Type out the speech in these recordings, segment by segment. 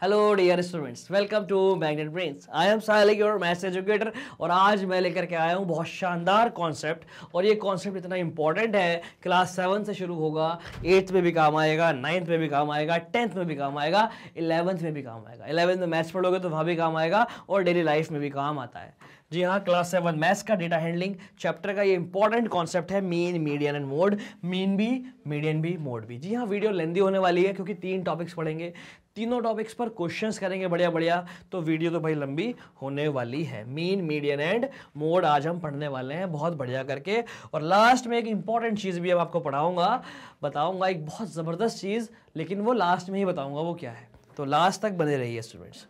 Hello dear students welcome to magnet brains I am Salik your maths educator और आज मैं लेकर के आया हूँ बहुत शानदार कॉन्सेप्ट और ये कॉन्सेप्ट इतना इंपॉर्टेंट है क्लास सेवन से शुरू होगा एट्थ में भी काम आएगा नाइन्थ में भी काम आएगा टेंथ में भी काम आएगा इलेवंथ में भी काम आएगा। इलेवंथ में मैथ्स पढ़ोगे तो वहाँ भी काम आएगा, और डेली लाइफ में भी काम आता है। जी हाँ क्लास सेवन मैथ्स का डेटा हैंडलिंग चैप्टर का ये इंपॉर्टेंट कॉन्सेप्ट है mean median and mode mean भी मीडियन भी मोड भी। जी हाँ वीडियो लेंदी होने वाली है, क्योंकि तीन टॉपिक्स पढ़ेंगे। तीनों टॉपिक्स पर क्वेश्चंस करेंगे बढ़िया बढ़िया तो वीडियो तो भाई लंबी होने वाली है। मीन मीडियन एंड मोड आज हम पढ़ने वाले हैं बहुत बढ़िया करके। और लास्ट में एक इंपॉर्टेंट चीज़ भी अब आपको पढ़ाऊँगा, बताऊँगा एक बहुत ज़बरदस्त चीज़, लेकिन वो लास्ट में ही बताऊँगा वो क्या है। तो लास्ट तक बने रहिए स्टूडेंट्स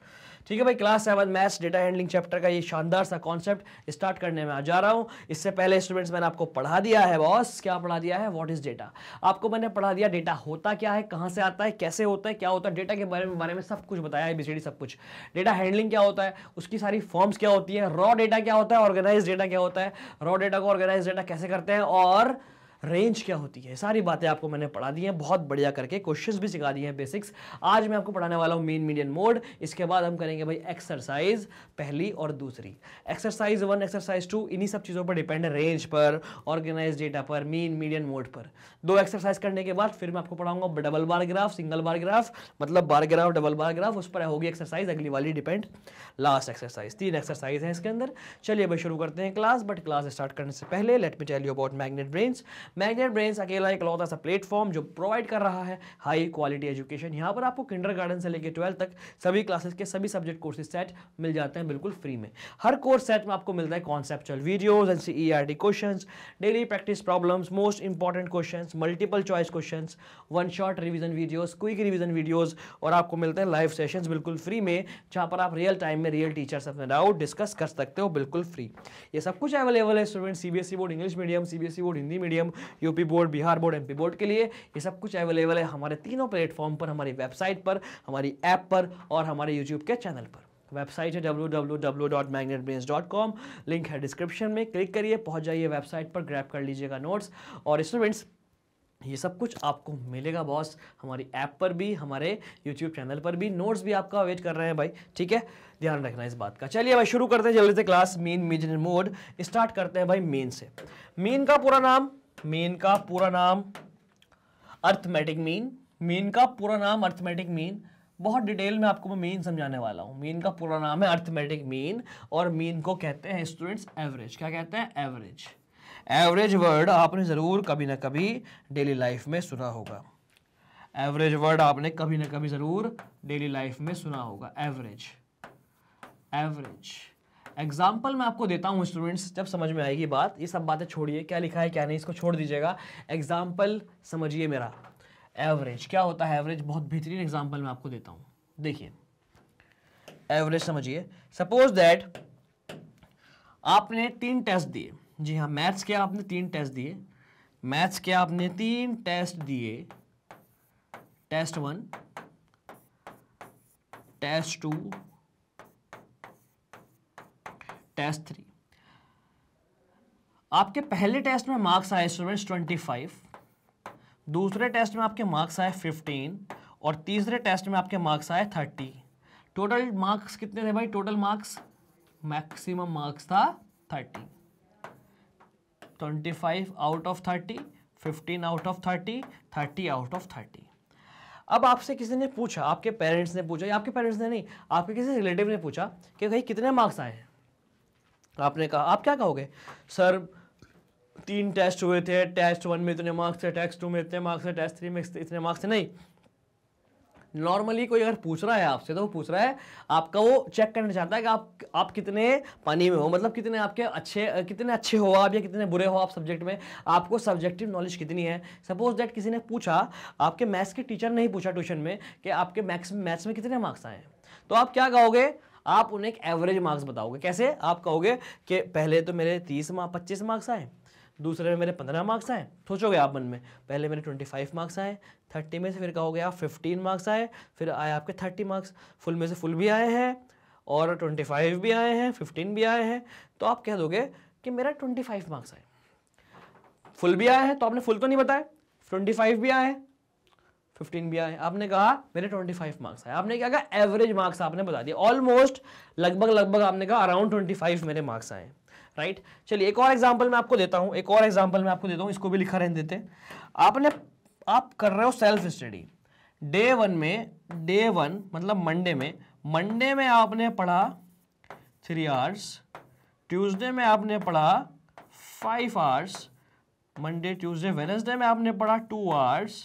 ठीक है भाई class seven maths data handling chapter का ये शानदार सा कॉन्सेप्ट स्टार्ट करने में आ जा रहा हूँ। इससे पहले स्टूडेंट्स मैंने आपको पढ़ा दिया है बॉस क्या पढ़ा दिया है? व्हाट इज़ डेटा आपको मैंने पढ़ा दिया डेटा होता क्या है, कहाँ से आता है, कैसे होता है, क्या होता है डेटा के बारे में बारे में सब कुछ बताया है बीसीडी सब कुछ। डेटा हैंडलिंग क्या होता है, उसकी सारी फॉर्म्स क्या होती है रॉ डेटा क्या होता है ऑर्गेनाइज डेटा क्या होता है रॉ डेटा को ऑर्गेनाइज डेटा कैसे करते हैं, और रेंज क्या होती है? सारी बातें आपको मैंने पढ़ा दी हैं, बहुत बढ़िया करके क्वेश्चंस भी सिखा दिए हैं बेसिक्स आज मैं आपको पढ़ाने वाला हूँ मेन मीडियन मोड इसके बाद हम करेंगे भाई एक्सरसाइज पहली और दूसरी। एक्सरसाइज वन एक्सरसाइज टू इन्हीं सब चीज़ों पर डिपेंड है रेंज पर ऑर्गेनाइज डेटा पर मीन मीडियन मोड पर। दो एक्सरसाइज करने के बाद फिर मैं आपको पढ़ाऊँगा double bar graph single bar graph मतलब bar graph double bar graph उस पर होगी एक्सरसाइज अगली वाली डिपेंड लास्ट एक्सरसाइज तीन एक्सरसाइज है इसके अंदर। चलिए भाई शुरू करते हैं क्लास बट क्लास स्टार्ट करने से पहले let me tell you about magnet brains magnet brains अकेला एक लौता सा प्लेटफॉर्म जो प्रोवाइड कर रहा है हाई क्वालिटी एजुकेशन यहाँ पर आपको किंडर से लेकर ट्वेल्थ तक सभी क्लासेस के सभी सब्जेक्ट कोर्सेज सेट मिल जाते हैं बिल्कुल फ्री में। हर कोर्स सेट में आपको मिलता है conceptual videos N C question daily practice problems most important question multiple choice question one shot revision videos quick revision videos और आपको मिलते हैं लाइव सेशंस बिल्कुल फ्री में, जहाँ पर आप रियल टाइम में रियल टीचर्स अपने डाउट डिस्कस कर सकते हो बिल्कुल फ्री ये सब कुछ अवेलेबल है student CBSE board English medium CBSE board Hindi medium UP board, Bihar board, MP board के लिए। ये सब कुछ अवेलेबल है हमारे तीनों प्लेटफॉर्म पर, हमारी वेबसाइट पर, हमारी ऐप पर और हमारे यूट्यूब के चैनल पर। वेबसाइट है www.magnetbrains.com लिंक है डिस्क्रिप्शन में। क्लिक करिए, पहुँच जाइए वेबसाइट पर ग्रैप कर लीजिएगा नोट्स और स्टूडेंट्स ये सब कुछ आपको मिलेगा बॉस हमारी ऐप पर भी, हमारे यूट्यूब चैनल पर भी। नोट्स भी आपका वेट कर रहे हैं भाई। ठीक है? ध्यान रखना इस बात का। चलिए भाई, शुरू करते हैं जल्दी से क्लास मेन मीजन मोड स्टार्ट करते हैं भाई मेन से। मेन का पूरा नाम मेन का पूरा नाम अर्थमेटिक मीन मीन का पूरा नाम अर्थमेटिक मीन, बहुत डिटेल में आपको मैं मीन समझाने वाला हूँ। मीन का पूरा नाम है अर्थमेटिक मीन और मीन को कहते हैं स्टूडेंट्स एवरेज क्या कहते हैं? एवरेज एवरेज वर्ड आपने ज़रूर कभी ना कभी डेली लाइफ में सुना होगा। एवरेज वर्ड आपने कभी ना कभी ज़रूर डेली लाइफ में सुना होगा। एवरेज एवरेज एग्ज़ाम्पल मैं आपको देता हूँ स्टूडेंट्स जब समझ में आएगी बात, ये सब बातें छोड़िए, क्या लिखा है, क्या नहीं, इसको छोड़ दीजिएगा। एग्ज़ाम्पल समझिए मेरा। एवरेज क्या होता है एवरेज बहुत बेहतरीन एग्ज़ाम्पल मैं आपको देता हूँ। देखिए एवरेज समझिए। सपोज़ दैट आपने तीन टेस्ट दिए। जी हाँ मैथ्स के आपने तीन टेस्ट दिए। मैथ्स के आपने तीन टेस्ट दिए। Test one test two test three आपके पहले टेस्ट में मार्क्स आए स्टूडेंट्स ट्वेंटी फाइव दूसरे टेस्ट में आपके मार्क्स आए फिफ्टीन और तीसरे टेस्ट में आपके मार्क्स आए थर्टी टोटल मार्क्स कितने थे भाई? टोटल मार्क्स मैक्सिमम मार्क्स था thirty twenty five out of thirty fifteen out of thirty thirty out of thirty अब आपसे किसी ने पूछा, आपके पेरेंट्स ने पूछा या आपके पेरेंट्स ने नहीं, आपके किसी रिलेटिव ने पूछा कि भाई कितने मार्क्स आए हैं? आपने कहा। आप क्या कहोगे? सर, तीन टेस्ट हुए थे। टेस्ट वन में इतने मार्क्स थे टेस्ट टू में इतने मार्क्स थे टेस्ट थ्री में इतने मार्क्स थे। नहीं। नॉर्मली कोई अगर पूछ रहा है आपसे तो वो पूछ रहा है, आपका वो चेक करना चाहता है कि आप आप कितने पानी में हो। मतलब कितने आपके अच्छे, कितने अच्छे हो आप या कितने बुरे हो आप सब्जेक्ट में। आपको सब्जेक्टिव नॉलेज कितनी है? सपोज़ दैट किसी ने पूछा, आपके मैथ्स के टीचर ने ही पूछा ट्यूशन में कि आपके मैथ्स मैथ्स में कितने मार्क्स आए तो आप क्या कहोगे? आप उन्हें एक एवरेज मार्क्स बताओगे। कैसे? आप कहोगे कि पहले तो मेरे तीस मार्क्स पच्चीस मार्क्स आए, दूसरे में मेरे पंद्रह मार्क्स आए। सोचोगे आप मन में, पहले मेरे ट्वेंटी फाइव मार्क्स आए थर्टी में से फिर कहोगे आप फिफ्टीन मार्क्स आए, फिर आए आपके थर्टी मार्क्स फुल में से फुल भी आए हैं और ट्वेंटी फाइव भी आए हैं फिफ्टीन भी आए हैं। तो आप कह दोगे कि मेरा ट्वेंटी फाइव मार्क्स आए। फुल भी आए हैं तो आपने फुल तो नहीं बताया। ट्वेंटी फाइव भी आए फिफ्टीन भी आए। आपने कहा, मेरे ट्वेंटी फाइव मार्क्स आए। आपने क्या कहा? एवरेज मार्क्स आपने बता दिया ऑलमोस्ट लगभग लगभग आपने कहा अराउंड ट्वेंटी फाइव मेरे मार्क्स आए। राइट चलिए, एक और एग्ज़ाम्पल मैं आपको देता हूँ। एक और एग्ज़ाम्पल मैं आपको देता हूँ। इसको भी लिखा रहने देते आपने, आप कर रहे हो सेल्फ स्टडी डे वन में डे वन मतलब मंडे में मंडे में आपने पढ़ा थ्री आवर्स ट्यूसडे में आपने पढ़ा five hours Monday Tuesday Wednesday में आपने पढ़ा टू आवर्स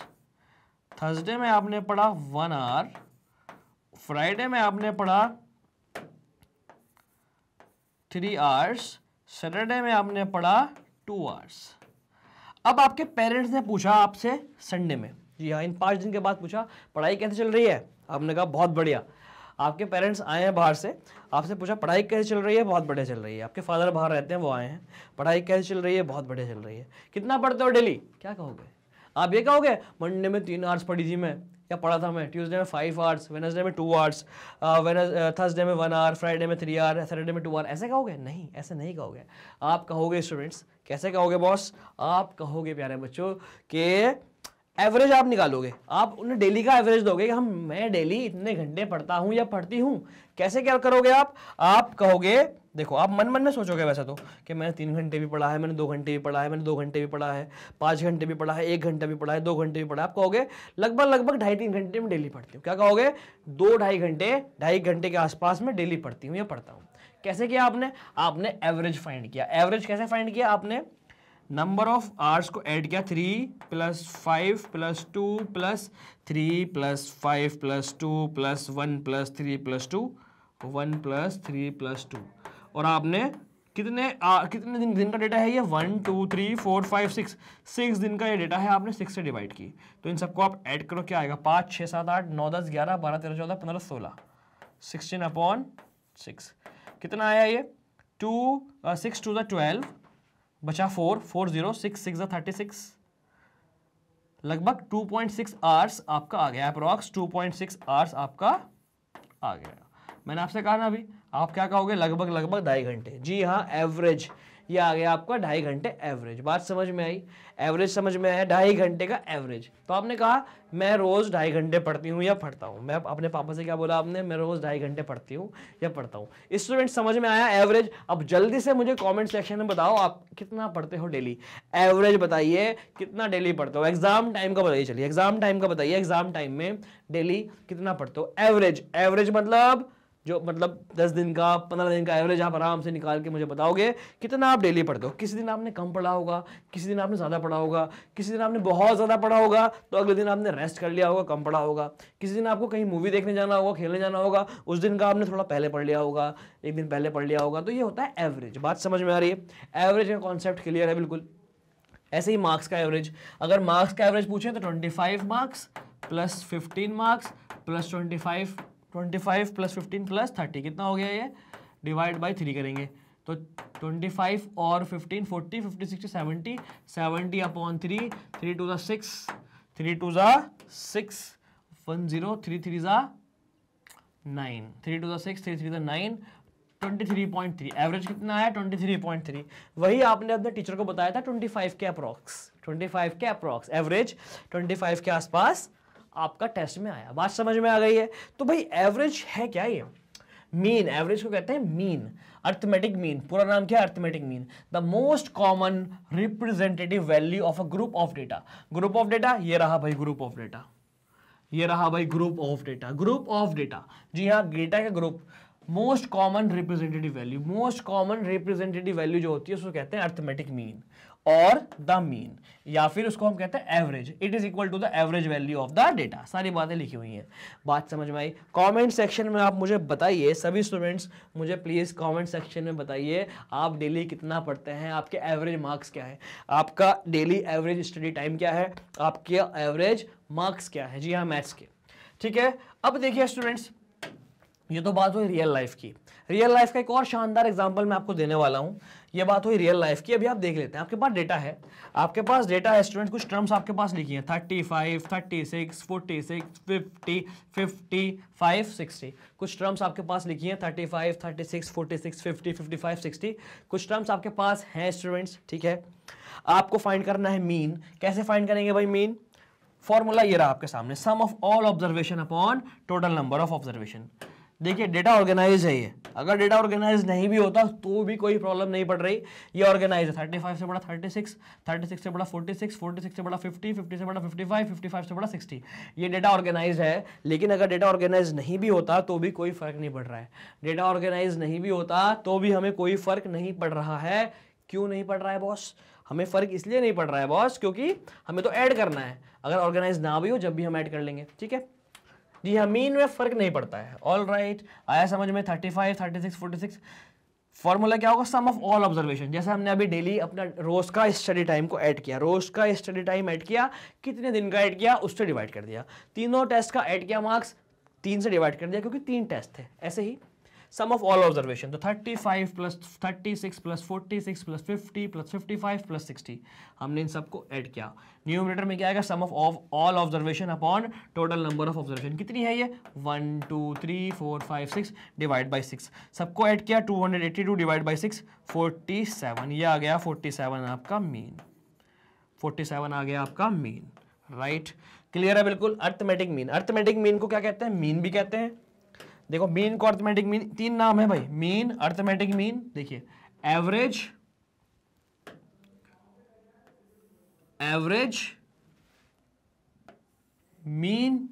थर्सडे में आपने पढ़ा वन आवर, फ्राइडे में आपने पढ़ा थ्री आवर्स, सैटरडे में आपने पढ़ा टू आवर्स। अब आपके पेरेंट्स ने पूछा आपसे संडे में, जी हाँ इन पाँच दिन के बाद पूछा, पढ़ाई कैसे चल रही है? आपने कहा, बहुत बढ़िया। आपके पेरेंट्स आए हैं बाहर से, आपसे पूछा, पढ़ाई कैसे चल रही है? बहुत बढ़िया चल रही है। आपके फादर बाहर रहते हैं, वो आए हैं। पढ़ाई कैसे चल रही है? बहुत बढ़िया चल रही है। कितना पढ़ते हो डेली? क्या कहोगे? आप ये कहोगे मंडे में तीन आवर्स पढ़ी थी मैं, या पढ़ा था मैं ट्यूसडे में फाइव आवर्स वेनसडे में टू आवर्स थर्सडे में वन आवर फ्राइडे में थ्री आवर सैटरडे में टू आवर ऐसे कहोगे? नहीं, ऐसे नहीं कहोगे। आप कहोगे स्टूडेंट्स कैसे कहोगे बॉस आप कहोगे, प्यारे बच्चों, कि एवरेज आप निकालोगे। आप उन्हें डेली का एवरेज दोगे कि हम, मैं डेली इतने घंटे पढ़ता हूँ या पढ़ती हूँ। कैसे क्या करोगे आप? आप कहोगे देखो, आप मन मन में सोचोगे वैसे तो कि मैंने तीन घंटे भी पढ़ा है, मैंने दो घंटे भी पढ़ा है, मैंने दो घंटे भी पढ़ा है, पाँच घंटे भी पढ़ा है, एक घंटा भी पढ़ा है, दो घंटे भी पढ़ा है। आप कहोगे, लगभग लगभग ढाई तीन घंटे में डेली पढ़ती हूँ। क्या कहोगे? दो ढाई घंटे ढाई घंटे के आसपास में डेली पढ़ती हूँ या पढ़ता हूँ। कैसे किया आपने? आपने एवरेज फाइंड किया। एवरेज कैसे फाइंड किया आपने? नंबर ऑफ़ आवर्स को ऐड किया three plus five plus two plus three plus five plus two plus one plus three plus two one plus three plus two और आपने कितने आ, कितने दिन दिन का डेटा है ये? One two three four five six six दिन का ये डेटा है आपने सिक्स से डिवाइड की। तो इन सबको आप ऐड करो क्या आएगा? पाँच छः सात आठ नौ दस ग्यारह बारह तेरह चौदह पंद्रह सोलह। सिक्सटीन अपॉन सिक्स कितना आया ये? Two six two the twelve बचा four four zero six six thirty six लगभग टू पॉइंट सिक्स आवर्स आपका आ गया approx two point six hours आपका आ गया। मैंने आपसे कहा ना अभी आप क्या कहोगे? लगभग लगभग ढाई घंटे। जी हाँ एवरेज ये आ गया आपका ढाई घंटे एवरेज बात समझ में आई? एवरेज समझ में आया? ढाई घंटे का एवरेज तो आपने कहा, मैं रोज़ ढाई घंटे पढ़ती हूँ या पढ़ता हूँ? मैं अपने पापा से क्या बोला आपने? मैं रोज़ ढाई घंटे पढ़ती हूँ या पढ़ता हूँ? स्टूडेंट समझ में आया एवरेज अब जल्दी से मुझे कॉमेंट सेक्शन में बताओ, आप कितना पढ़ते हो डेली एवरेज बताइए, कितना डेली पढ़ते हो? एग्ज़ाम टाइम का बताइए, चलिए। एग्ज़ाम टाइम का बताइए। एग्ज़ाम टाइम में डेली कितना पढ़ते हो? एवरेज एवरेज मतलब जो मतलब दस दिन का, पंद्रह दिन का एवरेज आप आराम से निकाल के मुझे बताओगे, कितना आप डेली पढ़ते हो? किसी दिन आपने कम पढ़ा होगा, किसी दिन आपने ज़्यादा पढ़ा होगा, किसी दिन आपने बहुत ज़्यादा पढ़ा होगा तो अगले दिन आपने रेस्ट कर लिया होगा, कम पढ़ा होगा। किसी दिन आपको कहीं मूवी देखने जाना होगा, खेलने जाना होगा, उस दिन का आपने थोड़ा पहले पढ़ लिया होगा, एक दिन पहले पढ़ लिया होगा तो ये होता है एवरेज बात समझ में आ रही है? एवरेज का कॉन्सेप्ट क्लियर है बिल्कुल। ऐसे ही मार्क्स का एवरेज अगर मार्क्स का एवरेज पूछें तो twenty marks plus fifteen marks plus twenty twenty five plus fifteen plus thirty कितना हो गया ये? डिवाइड बाई थ्री करेंगे। तो ट्वेंटी फाइव और fifteen forty fifty sixty seventy seventy upon three three two ज़ा सिक्स थ्री टू ज़ा six one zero three three ज़ा नाइन थ्री टू ज़ा सिक्स थ्री थ्री ज़ा nine twenty three point three average कितना आया twenty three point three वही आपने अपने टीचर को बताया था ट्वेंटी फाइव के अप्रॉक्स ट्वेंटी फाइव के अप्रॉक्स एवरेज ट्वेंटी फाइव के आसपास आपका टेस्ट में आया। बात समझ में आ गई है? तो भाई एवरेज है क्या ये? मीन एवरेज को कहते हैं मीन अर्थमेटिक मीन पूरा नाम क्या है? Arithmetic mean the most common representative value of a group of data group of data ये रहा भाई ग्रुप ऑफ़ डेटा ये रहा भाई group of data group of data जी हाँ डेटा का group most common representative value most common representative value जो होती है, उसको कहते हैं अर्थमेटिक मीन और द मीन या फिर उसको हम कहते हैं average it is equal to the average value of the data सारी बातें लिखी हुई हैं। बात समझ में आई? कमेंट सेक्शन में आप मुझे बताइए, सभी स्टूडेंट्स मुझे प्लीज़ कमेंट सेक्शन में बताइए, आप डेली कितना पढ़ते हैं? आपके एवरेज मार्क्स क्या है? आपका डेली एवरेज स्टडी टाइम क्या है? आपके एवरेज मार्क्स क्या है? जी हाँ मैथ्स के। ठीक है? अब देखिए स्टूडेंट्स ये तो बात हुई रियल लाइफ की। रियल लाइफ का एक और शानदार एग्जांपल मैं आपको देने वाला हूँ। ये बात हुई रियल लाइफ की, अभी आप देख लेते हैं। आपके पास डेटा है। आपके पास डेटा है स्टूडेंट कुछ टर्म्स आपके पास लिखी है। Thirty five thirty six forty six fifty fifty five sixty कुछ टर्म्स आपके पास लिखी है। Thirty five thirty six forty six fifty fifty five sixty कुछ टर्म्स आपके पास हैं स्टूडेंट्स ठीक है? आपको फाइंड करना है मीन कैसे फाइंड करेंगे भाई मीन फॉर्मूला ये रहा आपके सामने। Sum of all observation upon total number of observation देखिए डेटा ऑर्गेनाइज है ये। अगर डेटा ऑर्गेनाइज नहीं भी होता तो भी कोई प्रॉब्लम नहीं पड़ रही। ये ऑर्गेनाइज है। थर्टी फाइव से बड़ा थर्टी सिक्स थर्टी सिक्स से बड़ा फोर्टी सिक्स फोर्टी सिक्स से बड़ा फिफ्टी फिफ्टी से बड़ा फिफ्टी फाइव फिफ्टी फाइव से बड़ा सिक्सटी ये डेटा ऑर्गेनाइज है, लेकिन अगर डेटा ऑर्गेनाइज नहीं भी होता तो भी कोई फ़र्क नहीं पड़ रहा है। डेटा ऑर्गेनाइज नहीं भी होता तो भी हमें कोई फ़र्क नहीं पड़ रहा है। क्यों नहीं पड़ रहा है बॉस हमें फ़र्क इसलिए नहीं पड़ रहा है बॉस क्योंकि हमें तो ऐड करना है। अगर ऑर्गेनाइज ना भी हो, जब भी हम ऐड कर लेंगे, ठीक है? जी हाँ मीन में फ़र्क नहीं पड़ता है। ऑल राइट right, आया समझ में thirty five thirty six forty six formula क्या होगा? सम ऑफ़ ऑल ऑब्जर्वेशन जैसे हमने अभी डेली अपना रोज का स्टडी टाइम को ऐड किया। रोज का स्टडी टाइम ऐड किया कितने दिन का ऐड किया? उससे डिवाइड कर दिया। तीनों टेस्ट का ऐड किया मार्क्स तीन से डिवाइड कर दिया क्योंकि तीन टेस्ट थे। ऐसे ही। सम ऑफ़ ऑल ऑब्जर्वेशन तो 35 plus 36 plus 46 plus 50 plus 55 plus 60 हमने इन सबको ऐड किया। न्यूमरेटर में क्या आएगा? Sum of of all observation upon total number of observation कितनी है ये? One two three four five six divide by six सबको ऐड किया? Two hundred eighty two divide by six forty seven ये आ गया फोर्टी सेवन आपका mean forty seven आ गया आपका मीन राइट क्लियर है बिल्कुल? अर्थमेटिक मीन अर्थमेटिक मीन को क्या कहते हैं? मीन भी कहते हैं। देखो मीन को अर्थमेटिक मीन तीन नाम है भाई। मीन अर्थमेटिक मीन देखिए average average mean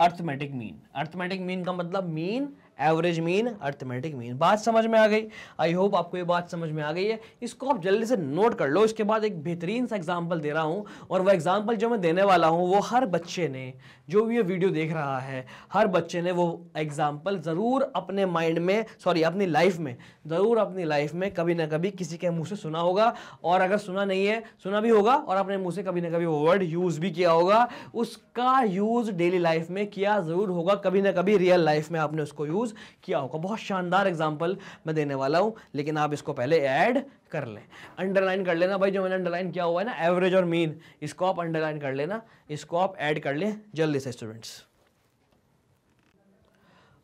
arithmetic mean arithmetic mean का मतलब mean average mean arithmetic mean बात समझ में आ गई? आई होप आपको ये बात समझ में आ गई है। इसको आप जल्दी से नोट कर लो। इसके बाद एक बेहतरीन सा एग्ज़ाम्पल दे रहा हूँ और वह एग्ज़ाम्पल जो मैं देने वाला हूँ, वो हर बच्चे ने, जो भी ये वीडियो देख रहा है, हर बच्चे ने वो एग्ज़ाम्पल ज़रूर अपने माइंड में सॉरी अपनी लाइफ में, ज़रूर अपनी लाइफ में कभी ना कभी किसी के मुँह से सुना होगा। और अगर सुना नहीं है, सुना भी होगा और अपने मुँह से कभी ना कभी वो वर्ड यूज़ भी किया होगा। उसका यूज़ डेली लाइफ में किया ज़रूर होगा। कभी ना कभी रियल लाइफ में आपने उसको यूज़ यूज़ किया होगा। बहुत शानदार एग्ज़ाम्पल मैं देने वाला हूँ, लेकिन आप इसको पहले ऐड कर लें। अंडरलाइन कर लेना भाई, जो मैंने अंडरलाइन किया हुआ है ना एवरेज और मीन इसको आप अंडरलाइन कर लेना, इसको आप ऐड कर लें जल्दी से स्टूडेंट्स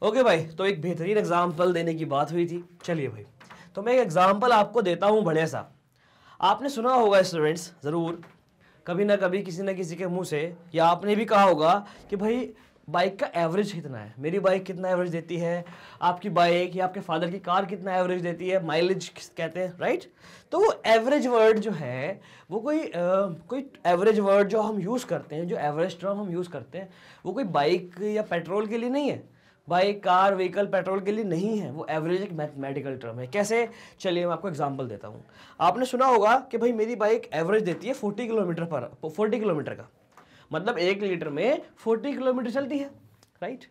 ओके okay भाई तो एक बेहतरीन एग्ज़ाम्पल देने की बात हुई थी। चलिए भाई तो मैं एक एग्ज़ाम्पल आपको देता हूँ बड़े सा। आपने सुना होगा स्टूडेंट्स ज़रूर। कभी ना कभी, किसी ना किसी के मुँह से, या आपने भी कहा होगा कि भाई बाइक का एवरेज कितना है? मेरी बाइक कितना एवरेज देती है? आपकी बाइक या आपके फादर की कार कितना एवरेज देती है? माइलेज कहते हैं राइट तो वो एवरेज वर्ड जो है वो कोई आ, कोई एवरेज वर्ड जो हम यूज़ करते हैं जो एवरेज टर्म हम यूज़ करते हैं वो कोई बाइक या पेट्रोल के लिए नहीं है। बाइक कार व्हीकल पेट्रोल के लिए नहीं है। वो एवरेज एक मैथमेटिकल टर्म है। कैसे? चलिए मैं आपको एग्जांपल देता हूँ। आपने सुना होगा कि भाई मेरी बाइक एवरेज देती है फोर्टी किलोमीटर पर फोर्टी किलोमीटर का। मतलब एक लीटर में फोर्टी किलोमीटर चलती है राइट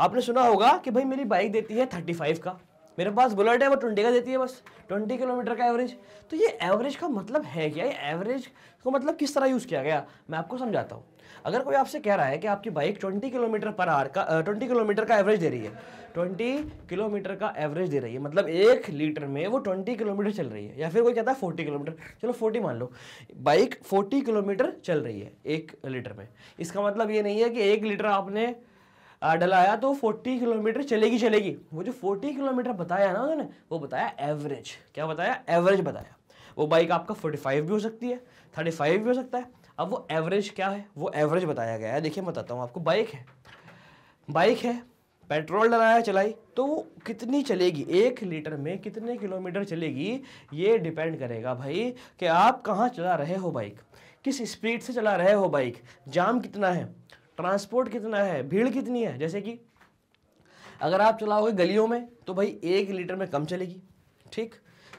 आपने सुना होगा कि भाई मेरी बाइक देती है थर्टी फाइव का। मेरे पास बुलेट है, वो ट्वेंटी का देती है बस, ट्वेंटी किलोमीटर का एवरेज तो ये एवरेज का मतलब है क्या? ये एवरेज को मतलब किस तरह यूज़ किया गया? मैं आपको समझाता हूँ। अगर कोई आपसे कह रहा है कि आपकी bike twenty kilometre per hour का ट्वेंटी किलोमीटर का एवरेज दे रही है, ट्वेंटी किलोमीटर का एवरेज दे रही है मतलब एक लीटर में वो ट्वेंटी किलोमीटर चल रही है, या फिर कोई कहता है फोर्टी किलोमीटर, चलो फोर्टी मान लो बाइक फोर्टी किलोमीटर चल रही है एक लीटर में। इसका मतलब ये नहीं है कि एक लीटर आपने डलाया तो 40 किलोमीटर चलेगी चलेगी। वो जो 40 किलोमीटर बताया ना उन्होंने, वो बताया एवरेज। क्या बताया? एवरेज बताया। वो बाइक आपका 45 भी हो सकती है 35 भी हो सकता है। अब वो एवरेज क्या है? वो एवरेज बताया गया है। देखिए मैं बताता हूँ आपको। बाइक है। बाइक है। पेट्रोल डलाया, चलाई। तो वो कितनी चलेगी? एक लीटर में कितने किलोमीटर चलेगी? ये डिपेंड करेगा भाई कि आप कहाँ चला रहे हो बाइक? किस स्पीड से चला रहे हो बाइक? जाम कितना है? ट्रांसपोर्ट कितना है, भीड़ कितनी है? जैसे कि अगर आप चलाओगे गलियों में तो भाई एक लीटर में कम चलेगी। ठीक?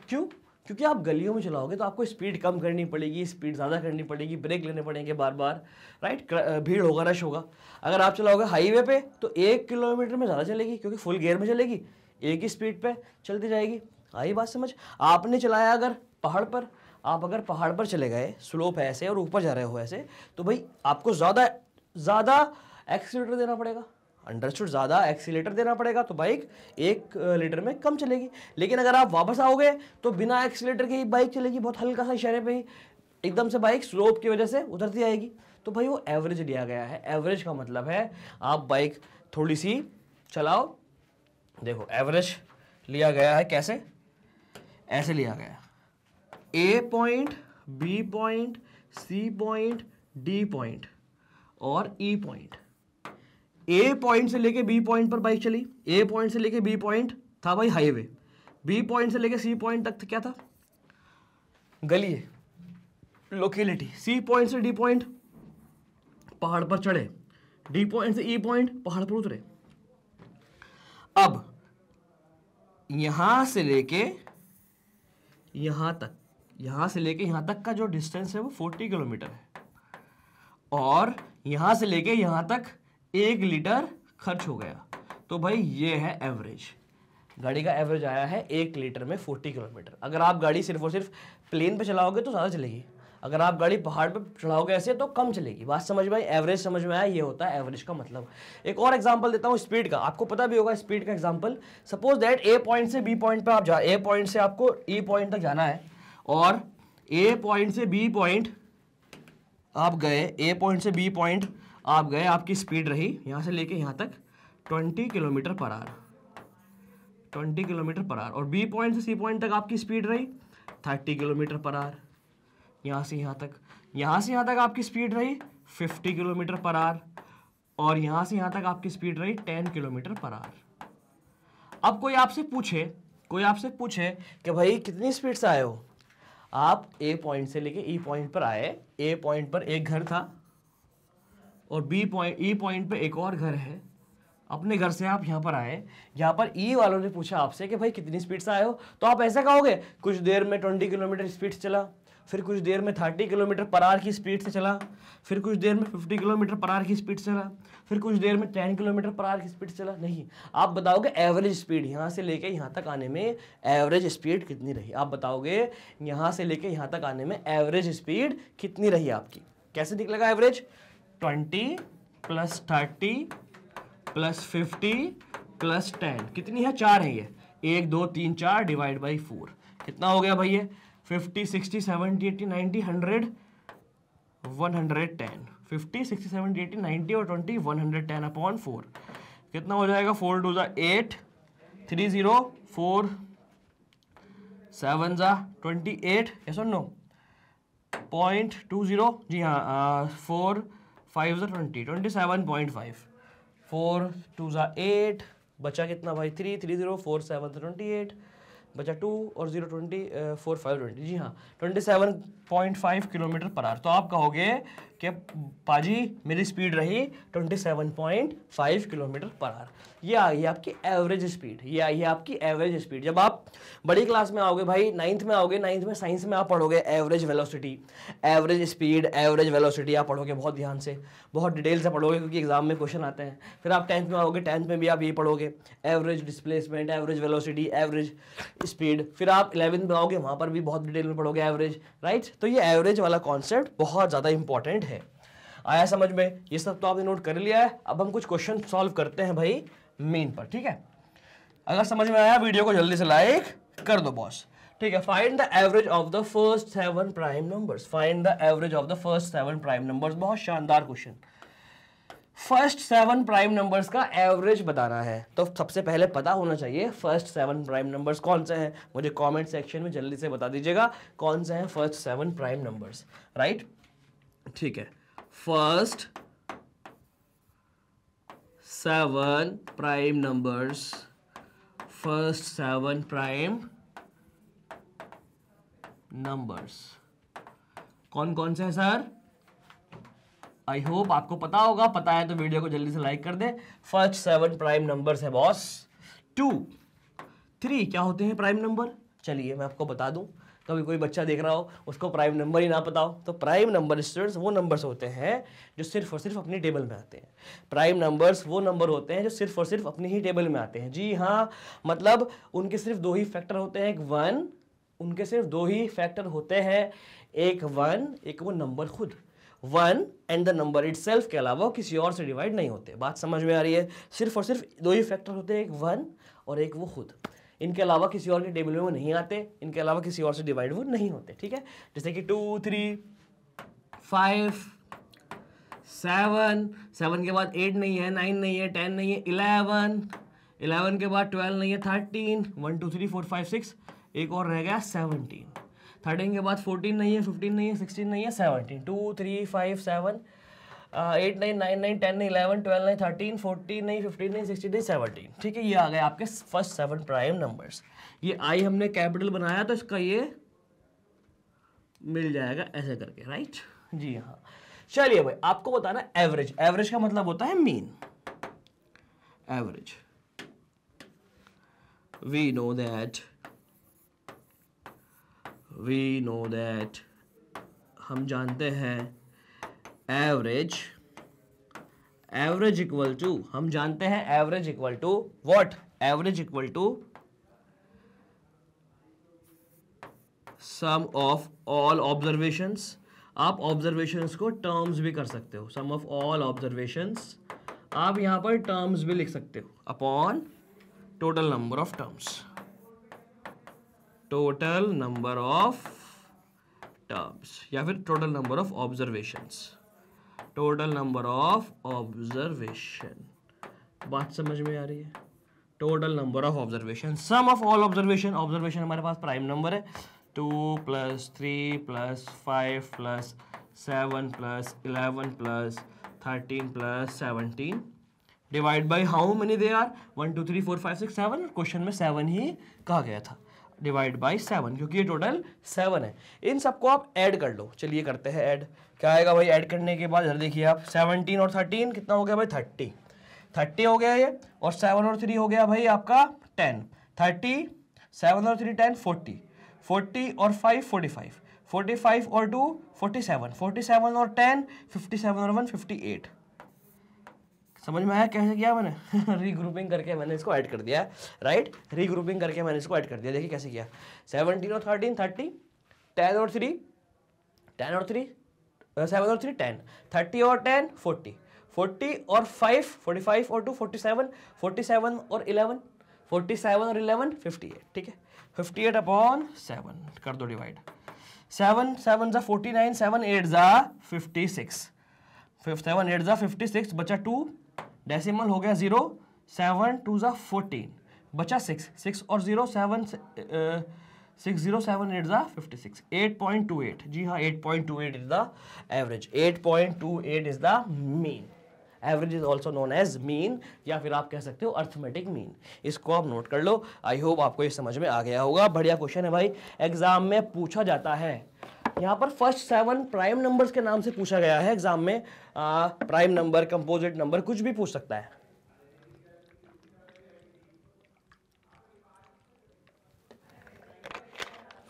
क्यों? क्योंकि आप गलियों में चलाओगे तो आपको स्पीड कम करनी पड़ेगी, स्पीड ज़्यादा करनी पड़ेगी, ब्रेक लेने पड़ेंगे बार बार राइट भीड़ होगा, रश होगा। अगर आप चलाओगे हाईवे पे तो एक किलोमीटर में ज़्यादा चलेगी, क्योंकि फुल गेयर में चलेगी, एक ही स्पीड पे चलती जाएगी। आई बात समझ? आपने चलाया अगर पहाड़ पर, आप अगर पहाड़ पर चले गए, स्लोप है ऐसे और ऊपर जा रहे हो ऐसे तो भाई आपको ज़्यादा ज़्यादा एक्सीटर देना पड़ेगा। अंडरस्टूड ज़्यादा एक्सीटर देना पड़ेगा तो बाइक एक लीटर में कम चलेगी। लेकिन अगर आप वापस आओगे तो बिना एक्सीटर के ही बाइक चलेगी, बहुत हल्का सा इशारे पे ही। एकदम से बाइक स्लोप की वजह से उतरती आएगी। तो भाई वो एवरेज लिया गया है। एवरेज का मतलब है, आप बाइक थोड़ी सी चलाओ। देखो एवरेज लिया गया है कैसे? ऐसे लिया गया A point B point C point D point और ई पॉइंट ए पॉइंट से लेके बी पॉइंट पर बाइक चली। ए पॉइंट से लेके बी पॉइंट था भाई हाईवे बी पॉइंट से लेके सी पॉइंट तक क्या था? गली। लोकेलिटी सी पॉइंट से डी पॉइंट पहाड़ पर चढ़े। डी पॉइंट से ई पॉइंट पहाड़ पर उतरे। अब यहाँ से लेके यहाँ तक, यहाँ से लेके यहाँ तक का जो डिस्टेंस है वो 40 किलोमीटर है। और यहाँ से लेके यहाँ तक एक लीटर खर्च हो गया। तो भाई ये है एवरेज। गाड़ी का एवरेज आया है एक लीटर में 40 किलोमीटर। अगर आप गाड़ी सिर्फ़ और सिर्फ़ प्लेन पे चलाओगे तो ज़्यादा चलेगी। अगर आप गाड़ी पहाड़ पे चढ़ाओगे ऐसे तो कम चलेगी। बात समझ में आई? एवरेज समझ में आया? ये होता है एवरेज का मतलब। एक और एग्जांपल देता हूँ स्पीड का। आपको पता भी होगा स्पीड का example suppose that A point से बी पॉइंट पे आप जा ए पॉइंट से आपको ई e पॉइंट तक जाना है और ए पॉइंट से बी पॉइंट आप गए ए पॉइंट से बी पॉइंट आप गए, आपकी स्पीड रही। यहाँ से लेके यहाँ तक twenty kilometre per hour. Twenty kilometre per hour. और बी पॉइंट से सी पॉइंट तक आपकी स्पीड रही। Thirty kilometre per hour. यहाँ से यहाँ तक, यहाँ से यहाँ तक आपकी स्पीड रही। 50 किलोमीटर पर आर। और यहाँ से यहाँ तक आपकी स्पीड रही 10 किलोमीटर पर आर। अब कोई आपसे पूछे, कोई आपसे पूछे कि भाई कितनी स्पीड से आए हो? आप ए पॉइंट से लेके ई पॉइंट पर आए ए पॉइंट पर एक घर था और बी पॉइंट ई पॉइंट पे एक और घर है। अपने घर से आप यहाँ पर आए, यहाँ पर ई e वालों ने पूछा आपसे कि भाई कितनी स्पीड से आए हो? तो आप ऐसा कहोगे, कुछ देर में ट्वेंटी किलोमीटर स्पीड से चला, फिर कुछ देर में थर्टी किलोमीटर पर आर की स्पीड से चला, फिर कुछ देर में फिफ्टी किलोमीटर पर आर की स्पीड से चला फिर कुछ देर में टेन किलोमीटर पर आर की स्पीड चला। नहीं, आप बताओगे एवरेज स्पीड यहाँ से लेके यहाँ तक आने में एवरेज स्पीड कितनी रही? आप बताओगे यहाँ से लेके यहाँ तक आने में एवरेज स्पीड कितनी रही आपकी? कैसे निकलेगा average twenty plus thirty plus fifty plus ten. कितनी है? चार है ये। एक, दो, तीन, चार डिवाइड बाई फोर कितना हो गया भाई ये fifty sixty seventy eighty ninety hundred one hundred ten fifty sixty seventy eighty ninety और twenty one hundred ten upon four कितना हो जाएगा? फोर टू ज़ा eight three zero four seven ज़ा ट्वेंटी एट यस सुन नो पॉइंट टू ज़ीरो जी हाँ four five ज़ा twenty twenty seven point five four two ज़ा एट बचा कितना भाई? Three three zero four seven twenty eight बचा टू और zero twenty four five twenty जी हाँ twenty seven point five kilometre per hour तो आप कहोगे कि पाजी, मेरी स्पीड रही twenty seven point five kilometre per hour ये आ गई आपकी एवरेज स्पीड, ये आई है आपकी एवरेज स्पीड। जब आप बड़ी क्लास में आओगे भाई, नाइन्थ में आओगे, नाइन्थ में साइंस में आप पढ़ोगे, average velocity, average speed, average velocity आप पढ़ोगे बहुत ध्यान से, बहुत डिटेल से पढ़ोगे, क्योंकि एग्ज़ाम में क्वेश्चन आते हैं। फिर आप टेंथ में आओगे, टेंथ में भी आप ये पढ़ोगे, average displacement, average velocity, average speed. फिर आप इलेवंथ में आओगे, वहाँ पर भी बहुत डिटेल में पढ़ोगे, एवरेज, राइट? तो ये एवरेज वाला कॉन्सेप्ट बहुत ज़्यादा इंपॉर्टेंट है। आया समझ में? ये सब तो आपने नोट कर लिया है। अब हम कुछ क्वेश्चन सॉल्व करते हैं भाई मेन पर, ठीक है? अगर समझ में आया वीडियो को जल्दी से लाइक कर दो बॉस ठीक है find the average of the first seven prime numbers find the average of the first seven prime numbers बहुत शानदार question first seven prime numbers का एवरेज बताना है। तो सबसे पहले पता होना चाहिए, फ़र्स्ट सेवन प्राइम नंबर्स कौन से हैं? मुझे कमेंट सेक्शन में जल्दी से बता दीजिएगा कौन से हैं first seven prime numbers right ठीक है। First seven prime numbers, first seven prime numbers. कौन कौन से है, सर? आई होप आपको पता होगा, पता है तो वीडियो को जल्दी से लाइक कर दे। फ़र्स्ट सेवन प्राइम नंबर्स है बॉस टू थ्री क्या होते हैं प्राइम नंबर चलिए, मैं आपको बता दूँ। कभी कोई बच्चा देख रहा हो, उसको प्राइम नंबर ही ना पता हो तो प्राइम नंबर स्टूडेंट्स वो नंबर्स होते हैं जो सिर्फ़ और सिर्फ़ अपनी टेबल में आते हैं। प्राइम नंबर्स वो नंबर होते हैं जो सिर्फ़ और सिर्फ़ अपनी ही टेबल में आते हैं। जी हाँ मतलब उनके सिर्फ़ दो ही फैक्टर होते हैं, एक वन उनके सिर्फ़ दो ही फैक्टर होते हैं, एक वन एक वो नंबर खुद। One and the number itself के अलावा किसी और से डिवाइड नहीं होते। बात समझ में आ रही है? सिर्फ़ और सिर्फ़ दो ही फैक्टर होते हैं, एक वन और एक वो खुद। इनके अलावा किसी और के टेबल में वो नहीं आते, इनके अलावा किसी और से डिवाइड वो नहीं होते, ठीक है? जैसे कि two three five seven seven के बाद एट नहीं है नाइन नहीं है टेन नहीं है इलेवन इलेवन के बाद ट्वेल्व नहीं है thirteen one two three four five six एक और रह गया सेवनटीन थर्टीन के बाद फोर्टीन नहीं है, फिफ्टीन नहीं है, सिक्सटीन नहीं है, seventeen. Two three five seven eight nine nine nine ten नहीं eleven twelve nine thirteen fourteen नहीं फिफ्टीन नहीं सिक्सटीन नहीं सेवनटीन ठीक है, ये आ गए आपके फ़र्स्ट सेवन प्राइम नंबर्स ये आई हमने कैपिटल बनाया तो इसका ये मिल जाएगा ऐसे करके राइट जी हाँ। चलिए भाई, आपको बताना एवरेज एवरेज का मतलब होता है mean average we know that we know that हम जानते हैं एवरेज एवरेज इक्वल टू हम जानते हैं average equal to what average equal to sum of all observations आप ऑब्जर्वेशंस को टर्म्स भी कर सकते हो. सम ऑफ़ ऑल ऑब्जर्वेशंस आप यहाँ पर टर्म्स भी लिख सकते हो. Upon total number of terms total number of terms या फिर total number of observations total number of observation बात समझ में आ रही है? Total number of observation sum of all observation observation हमारे पास प्राइम नंबर है. Two plus three plus five plus seven plus eleven plus thirteen plus seventeen divide by how many they are one two three four five six seven question में seven ही कहा गया था. Divide by seven, क्योंकि ये total seven है। इन सबको आप ऐड कर लो। चलिए करते हैं ऐड। क्या आएगा भाई ऐड करने के बाद? इधर देखिए आप, सेवनटीन और थर्टीन कितना हो गया भाई? थर्टी। थर्टी हो गया ये, और सेवन और थ्री हो गया भाई आपका टेन। थर्टी, सेवन और थ्री टेन, फोर्टी। फोर्टी और five, forty five. Forty five और two, forty seven. Forty seven और टेन, फिफ्टी सेवन और वन, फिफ्टी एट। समझ में आया कैसे किया मैंने? रीग्रुपिंग करके मैंने इसको ऐड कर दिया राइट रीग्रुपिंग करके मैंने इसको ऐड कर दिया, देखिए कैसे किया। सेवनटीन और थर्टीन थर्टी टेन और थ्री टेन और थ्री सेवन और थ्री टेन थर्टी और टेन फोर्टी फोर्टी और फाइव फोर्टी फाइव और two forty seven forty seven और इलेवन फोर्टी सेवन और इलेवन फिफ्टी एट ठीक है? फिफ्टी एट अपॉन सेवन कर दो डिवाइड सेवन सेवन ज़ा फोर्टी नाइन सेवन एट ज़ा फिफ्टी सिक्स सेवन एट ज़ा फिफ्टी सिक्स बचा टू डेसिमल हो गया ज़ीरो सेवन टू ज़ा फोर्टीन बचा सिक्स सिक्स और zero seven six zero seven eight ज़ा fifty six eight point two eight जी हाँ eight point two eight is the average eight point two eight is the mean average is also known as mean या फिर आप कह सकते हो arithmetic mean इसको आप नोट कर लो. आई होप आपको ये समझ में आ गया होगा. बढ़िया क्वेश्चन है भाई. एग्ज़ाम में पूछा जाता है. यहाँ पर फ़र्स्ट सेवन प्राइम नंबर्स के नाम से पूछा गया है एग्ज़ाम में। प्राइम नंबर कंपोजिट नंबर कुछ भी पूछ सकता है।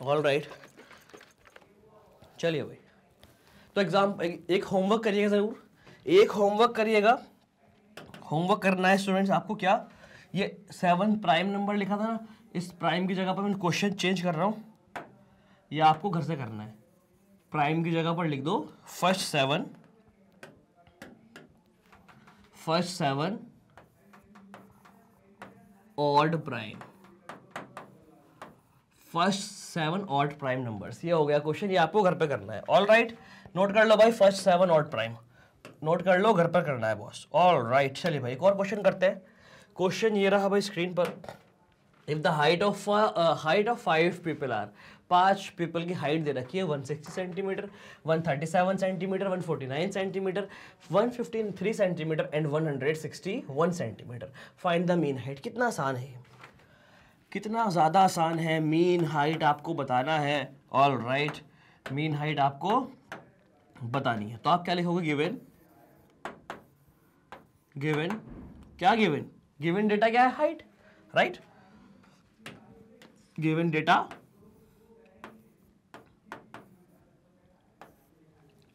ऑल राइट चलिए भाई। तो एग्ज़ाम एक होमवर्क करिएगा ज़रूर। एक होमवर्क करिएगा। होमवर्क करना है स्टूडेंट्स आपको क्या? ये सेवन प्राइम नंबर लिखा था ना, इस प्राइम की जगह पर मैं क्वेश्चन चेंज कर रहा हूँ। ये आपको घर से करना है। प्राइम की जगह पर लिख दो। First seven. First seven. Odd prime. First seven odd prime numbers. ये हो गया क्वेश्चन, ये आपको घर पे करना है। ऑल राइट नोट कर लो भाई, first seven odd prime. Note कर लो, घर पर करना है बॉस ऑल राइट चलिए भाई, एक और क्वेश्चन करते हैं। क्वेश्चन ये रहा भाई स्क्रीन पर। If the height of height of five people are पाँच पीपल की हाइट दे रखी है। 160 centimetre 137 centimetre 149 centimetre 153 centimetre and 161 centimetre find the mean height कितना आसान है कितना ज़्यादा आसान है? मीन हाइट आपको बताना है। ऑल राइट मीन हाइट आपको बतानी है। तो आप क्या लिखोगे? गिवन गिवन क्या गिवन गिवन डेटा क्या है? हाइट राइट गिवन डेटा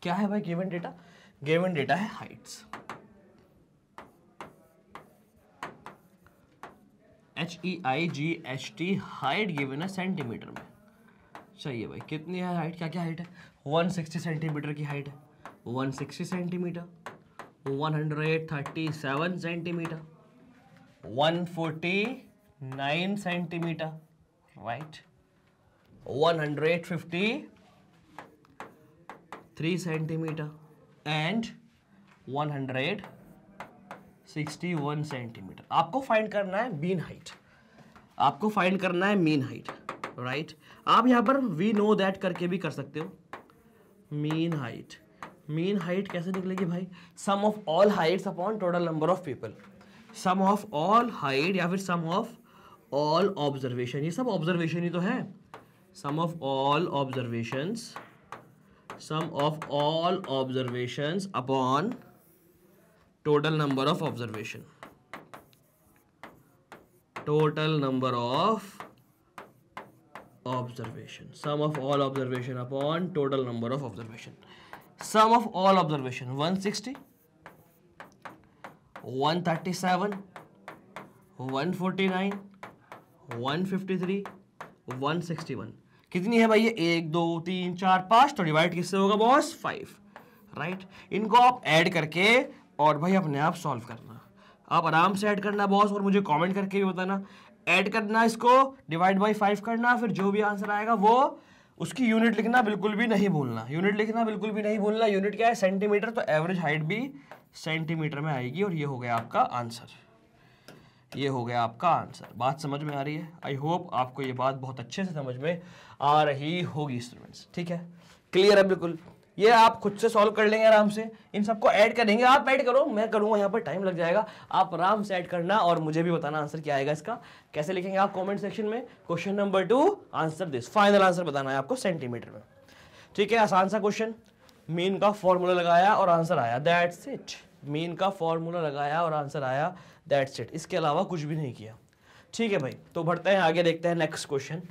क्या है भाई गिवन डेटा गिवन डेटा है heights H E I G H T height given है सेंटीमीटर में. चाहिए भाई, कितनी है हाइट क्या क्या हाइट है 160 सेंटीमीटर की हाइट है. 160 centimetre 137 centimetre 149 centimetre right 150 3 centimetre and 161 centimetre आपको फाइंड करना है मीन हाइट आपको फाइंड करना है मीन हाइट राइट आप यहाँ पर वी नो दैट करके भी कर सकते हो. मीन हाइट मीन हाइट कैसे निकलेगी भाई? Sum of all heights upon total number of people sum of all height या फिर सम ऑफ़ ऑल ऑब्जर्वेशन ये सब ऑब्जर्वेशन ही तो है. Sum of all observations sum of all observations upon total number of observation. Total number of observation. Sum of all observation upon total number of observation. Sum of all observation. 160 137 149 153 161 कितनी है भाई ये? एक, दो, तीन, चार, पाँच तो डिवाइड किससे होगा बॉस फाइव राइट इनको आप ऐड करके और भाई अपने आप सॉल्व करना। आप आराम से ऐड करना बॉस और मुझे कमेंट करके भी बताना। ऐड करना इसको डिवाइड बाई फाइव करना, फिर जो भी आंसर आएगा वो उसकी यूनिट लिखना बिल्कुल भी नहीं भूलना। यूनिट लिखना बिल्कुल भी नहीं भूलना। यूनिट क्या है? सेंटीमीटर तो एवरेज हाइट भी सेंटीमीटर में आएगी और ये हो गया आपका आंसर ये हो गया आपका आंसर। बात समझ में आ रही है? आई होप आपको ये बात बहुत अच्छे से समझ में आ रही होगी स्टूडेंट्स ठीक है? क्लियर है बिल्कुल? ये आप खुद से सॉल्व कर लेंगे आराम से। इन सबको ऐड करेंगे। आप ऐड करो। मैं करूँगा। यहाँ पर टाइम लग जाएगा। आप आराम से ऐड करना और मुझे भी बताना आंसर क्या आएगा इसका। कैसे लिखेंगे आप कमेंट सेक्शन में? Question number two answer this final answer बताना है आपको सेंटीमीटर में। ठीक है? आसान सा क्वेश्चन मीन का फॉर्मूला लगाया और आंसर आया। दैट्स इट मीन का फॉर्मूला लगाया और आंसर आया। दैट्स इट इसके अलावा कुछ भी नहीं किया। ठीक है भाई तो बढ़ते हैं आगे देखते हैं नेक्स्ट क्वेश्चन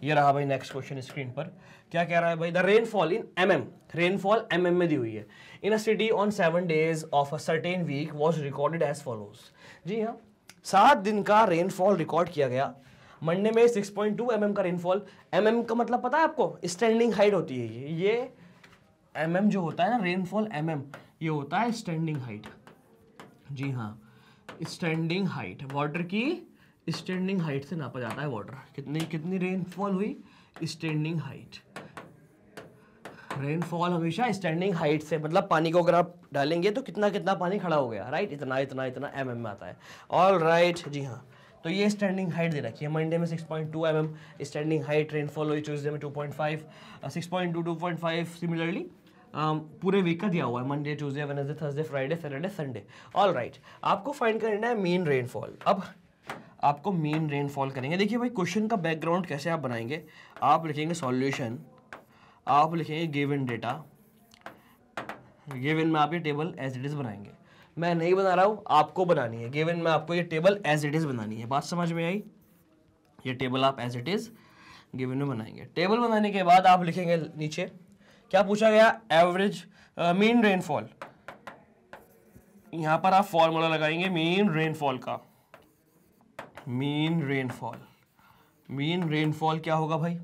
ये रहा भाई नेक्स्ट क्वेश्चन स्क्रीन पर। क्या कह रहा है भाई? The rainfall in M M rainfall M M में दी हुई है। In a city on seven days of a certain week was recorded as follows जी हाँ सात दिन का रेनफॉल रिकॉर्ड किया गया। मंडे में 6.2 पॉइंट mm का रेनफॉल एम mm का मतलब पता है आपको? स्टैंडिंग हाइट होती है ये। ये एम mm जो होता है ना रेनफॉल एम mm, ये होता है स्टैंडिंग हाइट जी हाँ। स्टैंडिंग हाइट वाटर की स्टैंडिंग हाइट से नापा जाता है वाटर कितनी कितनी रेनफॉल हुई? स्टैंडिंग हाइट रेनफॉल हमेशा स्टैंडिंग हाइट से मतलब पानी को अगर आप डालेंगे तो कितना कितना पानी खड़ा हो गया राइट इतना इतना इतना एम mm में आता है. ऑल राइट right, जी हाँ. तो ये स्टैंडिंग हाइट दे रखी है. मंडे में 6.2 point mm standing height rainfall हुई ट्यूजडे में 2.5 6.2 2.5 सिमिलरली पूरे वीक का दिया हुआ है Monday Tuesday Wednesday Thursday Friday Saturday Sunday all right आपको फाइंड करना है मेन रेनफॉल अब आपको मेन रेनफॉल करेंगे। देखिए भाई क्वेश्चन का बैकग्राउंड कैसे आप बनाएँगे? आप लिखेंगे सॉल्यूशन आप लिखेंगे गिवन डेटा गिवन में आप ये टेबल एज इट इज़ बनाएँगे। मैं नहीं बना रहा हूँ, आपको बनानी है। गिवन में आपको ये टेबल एज इट इज़ बनानी है। बात समझ में आई? ये टेबल आप एज इट इज़ गिवन में बनाएँगे। टेबल बनाने के बाद आप लिखेंगे नीचे क्या पूछा गया? एवरेज मीन रेनफॉल यहाँ पर आप फॉर्मूला लगाएँगे मीन रेनफॉल का। मीन रेनफॉल मीन रेनफॉल क्या होगा भाई?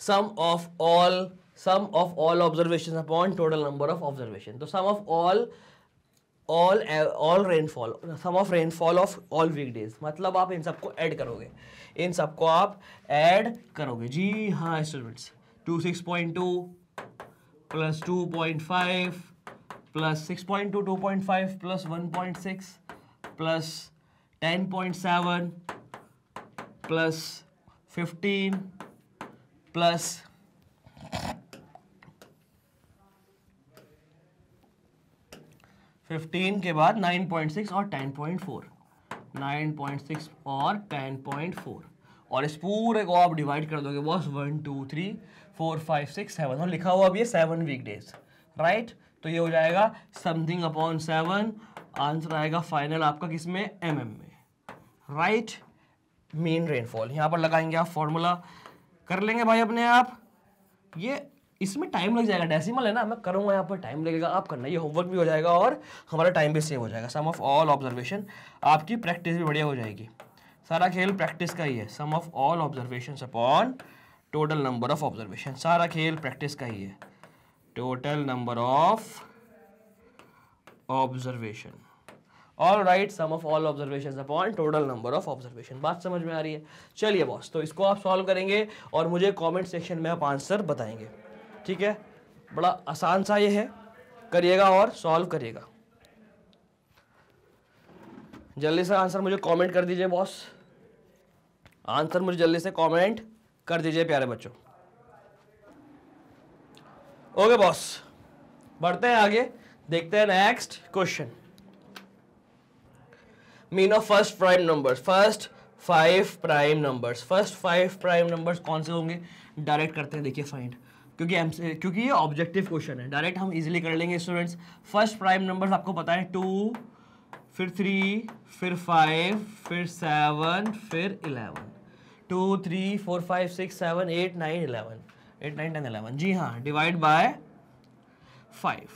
Sum of all sum of all observation upon total number of observation तो sum of all all all rainfall sum of rainfall of all week days मतलब आप इन सबको add करोगे। इन सबको आप ऐड करोगे। जी हाँ students two six point two plus two point five plus six point two two point five plus one point six plus ten point seven plus fifteen plus fifteen के बाद नाइन पॉइंट सिक्स और ten point four nine point six और ten point four और इस पूरे को आप divide कर दोगे, boss one two three four five six seven और लिखा हुआ अभी है सेवन वीक डेज़ राइट तो ये हो जाएगा समथिंग अपॉन सेवन आंसर आएगा फाइनल आपका किसमें? एम एम में राइट मेन रेनफॉल यहाँ पर लगाएँगे आप फॉर्मूला कर लेंगे भाई अपने आप. ये इसमें टाइम लग जाएगा. डेसिमल है ना? मैं करूँगा यहाँ पर टाइम लगेगा. आप करना, ये होमवर्क भी हो जाएगा और हमारा टाइम भी सेव हो जाएगा. सम ऑफ़ ऑल ऑब्जर्वेशन आपकी प्रैक्टिस भी बढ़िया हो जाएगी. सारा खेल प्रैक्टिस का ही है। Sum of all observation upon total number of observation सारा खेल प्रैक्टिस का ही है। Total number of observation all right sum of all observation upon total number of observation बात समझ में आ रही है? चलिए बॉस तो इसको आप सॉल्व करेंगे और मुझे कमेंट सेक्शन में आप आंसर बताएँगे। ठीक है? बड़ा आसान सा ये है। करिएगा और सॉल्व करिएगा। जल्दी से आंसर मुझे कमेंट कर दीजिए बॉस आंसर मुझे जल्दी से कमेंट कर दीजिए प्यारे बच्चों। ओके बॉस, बढ़ते हैं आगे, देखते हैं next question mean of first prime numbers first five prime numbers first five prime numbers कौन से होंगे? डायरेक्ट करते हैं, देखिए फाइंड क्योंकि एम क्योंकि ये ऑब्जेक्टिव क्वेश्चन है। डायरेक्ट हम इजीली कर लेंगे स्टूडेंट्स फ़र्स्ट प्राइम नंबर्स आपको पता है टू फिर थ्री फिर फाइव फिर सेवन फिर eleven two, three, four, five, six, seven, eight, nine, eleven. Eight, nine, ten, eleven. जी हाँ डिवाइड बाय फाइव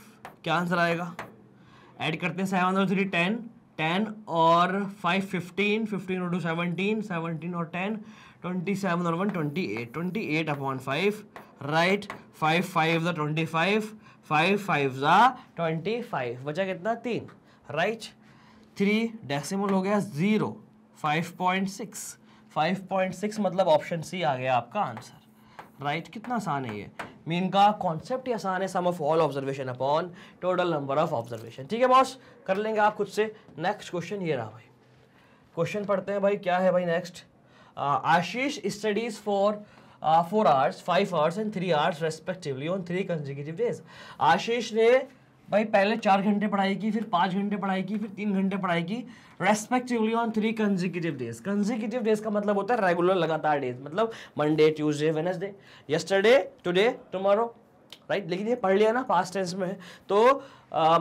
क्या आंसर आएगा? ऐड करते हैं सेवन और थ्री टेन टेन और फाइव फिफ्टीन फिफ्टीन और टू सेवनटीन सेवनटीन और टेन ट्वेंटी सेवन और one twenty eight twenty eight upon five right five five the twenty five five five the twenty five बचा कितना? तीन। Right three decimal हो गया zero five point six five point six मतलब option C आ गया आपका आंसर। Right right? कितना आसान है ये? मीन का कॉन्सेप्ट ही आसान है sum of all observation upon total number of observation ठीक है बॉस कर लेंगे आप खुद से। नेक्स्ट क्वेश्चन ये रहा भाई। क्वेश्चन पढ़ते हैं भाई, क्या है भाई next Ashish studies for four hours five hours and three hours respectively on three consecutive days Ashish ने भाई, पहले चार घंटे पढ़ाई की, फिर पाँच घंटे पढ़ाई की, फिर तीन घंटे पढ़ाई की। Respectively on three consecutive days consecutive days का मतलब होता है रेगुलर लगातार डेज़ मतलब Monday Tuesday Wednesday yesterday today tomorrow right लेकिन ये पढ़ लिया ना पास्ट टेंस में तो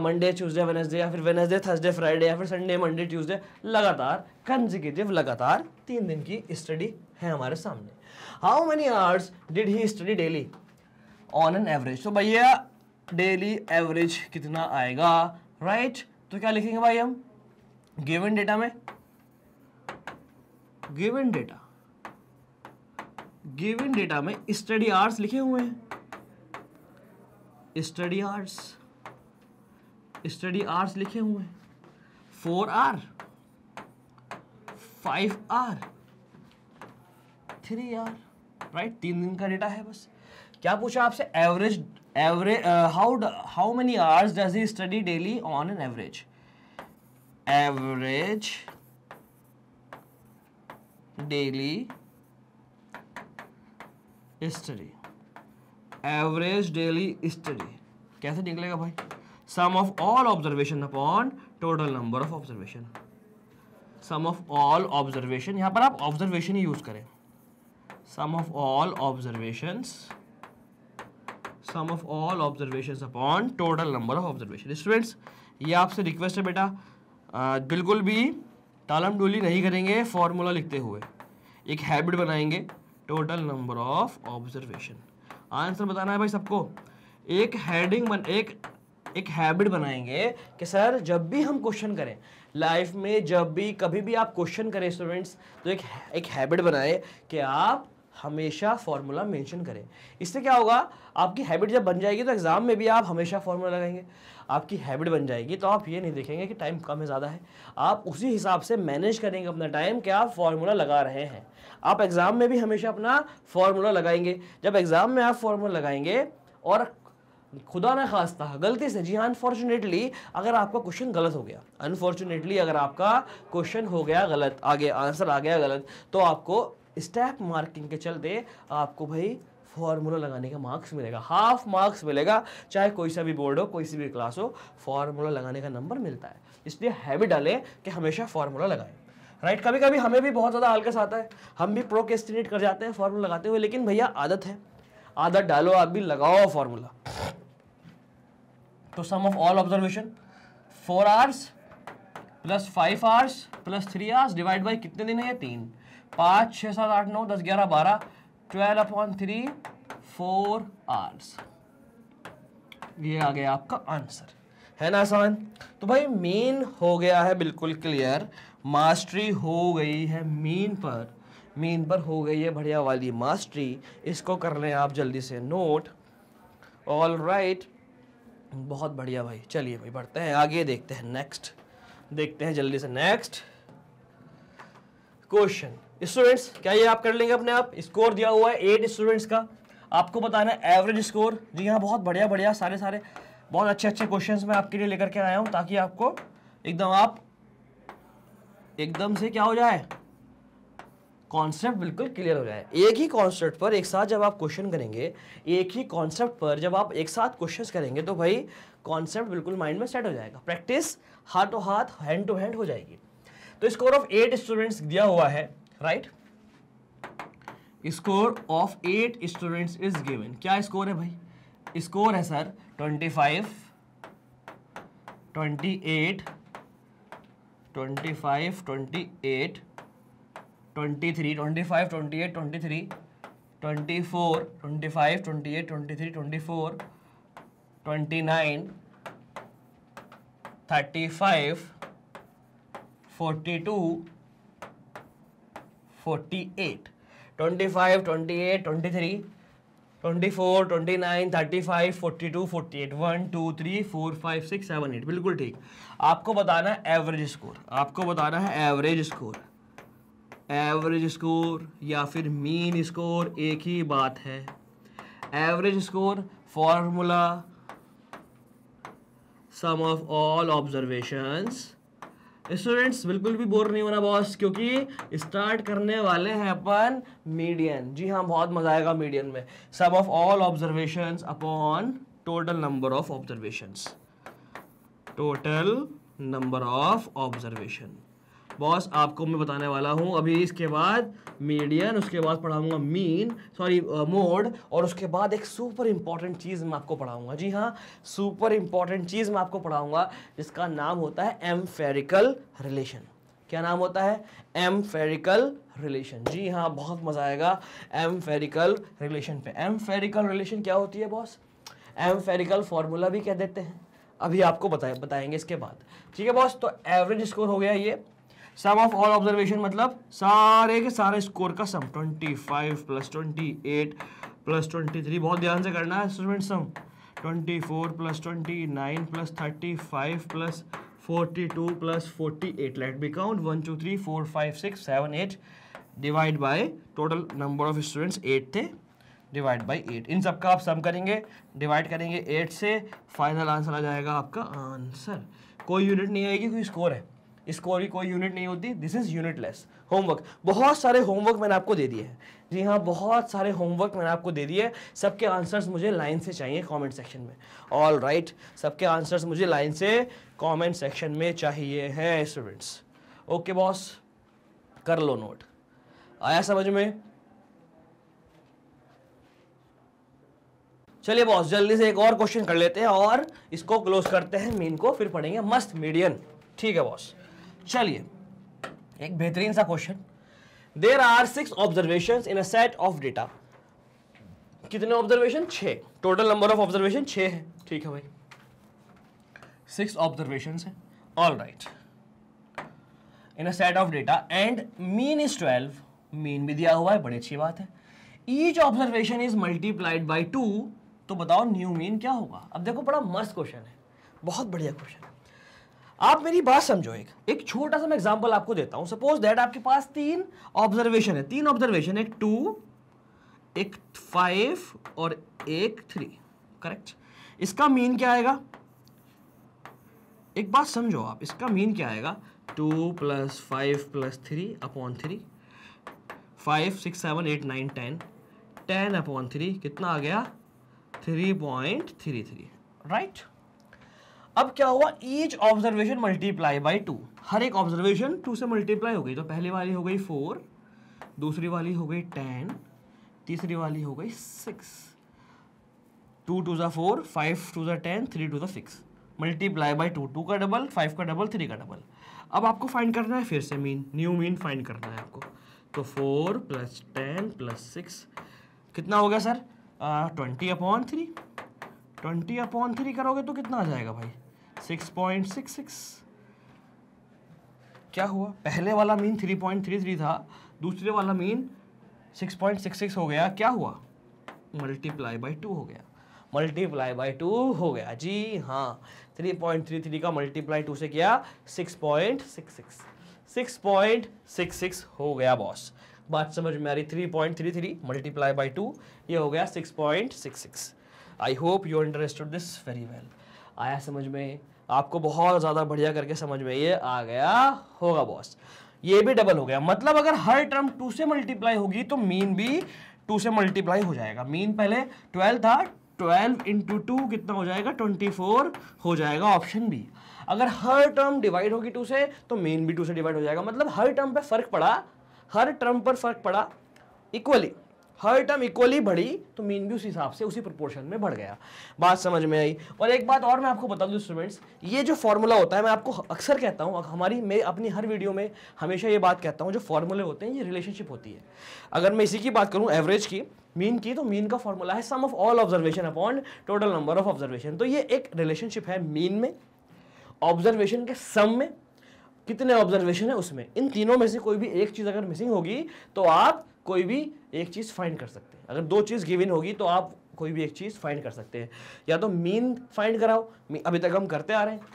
मंडे ट्यूसडे वेनसडे या फिर वेनसडे थर्सडे फ्राइडे या फिर संडे मंडे ट्यूसडे लगातार कंजिक्यूटिव लगातार तीन दिन की स्टडी है हमारे सामने। How many hours did he study daily on an average तो भैया डेली एवरेज कितना आएगा? Right right? तो क्या लिखेंगे भाई हम? गिवन डेटा में? गिवन डेटा गिवन डेटा में स्टडी आवर्स लिखे हुए हैं। स्टडी आवर्स स्टडी आवर्स लिखे हुए हैं। Four are five are three are right तीन दिन का डेटा है बस। क्या पूछा आपसे? Average average how how many hours does he study daily on an average average daily study average daily study कैसे निकलेगा भाई? Sum of all observation upon total number of observation sum of all observation यहाँ पर आप observation ही use करें. Sum of all observations sum of all observations upon total number of observations. Students, ये आपसे रिक्वेस्ट है बेटा। बिल्कुल भी तालम डोली नहीं करेंगे फॉर्मूला लिखते हुए। एक हैबिट बनाएँगे total number of observation answer बताना है भाई सबको। एक हेडिंग बन, एक एक हैबिट बनाएँगे कि सर, जब भी हम क्वेश्चन करें लाइफ में जब भी, कभी भी आप क्वेश्चन करें स्टूडेंट्स तो एक एक हैबिट बनाए कि आप हमेशा फॉर्मूला मेंशन करें। इससे क्या होगा? आपकी हैबिट जब बन जाएगी तो एग्ज़ाम में भी आप हमेशा फॉर्मूला लगाएँगे। आपकी हैबिट बन जाएगी तो आप ये नहीं देखेंगे कि टाइम कम है, ज़्यादा है। आप उसी हिसाब से मैनेज करेंगे अपना टाइम कि आप फॉर्मूला लगा रहे हैं। आप एग्ज़ाम में भी हमेशा अपना फॉर्मूला लगाएँगे। जब एग्ज़ाम में आप फॉर्मूला लगाएँगे और खुदा न खास्ता, गलती से, जी हाँ अनफॉर्चुनेटली अगर आपका क्वेश्चन गलत हो गया अनफॉर्चुनेटली अगर आपका क्वेश्चन हो गया गलत, आगे आंसर आ गया गलत तो आपको स्टैक मार्किंग के चलते आपको भाई फॉर्मूला लगाने का मार्क्स मिलेगा। हाफ़ मार्क्स मिलेगा, चाहे कोई सा भी बोर्ड हो, कोई सी भी क्लास हो, फॉर्मूला लगाने का नंबर मिलता है। इसलिए हैबिट डालें कि हमेशा फॉर्मूला लगाएँ। राइट कभी कभी हमें भी बहुत ज़्यादा हल्कस आता है। हम भी प्रोकेस्टिनेट कर जाते हैं फॉर्मूला लगाते हुए, लेकिन भैया आदत है। आदत डालो, आप भी लगाओ फॉर्मूला। तो sum of all observation four hours plus five hours plus three hours divide by कितने दिन है तीन। पाँच, छः, सात, आठ, नौ, दस, ग्यारह, बारह, twelve upon three, four hours ये आ गया आपका आंसर। है ना आसान? तो भाई मीन हो गया है, बिल्कुल क्लियर मास्टरी हो गई है मीन पर। मीन पर हो गई है बढ़िया वाली मास्टरी इसको कर लें आप जल्दी से नोट ऑल राइट बहुत बढ़िया भाई। चलिए भाई, बढ़ते हैं आगे, देखते हैं नेक्स्ट देखते हैं जल्दी से नेक्स्ट क्वेश्चन स्टूडेंट्स क्या ये आप कर लेंगे अपने आप? स्कोर दिया हुआ है एट स्टूडेंट्स का। आपको बताना है एवरेज स्कोर जी हाँ बहुत बढ़िया बढ़िया, सारे सारे। बहुत अच्छे अच्छे क्वेश्चंस मैं आपके लिए लेकर के आया हूँ ताकि आपको एकदम आप एकदम से क्या हो जाए? कॉन्सेप्ट बिल्कुल क्लियर हो जाए। एक ही कॉन्सेप्ट पर एक साथ जब आप क्वेश्चन करेंगे, एक ही कॉन्सेप्ट पर जब आप एक साथ क्वेश्चन करेंगे तो भाई कॉन्सेप्ट बिल्कुल माइंड में सेट हो जाएगा। प्रैक्टिस हाथों हाथ हैंड टू हैंड हो जाएगी। तो स्कोर ऑफ़ एट स्टूडेंट्स दिया हुआ है। Right? Score of eight students is given. क्या स्कोर है भाई? स्कोर है sir twenty five, twenty eight, twenty five, twenty eight, twenty three, twenty five, twenty eight, twenty three, twenty four, twenty five, twenty eight, twenty three, twenty four, twenty nine, thirty five, forty two forty eight twenty five twenty eight twenty three twenty four twenty nine thirty five forty two forty eight one two three four five six seven eight बिल्कुल ठीक। आपको बताना है average score आपको बताना है average score average score या फिर मीन स्कोर एक ही बात है। Average score formula sum of all observations students बिल्कुल भी बोर नहीं होना बॉस क्योंकि स्टार्ट करने वाले हैं अपन मीडियन जी हाँ बहुत मज़ा आएगा मीडियन में। Sum of all observation upon total number of observation total number of observation boss आपको मैं बताने वाला हूँ, अभी इसके बाद मीडियन उसके बाद पढ़ाऊँगा मीन सॉरी मोड और उसके बाद एक सुपर इंपॉर्टेंट चीज़ मैं आपको पढ़ाऊँगा। जी हाँ सुपर इंपॉर्टेंट चीज़ मैं आपको पढ़ाऊँगा, जिसका नाम होता है एम्फेरिकल रिलेशन क्या नाम होता है? एम्फेरिकल रिलेशन जी हाँ बहुत मज़ा आएगा एम्फेरिकल रिलेशन पे। एम्फेरिकल रिलेशन क्या होती है बॉस एम्फेरिकल फॉर्मूला भी कह देते हैं। अभी आपको बताए, बताएँगे इसके बाद। ठीक है बॉस तो एवरेज स्कोर हो गया ये। सम ऑफ़ ऑल ऑब्जर्वेशन मतलब सारे के सारे स्कोर का सम 25 प्लस 28 प्लस 23 बहुत ध्यान से करना है student sum 24 plus 29 plus 35 plus 42 plus 48 let be count 1 2 3 4 5 6 7 8 divide by total number of students 8 थे. डिवाइड बाय 8 इन सबका आप सम करेंगे डिवाइड करेंगे 8 से फाइनल आंसर आ जाएगा आपका आंसर कोई यूनिट नहीं आएगी, कोई स्कोर है। स्कोर की कोई यूनिट नहीं होती दिस इज़ यूनिटलेस होमवर्क बहुत सारे होमवर्क मैंने आपको दे दिए जी हाँ बहुत सारे होमवर्क मैंने आपको दे दिए सबके आंसर्स मुझे लाइन से चाहिए कमेंट सेक्शन में। ऑल राइट right, सबके आंसर्स मुझे लाइन से कमेंट सेक्शन में चाहिए हैं स्टूडेंट्स ओके बॉस कर लो नोट आया समझ में? चलिए बॉस जल्दी से एक और क्वेश्चन कर लेते हैं और इसको क्लोज करते हैं। मीन को फिर पढ़ेंगे। मस्त मीडियन ठीक है बॉस चलिए एक बेहतरीन सा question there are six observation in a set of data कितने ऑब्जर्वेशन छह. टोटल नंबर ऑफ़ ऑब्जर्वेशन छह है. ठीक है भाई. सिक्स ऑब्जर्वेशन है. All right in a set of data and mean is twelve mean भी दिया हुआ है बड़ी अच्छी बात है. Each observation is multiplied by two तो बताओ न्यू मीन क्या होगा? अब देखो बड़ा मस्त क्वेश्चन है. बहुत बढ़िया क्वेश्चन है. आप मेरी बात समझो एक। एक छोटा सा मैं एग्जांपल आपको देता हूँ। सपोज़ दैट आपके पास तीन ऑब्जर्वेशन है। तीन ऑब्जर्वेशन एक टू एक फाइव और एक थ्री करेक्ट इसका मीन क्या आएगा? एक बात समझो आप, इसका मीन क्या आएगा? Two plus five plus three upon three five six seven eight nine ten ten upon three कितना आ गया? Three point three three right अब क्या हुआ? Each observation multiply by two हर एक ऑब्जर्वेशन टू से मल्टीप्लाई हो गई। तो पहली वाली हो गई फोर दूसरी वाली हो गई टेन तीसरी वाली हो गई सिक्स टू टू ज़ा फोर फाइव टू ज़ा टेन थ्री टू ज़ा six multiply by two two का डबल फाइव का डबल थ्री का डबल अब आपको फाइंड करना है, फिर से मीन न्यू मीन फाइंड करना है आपको. तो four plus ten plus six कितना हो गया sir twenty upon three twenty upon three करोगे तो कितना आ जाएगा भाई? Six point six six. क्या हुआ? पहले वाला mean three point three three था, दूसरे वाला mean six point six six हो गया। क्या हुआ? मल्टीप्लाई बाई टू हो गया। मल्टीप्लाई बाई टू हो गया। जी हाँ थ्री पॉइंट थ्री थ्री का मल्टीप्लाई टू से किया six point six six six point six six हो गया बॉस बात समझ में आ रही? Three point three three multiply by two ये हो गया six point six six I hope you understood this very well आया समझ में? आपको बहुत ज़्यादा बढ़िया करके समझ में ये आ गया होगा बॉस ये भी डबल हो गया। मतलब अगर हर टर्म टू से मल्टीप्लाई होगी तो मीन भी टू से मल्टीप्लाई हो जाएगा। मीन पहले ट्वेल्व था ट्वेल्व इंटू टू कितना हो जाएगा? ट्वेंटी फोर हो जाएगा ऑप्शन बी अगर हर टर्म डिवाइड होगी टू से तो मेन भी टू से डिवाइड हो जाएगा। मतलब हर टर्म पे फ़र्क पड़ा, हर टर्म पर फ़र्क पड़ा इक्वली हर टर्म इक्वली बढ़ी तो मीन भी उस हिसाब से, उसी प्रोपोर्शन में बढ़ गया। बात समझ में आई? और एक बात और मैं आपको बता दूँ स्टूडेंट्स ये जो फॉर्मूला होता है, मैं आपको अक्सर कहता हूँ, हमारी, मैं अपनी हर वीडियो में हमेशा ये बात कहता हूँ, जो फॉर्मूले होते हैं, ये रिलेशनशिप होती है। अगर मैं इसी की बात करूँ एवरेज की मीन की तो मीन का फॉर्मूला है sum of all observation upon total number of observation तो ये एक रिलेशनशिप है मीन में ऑब्जर्वेशन के सम में, कितने ऑब्जर्वेशन है उसमें? इन तीनों में से कोई भी एक चीज़ अगर मिसिंग होगी तो आप कोई भी एक चीज़ फाइंड कर सकते हैं। अगर दो चीज़ गिवन होगी तो आप कोई भी एक चीज़ फाइंड कर सकते हैं। या तो मीन फाइंड कराओ। अभी तक हम करते आ रहे हैं।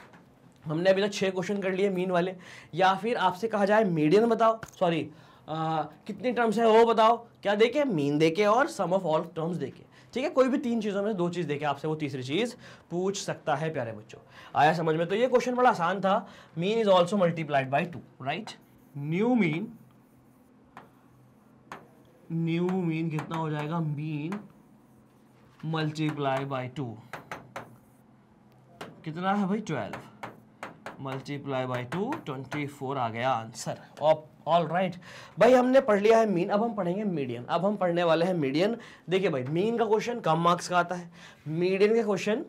हमने अभी तक छः क्वेश्चन कर लिए मीन वाले। या फिर आपसे कहा जाए मीडियन बताओ। सॉरी कितनी टर्म्स है वो बताओ। क्या देखे? मीन देखे और सम ऑफ़ ऑल टर्म्स देखे। ठीक है? कोई भी तीन चीज़ों में दो चीज़ देके आपसे, वो तीसरी चीज़ पूछ सकता है, प्यारे बच्चों। आया समझ में? तो ये क्वेश्चन बड़ा आसान था। Mean is also multiplied by two right new mean new mean कितना हो जाएगा? मीन मल्टीप्लाई बाई टू कितना है भाई? Twelve multiply by two twenty four आ गया आंसर ऑल राइट भाई, हमने पढ़ लिया है मीन अब हम पढ़ेंगे मीडियन अब हम पढ़ने वाले हैं मीडियन देखिए भाई मीन का क्वेश्चन कम मार्क्स का आता है. मीडियन का क्वेश्चन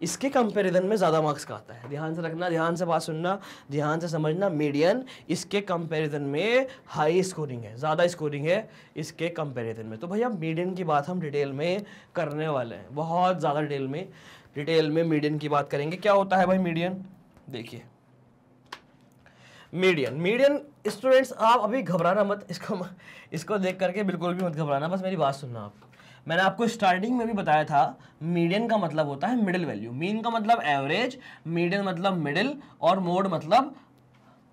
इसके कंपैरिजन में ज़्यादा मार्क्स का आता है। ध्यान से रखना, ध्यान से बात सुनना, ध्यान से समझना मीडियन इसके कंपैरिजन में हाई स्कोरिंग है, ज़्यादा स्कोरिंग है इसके कंपैरिजन में। तो भैया मीडियन की बात हम डिटेल में करने वाले हैं। बहुत ज़्यादा डिटेल में डिटेल में मीडियन की बात करेंगे। क्या होता है भाई मीडियन देखिए। मीडियन मीडियन स्टूडेंट्स आप अभी घबराना मत, इसको इसको देख करके बिल्कुल भी मत घबराना। बस मेरी बात सुनना आप। मैंने आपको स्टार्टिंग में भी बताया था मीडियन का मतलब होता है मिडिल वैल्यू मीन का मतलब एवरेज मीडियन मतलब मिडिल और मोड मतलब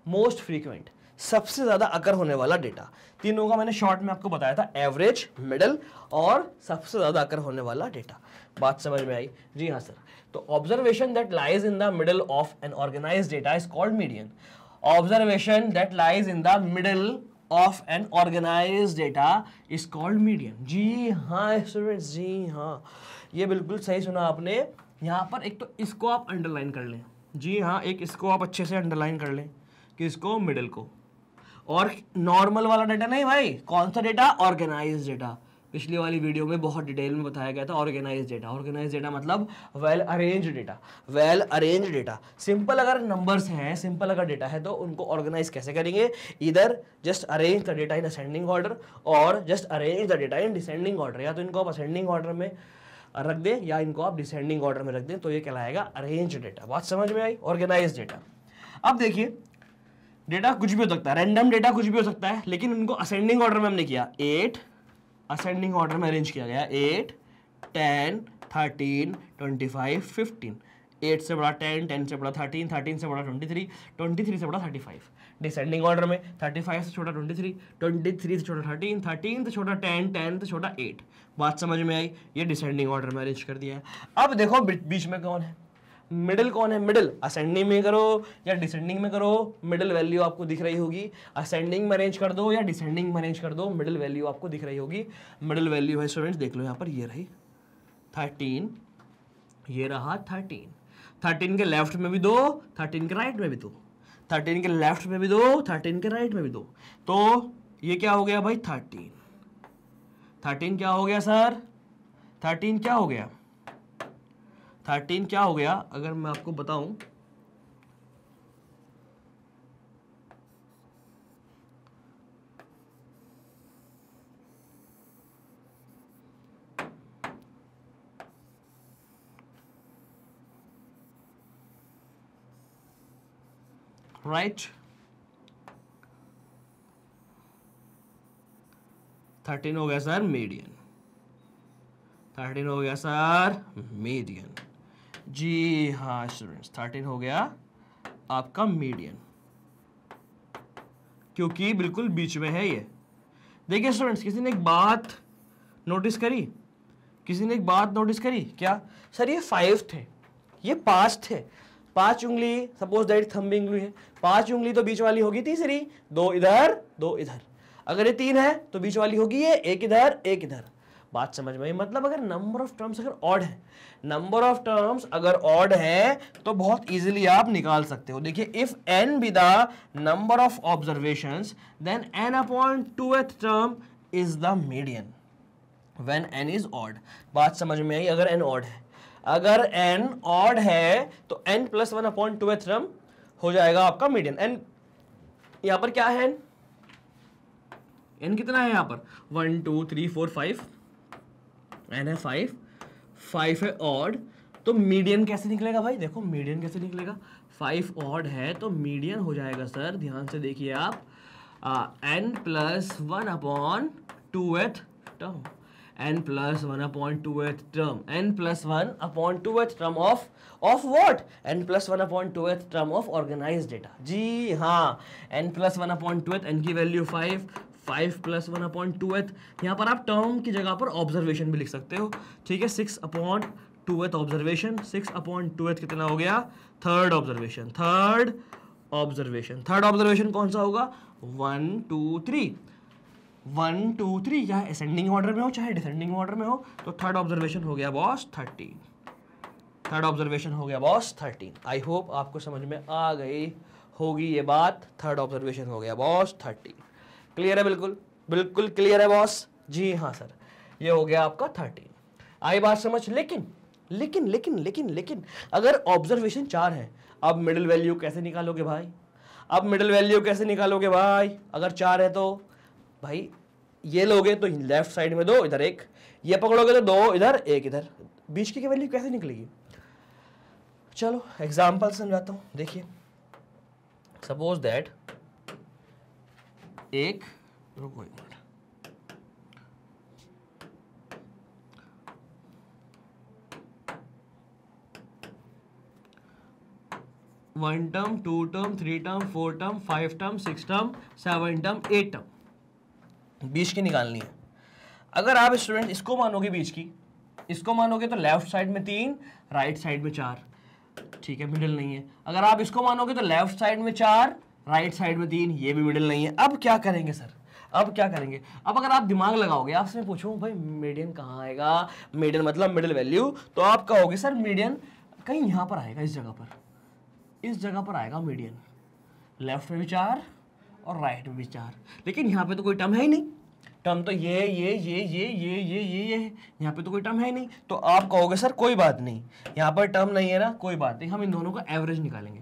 मोस्ट फ्रीक्वेंट सबसे ज़्यादा अकर होने वाला डेटा तीनों का मैंने शॉर्ट में आपको बताया था एवरेज मिडिल और सबसे ज़्यादा अकर होने वाला डेटा बात समझ में आई? जी हाँ सर तो observation that lies in the middle of an organise data is called median observation that lies in the middle of an organise data is called medium जी हाँ स्टूडेंट्स जी हाँ। ये बिल्कुल सही सुना आपने। यहाँ पर एक तो इसको आप अंडरलाइन कर लें। जी हाँ एक इसको आप अच्छे से अंडरलाइन कर लें कि इसको मिडिल को। और नॉर्मल वाला डेटा नहीं भाई, कौन सा डेटा ऑर्गेनाइज डेटा पिछली वाली वीडियो में बहुत डिटेल में बताया गया था ऑर्गेनाइज डेटा। ऑर्गेनाइज डेटा मतलब well arrange data. Well arrange data. Simple अगर नंबर्स हैं, सिंपल अगर डेटा है तो उनको ऑर्गेनाइज कैसे करेंगे? इधर just arrange the data in ascending order और just arrange the data in descending order या तो इनको आप असेंडिंग ऑर्डर में रख दें, या इनको आप डिसेंडिंग ऑर्डर में रख दें तो ये कहलाएगा अरेंज डेटा बात समझ में आई? ऑर्गेनाइज डेटा अब देखिए डेटा कुछ भी हो सकता है। रैंडम डेटा कुछ भी हो सकता है, लेकिन उनको असेंडिंग ऑर्डर में हमने किया। एट असेंडिंग ऑर्डर में अरेंज किया गया eight ten thirteen twenty five fifteen eight से बड़ा टेन टेन से बड़ा थर्टीन थर्टीन से बड़ा ट्वेंटी थ्री ट्वेंटी थ्री से बड़ा थर्टी फाइव डिसेंडिंग ऑर्डर में थर्टी फाइव से छोटा ट्वेंटी थ्री ट्वेंटी थ्री से छोटा थर्टीन थर्टीन से छोटा टेन टेन से छोटा एट बात समझ में आई? ये डिसेंडिंग ऑर्डर में अरेंज कर दिया है। अब देखो बीच में कौन है? मिडिल कौन है? मिडिल। असेंडिंग में करो या डिसेंडिंग में करो मिडिल वैल्यू आपको दिख रही होगी। असेंडिंग में अरेंज कर दो या डिसेंडिंग में अरेंज कर दो मिडिल वैल्यू आपको दिख रही होगी। मिडिल वैल्यू है स्टूडेंट्स देख लो यहाँ पर, ये रही। थर्टीन ये रहा थर्टीन थर्टीन के लेफ़्ट में भी दो थर्टीन के राइट में भी दो। थर्टीन के लेफ़्ट में भी दो थर्टीन के राइट में भी दो। तो ये क्या हो गया भाई? थर्टीन थर्टीन क्या हो गया सर थर्टीन क्या हो गया? थर्टीन क्या हो गया? अगर मैं आपको बताऊँ राइट थर्टीन हो गया सर मीडियन थर्टीन हो गया सर मीडियन जी हाँ स्टूडेंट्स थर्टीन हो गया आपका मीडियन क्योंकि बिल्कुल बीच में है ये। देखिए स्टूडेंट्स किसी ने एक बात नोटिस करी? किसी ने एक बात नोटिस करी? क्या? सर, ये फाइव थे। ये पाँच थे। पाँच उंगली सपोज़ दैट थंब उंगली है। पाँच उंगली तो बीच वाली होगी तीसरी, दो इधर दो इधर। अगर ये तीन है तो बीच वाली होगी ये, एक इधर एक इधर। बात समझ में आई? मतलब अगर नंबर ऑफ़ टर्म्स अगर ऑड है नंबर ऑफ़ टर्म्स अगर ऑड है तो बहुत इजीली आप निकाल सकते हो। देखिए if n be the number of observation then n upon two term is the median when n is odd बात समझ में आई? अगर एन ऑड है, अगर एन ऑड है तो n plus one upon two term हो जाएगा आपका मीडियन एन यहाँ पर क्या है एन एन कितना है यहाँ पर? One two three four five n है फाइव फाइव है ऑड तो मीडियन कैसे निकलेगा भाई? देखो मीडियन कैसे निकलेगा? फाइव ऑड है तो मीडियन हो जाएगा सर ध्यान से देखिए आप. N plus one upon two th term n plus one upon two th term n plus one upon two th term of of what n plus one upon two th term of organise data जी हाँ. N plus one upon two th n की value five five plus one upon two th यहाँ पर आप term की जगह पर observation भी लिख सकते हो। ठीक है six upon two th observation six upon two th कितना हो गया? Third observation third observation third observation कौन सा होगा? One two three one two three चाहे असेंडिंग ऑर्डर में हो, चाहे डिसेंडिंग ऑर्डर में हो तो थर्ड ऑब्जर्वेशन हो गया बॉस थर्टीन थर्ड ऑब्जर्वेशन हो गया बॉस थर्टीन आई होप आपको समझ में आ गई होगी ये बात। थर्ड ऑब्जर्वेशन हो गया बॉस थर्टीन क्लियर है बिल्कुल? बिल्कुल क्लियर है बॉस जी हाँ सर ये हो गया आपका थर्टीन आई बात समझ, लेकिन लेकिन लेकिन लेकिन लेकिन, अगर ऑब्जर्वेशन चार है, अब मिडिल वैल्यू कैसे निकालोगे भाई? अब मिडिल वैल्यू कैसे निकालोगे भाई? अगर चार है तो? भाई, ये लोगे तो लेफ़्ट साइड में दो, इधर एक. ये पकड़ोगे तो दो, इधर एक, इधर. बीच की वैल्यू कैसे निकलेगी? चलो एग्ज़ाम्पल समझाता हूँ. देखिए सपोज़ दैट एक, रुको एक minute. One term, two term, three term, four term, five term, six term, seven term, eight term. बीच की निकालनी है। अगर आप स्टूडेंट इसको मानोगे बीच की, इसको मानोगे तो लेफ़्ट साइड में तीन, राइट साइड में चार। ठीक है, मिडिल नहीं है। अगर आप इसको मानोगे तो लेफ़्ट साइड में चार राइट साइड में तीन, ये भी मिडिल नहीं है। अब क्या करेंगे सर अब क्या करेंगे? अब अगर आप दिमाग लगाओगे, आपसे पूछूँ, भाई मीडियन कहाँ आएगा? मीडियन मतलब मिडिल वैल्यू तो आप कहोगे सर मीडियन कहीं यहाँ पर आएगा, इस जगह पर। इस जगह पर आएगा मीडियन लेफ़्ट में भी चार और राइट में भी चार। लेकिन यहाँ पे तो कोई टर्म है ही नहीं। टर्म तो ये ये ये ये ये ये ये ये है। यहाँ पे तो कोई टर्म है नहीं। तो आप कहोगे सर कोई बात नहीं। यहाँ पर टर्म नहीं है ना, कोई बात नहीं। हम इन दोनों का एवरेज निकालेंगे।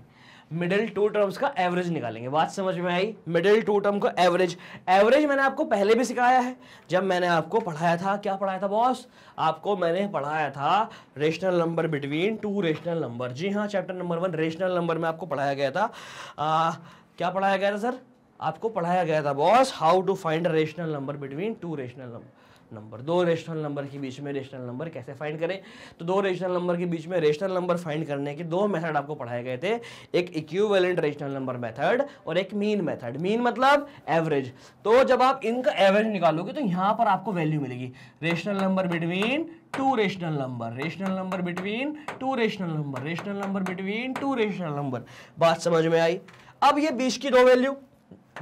मिडिल टू टर्म्स का एवरेज निकालेंगे। बात समझ में आई? मिडिल टू टर्म का एवरेज एवरेज मैंने आपको पहले भी सिखाया है। जब मैंने आपको पढ़ाया था क्या पढ़ाया था बॉस आपको मैंने पढ़ाया था rational number between two rational number जी हाँ chapter number one rational number में आपको पढ़ाया गया था। आ, क्या पढ़ाया गया था सर आपको पढ़ाया गया था boss how to find rational number between two rational number number. दो रेशनल नंबर के बीच में रेशनल नंबर कैसे फाइंड करें? तो दो रेशनल नंबर के बीच में रेशनल नंबर फाइंड करने के दो मेथड आपको पढ़ाए गए थे। एक इक्विवेलेंट रेशनल नंबर मेथड और एक मीन मेथड मीन मतलब एवरेज तो जब आप इनका एवरेज निकालोगे तो यहाँ पर आपको वैल्यू मिलेगी। Rational number between two rational number rational number between two rational number rational number between two rational number बात समझ में आई? अब ये बीच की दो वैल्यू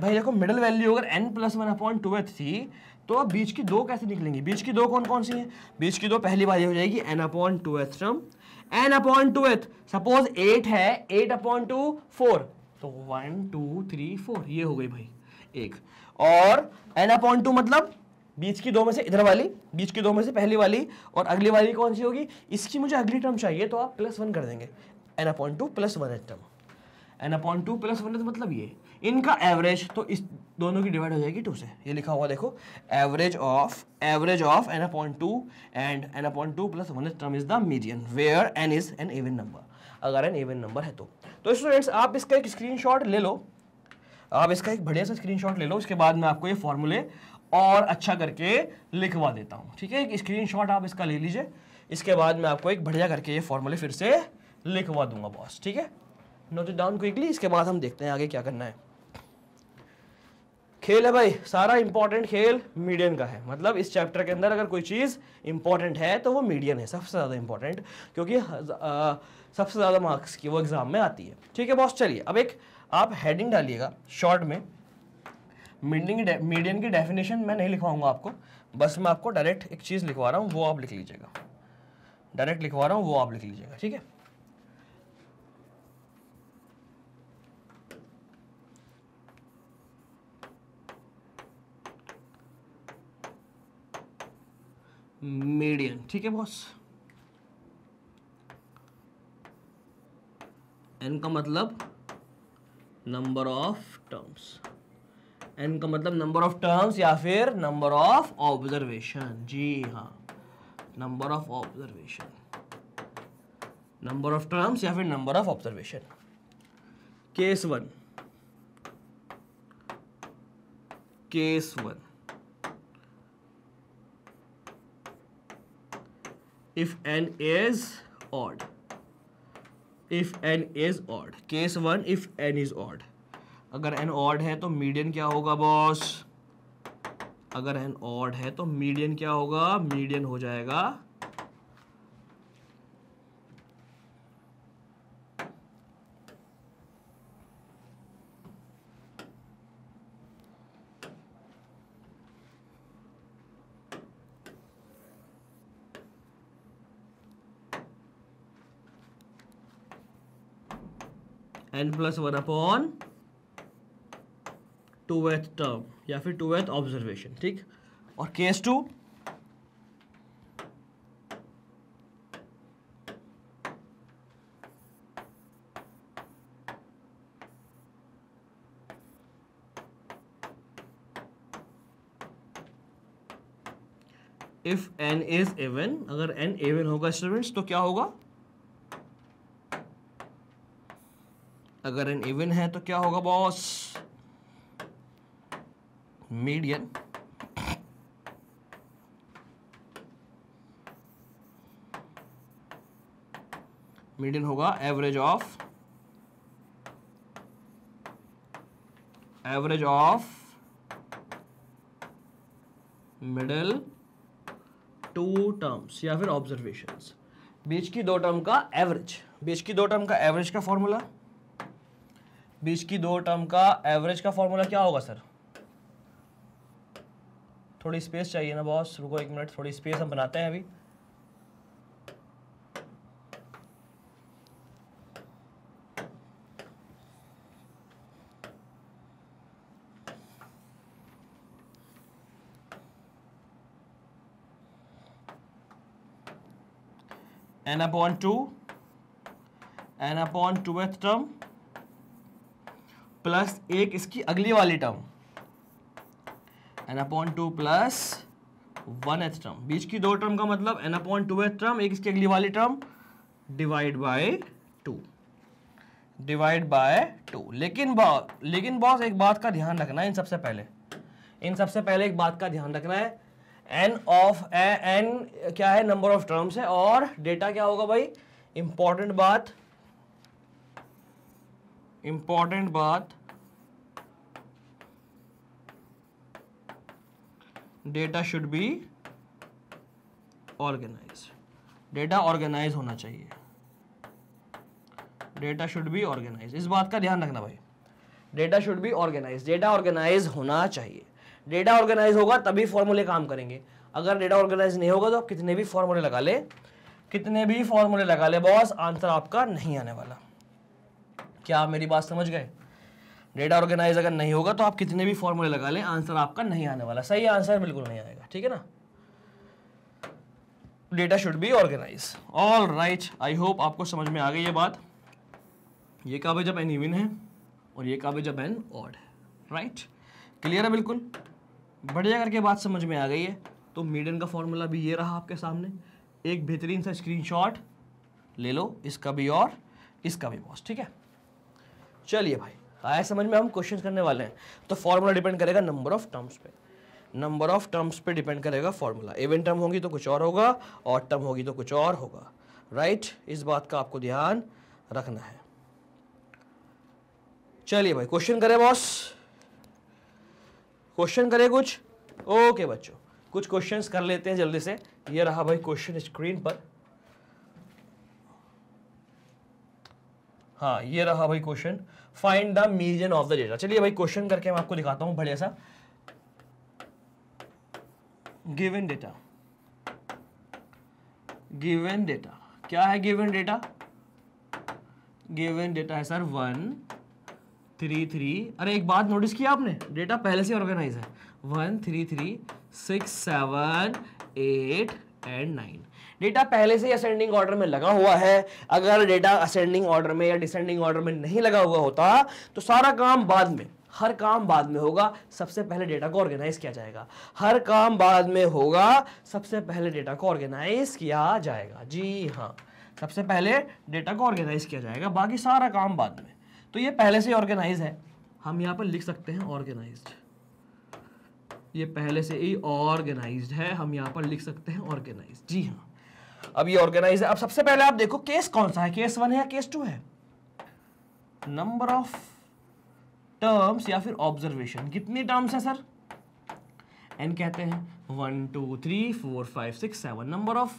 भाई देखो मिडिल वैल्यू अगर n plus one upon two थी तो अब बीच की दो कैसे निकलेंगी? बीच की दो कौन कौन सी हैं? बीच की दो पहली वाली हो जाएगी n upon two th term n upon two th suppose eight है एट अपॉन टू फोर तो वन टू थ्री फोर ये हो गई भाई, एक. और एन अपॉन टू मतलब बीच की दो में से इधर वाली, बीच की दो में से पहली वाली, और अगली वाली कौन सी होगी? इसकी मुझे अगली टर्म चाहिए तो आप प्लस वन कर देंगे. N upon two plus one th term n upon two plus one मतलब ये. इनका एवरेज तो इस दोनों की डिवाइड हो जाएगी टू से। ये लिखा हुआ देखो average of average of n upon two and n upon two plus one term is the median where n is an even number अगर एन एवन नंबर है तो। तो स्टूडेंट्स आप इसका एक स्क्रीनशॉट ले लो। आप इसका एक बढ़िया सा स्क्रीनशॉट ले लो, उसके बाद मैं आपको ये फॉर्मूले और अच्छा करके लिखवा देता हूँ। ठीक है, एक स्क्रीनशॉट आप इसका ले लीजिए, इसके बाद मैं आपको एक बढ़िया करके ये फॉर्मूले फिर से लिखवा दूँगा बॉस ठीक है? नोट डाउन क्विकली इसके बाद हम देखते हैं आगे क्या करना है। खेल है भाई, सारा इंपॉर्टेंट खेल मीडियन का है। मतलब इस चैप्टर के अंदर अगर कोई चीज़ इंपॉर्टेंट है तो वो मीडियन है, सबसे ज़्यादा इंपॉर्टेंट क्योंकि सबसे ज़्यादा मार्क्स की वो एग्ज़ाम में आती है। ठीक है बॉस चलिए, अब एक आप हेडिंग डालिएगा शॉर्ट में। मीडियन मीडियन की डेफिनेशन मैं नहीं लिखवाऊँगा आपको, बस मैं आपको डायरेक्ट एक चीज़ लिखवा रहा हूँ, वो आप लिख लीजिएगा। डायरेक्ट लिखवा रहा हूँ, वो आप लिख लीजिएगा, ठीक है? मीडियन, ठीक है बॉस? एन का मतलब नंबर ऑफ़ टर्म्स एन का मतलब नंबर ऑफ़ टर्म्स या फिर नंबर ऑफ़ ऑब्जर्वेशन जी हाँ number of observation number of terms या फिर number of observation case one case one if n is odd. If n is odd. Case one if n is odd अगर n odd है तो median क्या होगा boss अगर n odd है तो मीडियन क्या होगा? मीडियन हो जाएगा n plus one upon two th term या फिर टू वेथ ऑब्जर्वेशन ठीक? और case two if n is even अगर एन एवन होगा स्टूडेंट्स तो क्या होगा? अगर एन इवन है तो क्या होगा बॉस मीडियन मीडियन होगा average of average of middle two terms या फिर ऑब्जर्वेशंस बीच की दो टर्म का एवरेज बीच की दो टर्म का एवरेज का फॉर्मूला बीच की दो टर्म का एवरेज का फॉर्मूला क्या होगा, सर? थोड़ी स्पेस चाहिए ना, बॉस। रुको एक मिनट, थोड़ी स्पेस हम बनाते हैं अभी। n upon 2 n upon 2th term plus एक इसकी अगली वाली term. N upon two plus one th term. बीच की दो टर्म का मतलब n upon two th term, एक इसकी अगली वाली term. Divide by two divide by two लेकिन बॉस लेकिन बॉस एक बात का ध्यान रखना है इन सबसे पहले। इन सबसे पहले एक बात का ध्यान रखना है। एन ऑफ़ एन क्या है? नंबर ऑफ़ टर्म्स है। और डेटा क्या होगा भाई? इंपॉर्टेंट बात इंपॉर्टेंट बात, data should be organise data organise होना चाहिए। डेटा शुड बी ऑर्गेनाइज इस बात का ध्यान रखना भाई। Data should be organise data organise होना चाहिए। डेटा ऑर्गेनाइज होगा तभी फॉर्मूले काम करेंगे। अगर डेटा ऑर्गेनाइज नहीं होगा तो आप कितने भी फॉर्मूले लगा ले, कितने भी फॉर्मूले लगा ले, बॉस, आंसर आपका नहीं आने वाला। क्या आप मेरी बात समझ गए? डेटा ऑर्गेनाइज अगर नहीं होगा तो आप कितने भी फॉर्मूले लगा लें आंसर आपका नहीं आने वाला। सही आंसर बिल्कुल नहीं आएगा, ठीक है ना? Data should be organise all right I hope आपको समझ में आ गई ये बात। ये काबे जब एन इवन है और ये काबे जब एन ऑड है राइट क्लियर है बिल्कुल? बढ़िया करके बात समझ में आ गई है। तो मीडियन का फॉर्मूला भी ये रहा आपके सामने। एक बेहतरीन सा स्क्रीनशॉट ले लो, इसका भी और, इसका भी बॉस ठीक है? चलिए भाई आया समझ में हम क्वेश्चन करने वाले हैं। तो फॉर्मूला डिपेंड करेगा नंबर ऑफ़ टर्म्स पे। नंबर ऑफ़ टर्म्स पे डिपेंड करेगा फॉर्मूला इवन टर्म होगी तो कुछ और होगा और टर्म होगी तो कुछ और होगा। राइट इस बात का आपको ध्यान रखना है। चलिए भाई क्वेश्चन करें बॉस क्वेश्चन करें कुछ? ओके बच्चों, कुछ क्वेश्चंस कर लेते हैं जल्दी से। ये रहा भाई क्वेश्चन स्क्रीन पर। हाँ ये रहा भाई question find the median of the data चलिए भाई क्वेश्चन करके मैं आपको दिखाता हूँ बढ़िया सा। गिवन डेटा गिवन डेटा क्या है गिवन डेटा गिवन डेटा है सर वन थ्री थ्री अरे, एक बात नोटिस किया आपने? डेटा पहले से ऑर्गेनाइज है। One three three six seven eight and nine data पहले से असेंडिंग ऑर्डर में लगा हुआ है। अगर डेटा असेंडिंग ऑर्डर में या डिसेंडिंग ऑर्डर में नहीं लगा हुआ होता तो सारा काम बाद में, हर काम बाद में होगा। सबसे पहले डेटा को ऑर्गेनाइज किया जाएगा। हर काम बाद में होगा, सबसे पहले डेटा को ऑर्गेनाइज किया जाएगा। जी हाँ सबसे पहले डेटा को ऑर्गेनाइज किया जाएगा, बाकी सारा काम बाद में। तो ये पहले से ऑर्गेनाइज है। हम यहाँ पर लिख सकते हैं ऑर्गेनाइज ये पहले से ही ऑर्गेनाइज है, हम यहाँ पर लिख सकते हैं ऑर्गेनाइज जी हाँ। अब ये ऑर्गेनाइज है। अब सबसे पहले आप देखो केस कौन सा है? केस वन है या केस टू है? नंबर ऑफ़ टर्म्स या फिर ऑब्जर्वेशन कितनी टर्म्स है सर एन कहते हैं। One two three four five six seven number of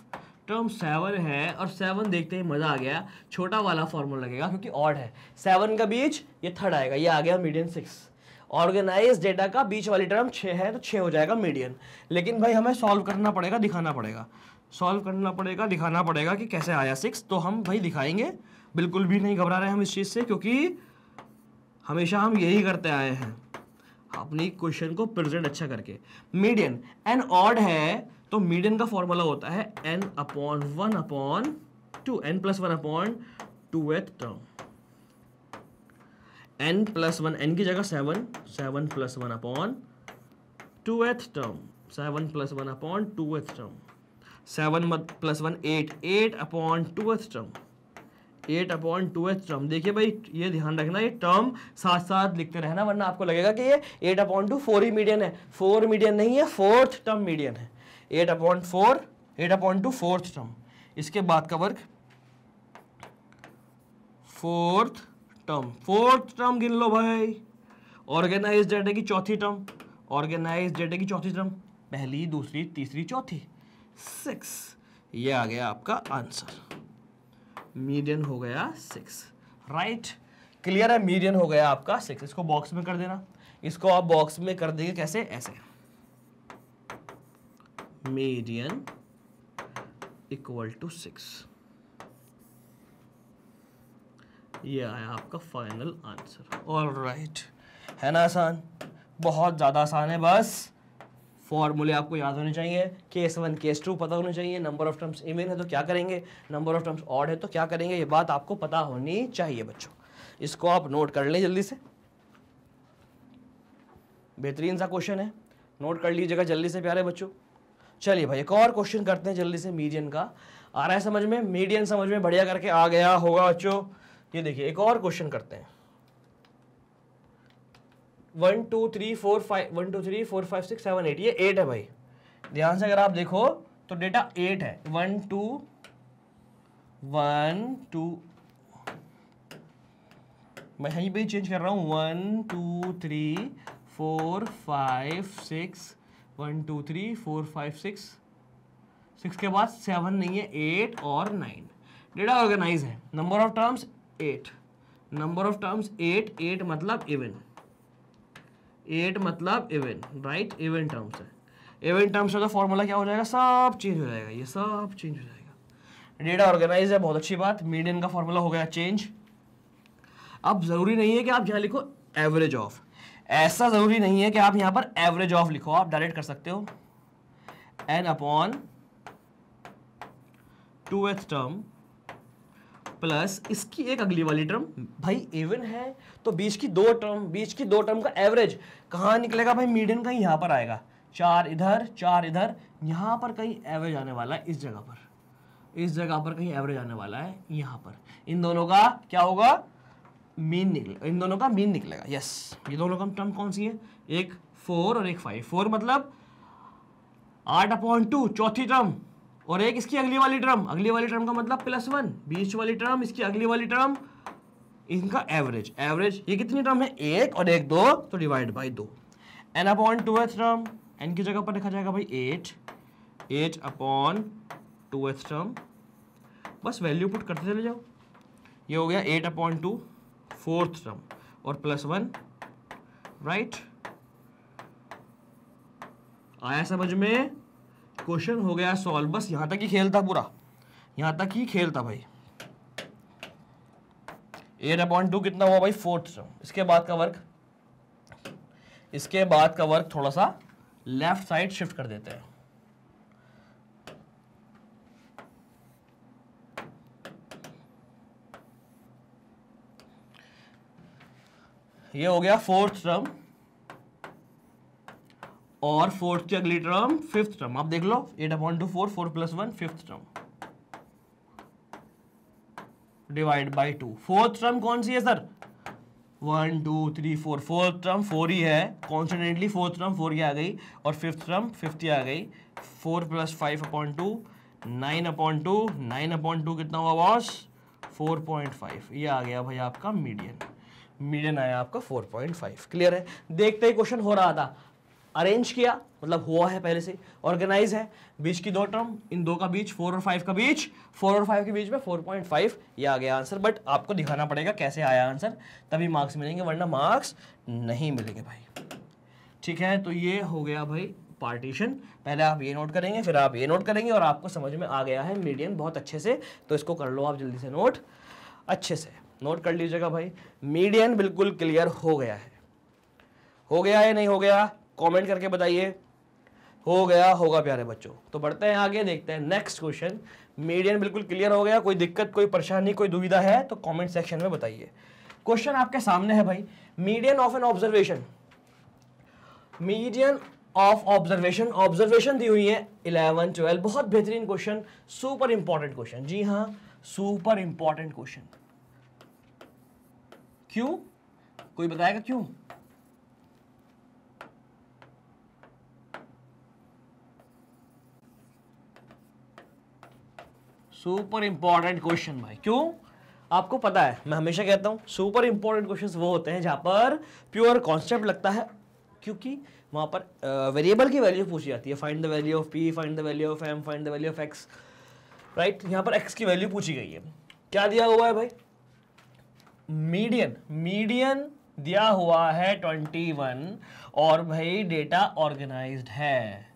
term seven है और सेवन देखते ही मज़ा आ गया। छोटा वाला फॉर्मूला लगेगा क्योंकि ऑड है। सेवन का बीच, ये थर्ड आएगा। ये आ गया मीडियन सिक्स ऑर्गेनाइज डेटा का बीच वाली टर्म छः है तो छः हो जाएगा मीडियन लेकिन भाई, हमें सॉल्व करना पड़ेगा, दिखाना पड़ेगा। सॉल्व करना पड़ेगा, दिखाना पड़ेगा कि कैसे आया सिक्स तो हम भाई दिखाएँगे। बिल्कुल भी नहीं घबरा रहे हम इस चीज़ से, क्योंकि हमेशा हम यही करते आए हैं। अपनी क्वेश्चन को प्रेजेंट अच्छा करके। मीडियन एन ऑड है तो मीडियन का फॉर्मूला होता है n upon one upon two n plus one upon two th term n plus one n की जगह seven seven plus one upon two th term seven plus one upon two th term seven plus one eight eight upon two term. Eight upon two th term. देखिए भाई, ये ध्यान रखना, ये term साथ साथ लिखते रहना, वरना आपको लगेगा कि ये एट अपॉन टू फोर ही मीडियन है। फोर मीडियन नहीं है, फोर्थ टर्म मीडियन है। Eight upon four, eight upon two fourth term. इसके बाद का वर्ग। Fourth term. फोर्थ टर्म गिन लो भाई। ऑर्गेनाइज डेटा की चौथी टर्म। ऑर्गेनाइज डेटा की चौथी टर्म। पहली, दूसरी, तीसरी, चौथी। सिक्स ये आ गया आपका आंसर। मीडियन हो गया सिक्स राइट क्लियर है? मीडियन हो गया आपका सिक्स इसको बॉक्स में कर देना। इसको आप बॉक्स में कर देंगे कैसे? ऐसे। मीडियन इक्वल टू सिक्स ये आया आपका फाइनल आंसर ऑल राइट है ना आसान? बहुत ज़्यादा आसान है बस। फॉर्मूले आपको याद होने चाहिए। केस वन, केस टू पता होने चाहिए। नंबर ऑफ़ टर्म्स इवन है तो क्या करेंगे? नंबर ऑफ़ टर्म्स ऑड है तो क्या करेंगे? ये बात आपको पता होनी चाहिए बच्चों। इसको आप नोट कर लें जल्दी से। बेहतरीन सा क्वेश्चन है। नोट कर लीजिएगा जल्दी से प्यारे बच्चों। चलिए भाई, एक और क्वेश्चन करते हैं जल्दी से मीडियन का। आ रहा है समझ में? मीडियन समझ में बढ़िया करके आ गया होगा बच्चों। ये देखिए, एक और क्वेश्चन करते हैं। One two three four five one two three four five six seven eight ये एट है भाई। ध्यान से अगर आप देखो तो डेटा एट है। वन टू वन टू मैं यहीं पे चेंज कर रहा हूँ। One two three four five six one two three four five six six के बाद सेवन नहीं है एट और नाइन डेटा ऑर्गेनाइज है। Number of terms eight number of terms eight eight मतलब इवन एट मतलब इवन राइट इवन टर्म्स है। Even terms का फॉर्मूला क्या हो जाएगा? सब चेंज हो जाएगा, ये सब चेंज हो जाएगा। डेटा ऑर्गेनाइज है बहुत अच्छी बात। मीडियन का फॉर्मूला हो गया चेंज अब ज़रूरी नहीं है कि आप यहाँ लिखो एवरेज ऑफ़ ऐसा ज़रूरी नहीं है कि आप यहाँ पर एवरेज ऑफ़ लिखो। आप डायरेक्ट कर सकते हो। N upon two th term plus इसकी एक अगली वाली टर्म भाई इवन है तो बीच की दो टर्म बीच की दो टर्म का एवरेज कहाँ निकलेगा भाई? मीडियन कहीं यहाँ पर आएगा। चार इधर चार इधर, यहाँ पर कहीं एवरेज आने वाला है इस जगह पर। इस जगह पर कहीं एवरेज आने वाला है यहाँ पर। इन दोनों का क्या होगा? मीन निकले, इन दोनों का मीन निकलेगा। यस ये दोनों का टर्म कौन सी है? एक फोर और एक फाइव फोर मतलब आठ अपॉइंट टू चौथी टर्म और एक इसकी अगली वाली टर्म अगली वाली टर्म का मतलब प्लस वन बीच वाली टर्म इसकी अगली वाली टर्म इनका एवरेज एवरेज ये कितनी टर्म है? एक और एक दो तो डिवाइड बाई दो. N upon two th term n की जगह पर लिखा जाएगा भाई eight eight upon two th term बस वैल्यू पुट करते चले जाओ. ये हो गया eight upon two fourth term और प्लस वन राइट आया समझ में? क्वेश्चन हो गया सॉल्व बस यहाँ तक ही खेल था पूरा. यहाँ तक ही खेल था भाई. एट अपॉन टू कितना हुआ भाई? फोर्थ टर्म इसके बाद का वर्क इसके बाद का वर्क थोड़ा सा लेफ़्ट साइड शिफ्ट कर देते हैं। ये हो गया फोर्थ टर्म और फोर्थ की अगली टर्म फिफ्थ टर्म आप देख लो eight upon two four four plus one fifth term divide by two fourth term कौन सी है sir one two three four fourth term four ही है. कॉन्स्टेंटली फोर्थ टर्म फोर की आ गई और फिफ्थ टर्म फिफ्थ ही आ गई. Four plus five upon two nine upon two nine upon two कितना हुआ बॉस फोर पॉइंट फाइव ये आ गया भाई आपका मीडियन मीडियन आया आपका 4.5 क्लियर है? देखते ही क्वेश्चन हो रहा था. अरेंज किया मतलब हुआ है पहले से ऑर्गेनाइज है, बीच की दो टर्म इन दो का बीच फोर और फाइव का बीच फोर और फाइव के बीच में फोर पॉइंट फाइव ये आ गया आंसर बट आपको दिखाना पड़ेगा कैसे आया आंसर तभी मार्क्स मिलेंगे, वरना मार्क्स नहीं मिलेंगे भाई। ठीक है तो ये हो गया भाई पार्टीशन पहले आप ये नोट करेंगे, फिर आप ये नोट करेंगे, और आपको समझ में आ गया है मीडियम बहुत अच्छे से तो इसको कर लो आप जल्दी से नोट अच्छे से नोट कर लीजिएगा भाई। मीडियन बिल्कुल क्लियर हो गया है। हो गया है नहीं हो गया? कमेंट करके बताइए। हो गया, होगा प्यारे बच्चों। तो बढ़ते हैं आगे, देखते हैं नेक्स्ट क्वेश्चन मीडियन बिल्कुल क्लियर हो गया, कोई दिक्कत, कोई परेशानी, कोई दुविधा है तो कमेंट सेक्शन में बताइए। क्वेश्चन आपके सामने है भाई। Median of n observation median of observation observation दी हुई है इलेवन ट्वेल्व बहुत बेहतरीन क्वेश्चन सुपर इंपॉर्टेंट क्वेश्चन जी हाँ सुपर इंपॉर्टेंट क्वेश्चन क्यों? कोई बताएगा क्यों? सुपर इंपॉर्टेंट क्वेश्चन भाई। क्यों? आपको पता है, मैं हमेशा कहता हूँ, सुपर इंपॉर्टेंट क्वेश्चंस वो होते हैं जहाँ पर प्योर कॉन्सेप्ट लगता है, क्योंकि वहाँ पर वेरिएबल की वैल्यू पूछी जाती है। Find the value of p find the value of m find the value of x right यहाँ पर एक्स की वैल्यू पूछी गई है। क्या दिया हुआ है भाई? मीडियन मीडियन दिया हुआ है ट्वेंटी वन और भाई डेटा ऑर्गेनाइज्ड है।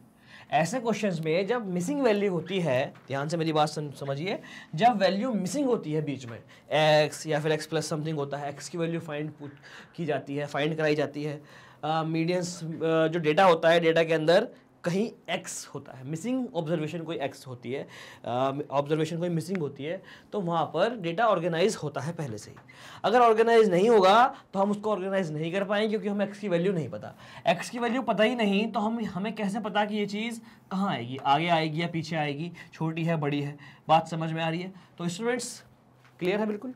ऐसे क्वेश्चंस में जब मिसिंग वैल्यू होती है ध्यान से मेरी बात समझिए जब वैल्यू मिसिंग होती है बीच में एक्स या फिर एक्स प्लस समथिंग होता है एक्स की वैल्यू फाइंड की जाती है फाइंड कराई जाती है मीडियंस uh, uh, जो डेटा होता है डेटा के अंदर कहीं एक्स होता है। मिसिंग ऑब्जर्वेशन कोई एक्स होती है ऑब्जर्वेशन कोई मिसिंग होती है तो वहाँ पर डेटा ऑर्गेनाइज होता है पहले से ही। अगर ऑर्गेनाइज नहीं होगा तो हम उसको ऑर्गेनाइज नहीं कर पाएँगे क्योंकि हमें एक्स की वैल्यू नहीं पता। एक्स की वैल्यू पता ही नहीं तो हम, हमें कैसे पता कि ये चीज़ कहाँ आएगी? आगे आएगी या पीछे आएगी? छोटी है, बड़ी है? बात समझ में आ रही है? तो स्टूडेंट्स क्लियर है बिल्कुल?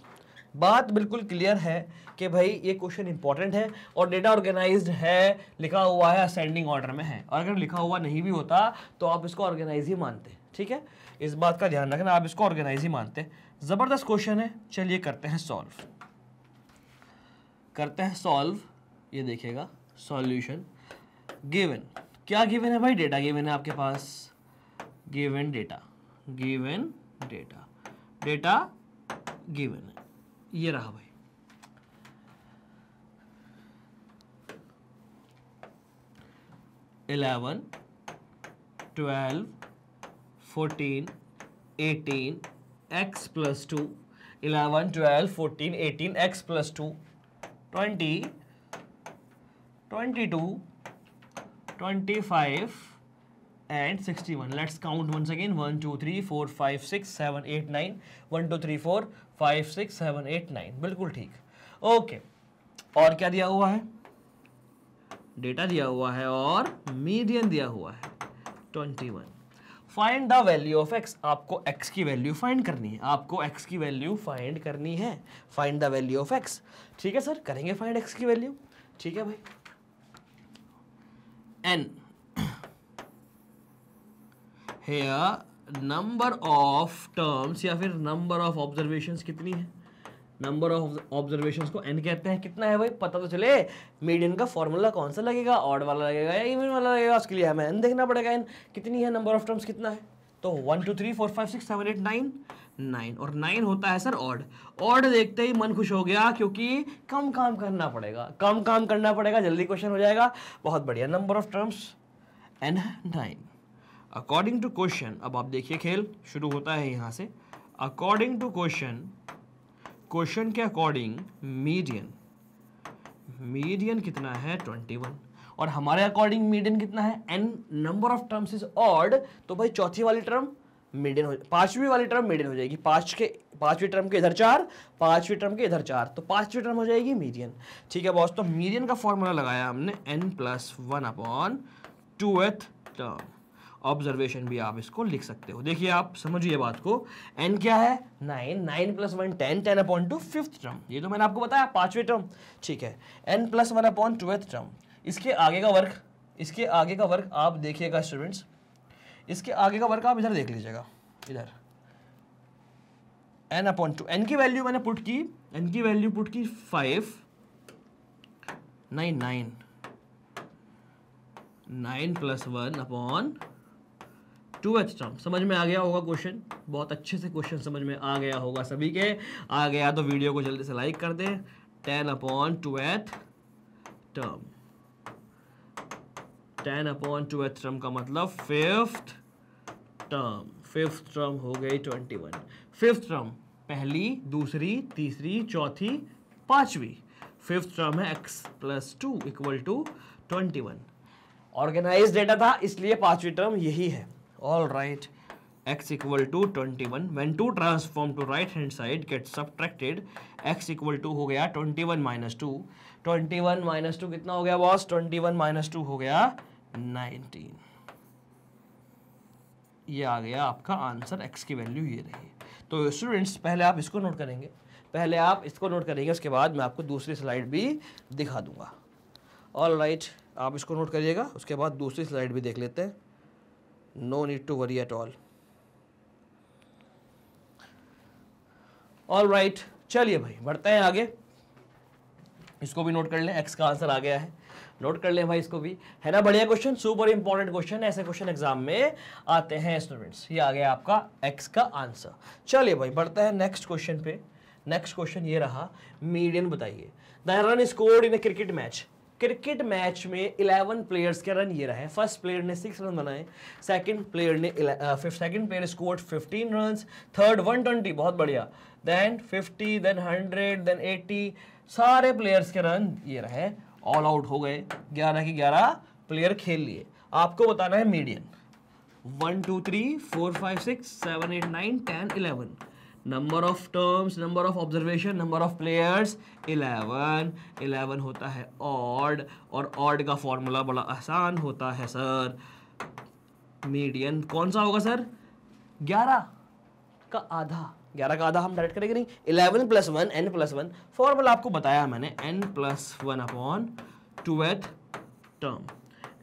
बात बिल्कुल क्लियर है कि भाई ये क्वेश्चन इंपॉर्टेंट है और डेटा ऑर्गेनाइज्ड है, लिखा हुआ है असेंडिंग ऑर्डर में है। और अगर लिखा हुआ नहीं भी होता तो आप इसको ऑर्गेनाइज ही मानते, ठीक है? इस बात का ध्यान रखना, आप इसको ऑर्गेनाइज ही मानते। ज़बरदस्त क्वेश्चन है, चलिए करते हैं सॉल्व करते हैं सॉल्व ये देखिएगा सॉल्यूशन गिवन क्या गिवन है भाई? डेटा गिवन है आपके पास। Given data given data data given है ये रहा भाई। Eleven, twelve, fourteen, eighteen, x plus two, eleven, twelve, fourteen, eighteen, x plus two, twenty twenty two, twenty five, and 61 let's count once again. 1 2 3 4 5 6 7 8 9 1 2 3 4 5 6 7 8 9 बिल्कुल ठीक। Okay और क्या दिया हुआ है? डेटा दिया हुआ है और मीडियन दिया हुआ है 21 find the value of x आपको एक्स की वैल्यू फाइंड करनी है। आपको एक्स की वैल्यू फाइंड करनी है। Find the value of x ठीक है सर करेंगे फाइंड एक्स की वैल्यू ठीक है भाई। N here number of terms या फिर नंबर ऑफ़ ऑब्जर्वेशन कितनी है? नंबर ऑफ़ ऑब्जर्वेशन को एन कहते हैं। कितना है भाई? पता तो चले मीडियन का फॉर्मूला कौन सा लगेगा? ऑड वाला लगेगा या इवन वाला लगेगा? उसके लिए हमें एन देखना पड़ेगा एन कितनी है नंबर ऑफ़ टर्म्स कितना है? तो one two three four five six seven eight nine nine और नाइन होता है सर ऑड ऑड देखते ही मन खुश हो गया क्योंकि कम काम करना पड़ेगा। कम काम करना पड़ेगा, जल्दी क्वेश्चन हो जाएगा। बहुत बढ़िया। Number of terms n nine according to question अब आप देखिए खेल, शुरू होता है यहाँ से। अकॉर्डिंग टू क्वेश्चन क्वेश्चन के अकॉर्डिंग मीडियन मीडियन कितना है? ट्वेंटी वन और हमारे अकॉर्डिंग मीडियन कितना है? N number of terms is odd तो भाई चौथी वाली टर्म मीडियन हो, पांचवी वाली टर्म मीडियन हो जाएगी। पाँच के, पांचवी टर्म के इधर चार, पांचवी टर्म के इधर चार तो पांचवी टर्म हो जाएगी मीडियन ठीक है बॉस तो मीडियन का फॉर्मूला लगाया हमने n plus one upon two term observation भी आप इसको लिख सकते हो। देखिए आप, समझिए बात को। एन क्या है? Nine nine plus one ten ten upon two fifth term ये तो मैंने आपको बताया, पांचवी टर्म ठीक है। N plus one upon twelfth term इसके आगे का वर्क इसके आगे का वर्क आप देखिएगा स्टूडेंट्स इसके आगे का वर्क आप इधर देख लीजिएगा। इधर। एन अपॉन टू एन की वैल्यू मैंने पुट की। एन की वैल्यू पुट की five nine nine nine plus one upon two th term समझ में आ गया होगा क्वेश्चन बहुत अच्छे से क्वेश्चन समझ में आ गया होगा सभी के। आ गया तो वीडियो को जल्दी से लाइक कर दें। Ten upon two th term ten upon two th term का मतलब फिफ्थ टर्म फिफ्थ टर्म हो गई ट्वेंटी वन फिफ्थ टर्म पहली, दूसरी, तीसरी, चौथी, पांचवी. फिफ्थ टर्म है x plus two equal to twenty one organise data था, इसलिए पांचवी टर्म यही है। All right. X equal to 21 when 2 transform to right hand side get subtracted. X equal to हो गया 21 minus 2 21 minus 2 कितना हो गया बॉस 21 minus 2 हो गया 19 ये आ गया आपका आंसर x की वैल्यू ये रही। तो स्टूडेंट्स पहले आप इसको नोट करेंगे। पहले आप इसको नोट करेंगे उसके बाद मैं आपको दूसरी स्लाइड भी दिखा दूँगा। ऑल राइट right, आप इसको नोट करिएगा उसके बाद दूसरी स्लाइड भी देख लेते हैं। No need to worry at all all right चलिए भाई, बढ़ते हैं आगे। इसको भी नोट कर लें एक्स का आंसर आ गया है। नोट कर लें भाई इसको भी। है ना, बढ़िया क्वेश्चन सुपर इंपॉर्टेंट क्वेश्चन ऐसे क्वेश्चन एग्ज़ाम में आते हैं स्टूडेंट्स ये आ गया आपका एक्स का आंसर चलिए भाई, बढ़ते हैं नेक्स्ट क्वेश्चन पे। नेक्स्ट क्वेश्चन ये रहा मीडियन बताइए। The run scored in a cricket match cricket match में 11 प्लेयर्स के रन ये रहे फ़र्स्ट प्लेयर ने सिक्स रन बनाए सेकंड प्लेयर ने second player scored 15 run third 120 बहुत बढ़िया। देन 50 देन 100 देन 80 सारे प्लेयर्स के रन ये रहे ऑल आउट हो गए। 11 की 11 प्लेयर खेल लिए। आपको बताना है median one two three four five six seven eight nine ten eleven number of terms number of observation number of players eleven eleven होता है ऑड और ऑड का फॉर्मूला बड़ा आसान होता है सर मीडियन कौन सा होगा सर ग्यारह का आधा। ग्यारह का आधा हम डायरेक्ट करेंगे नहीं। Eleven plus one n plus one formula आपको बताया मैंने n plus one upon term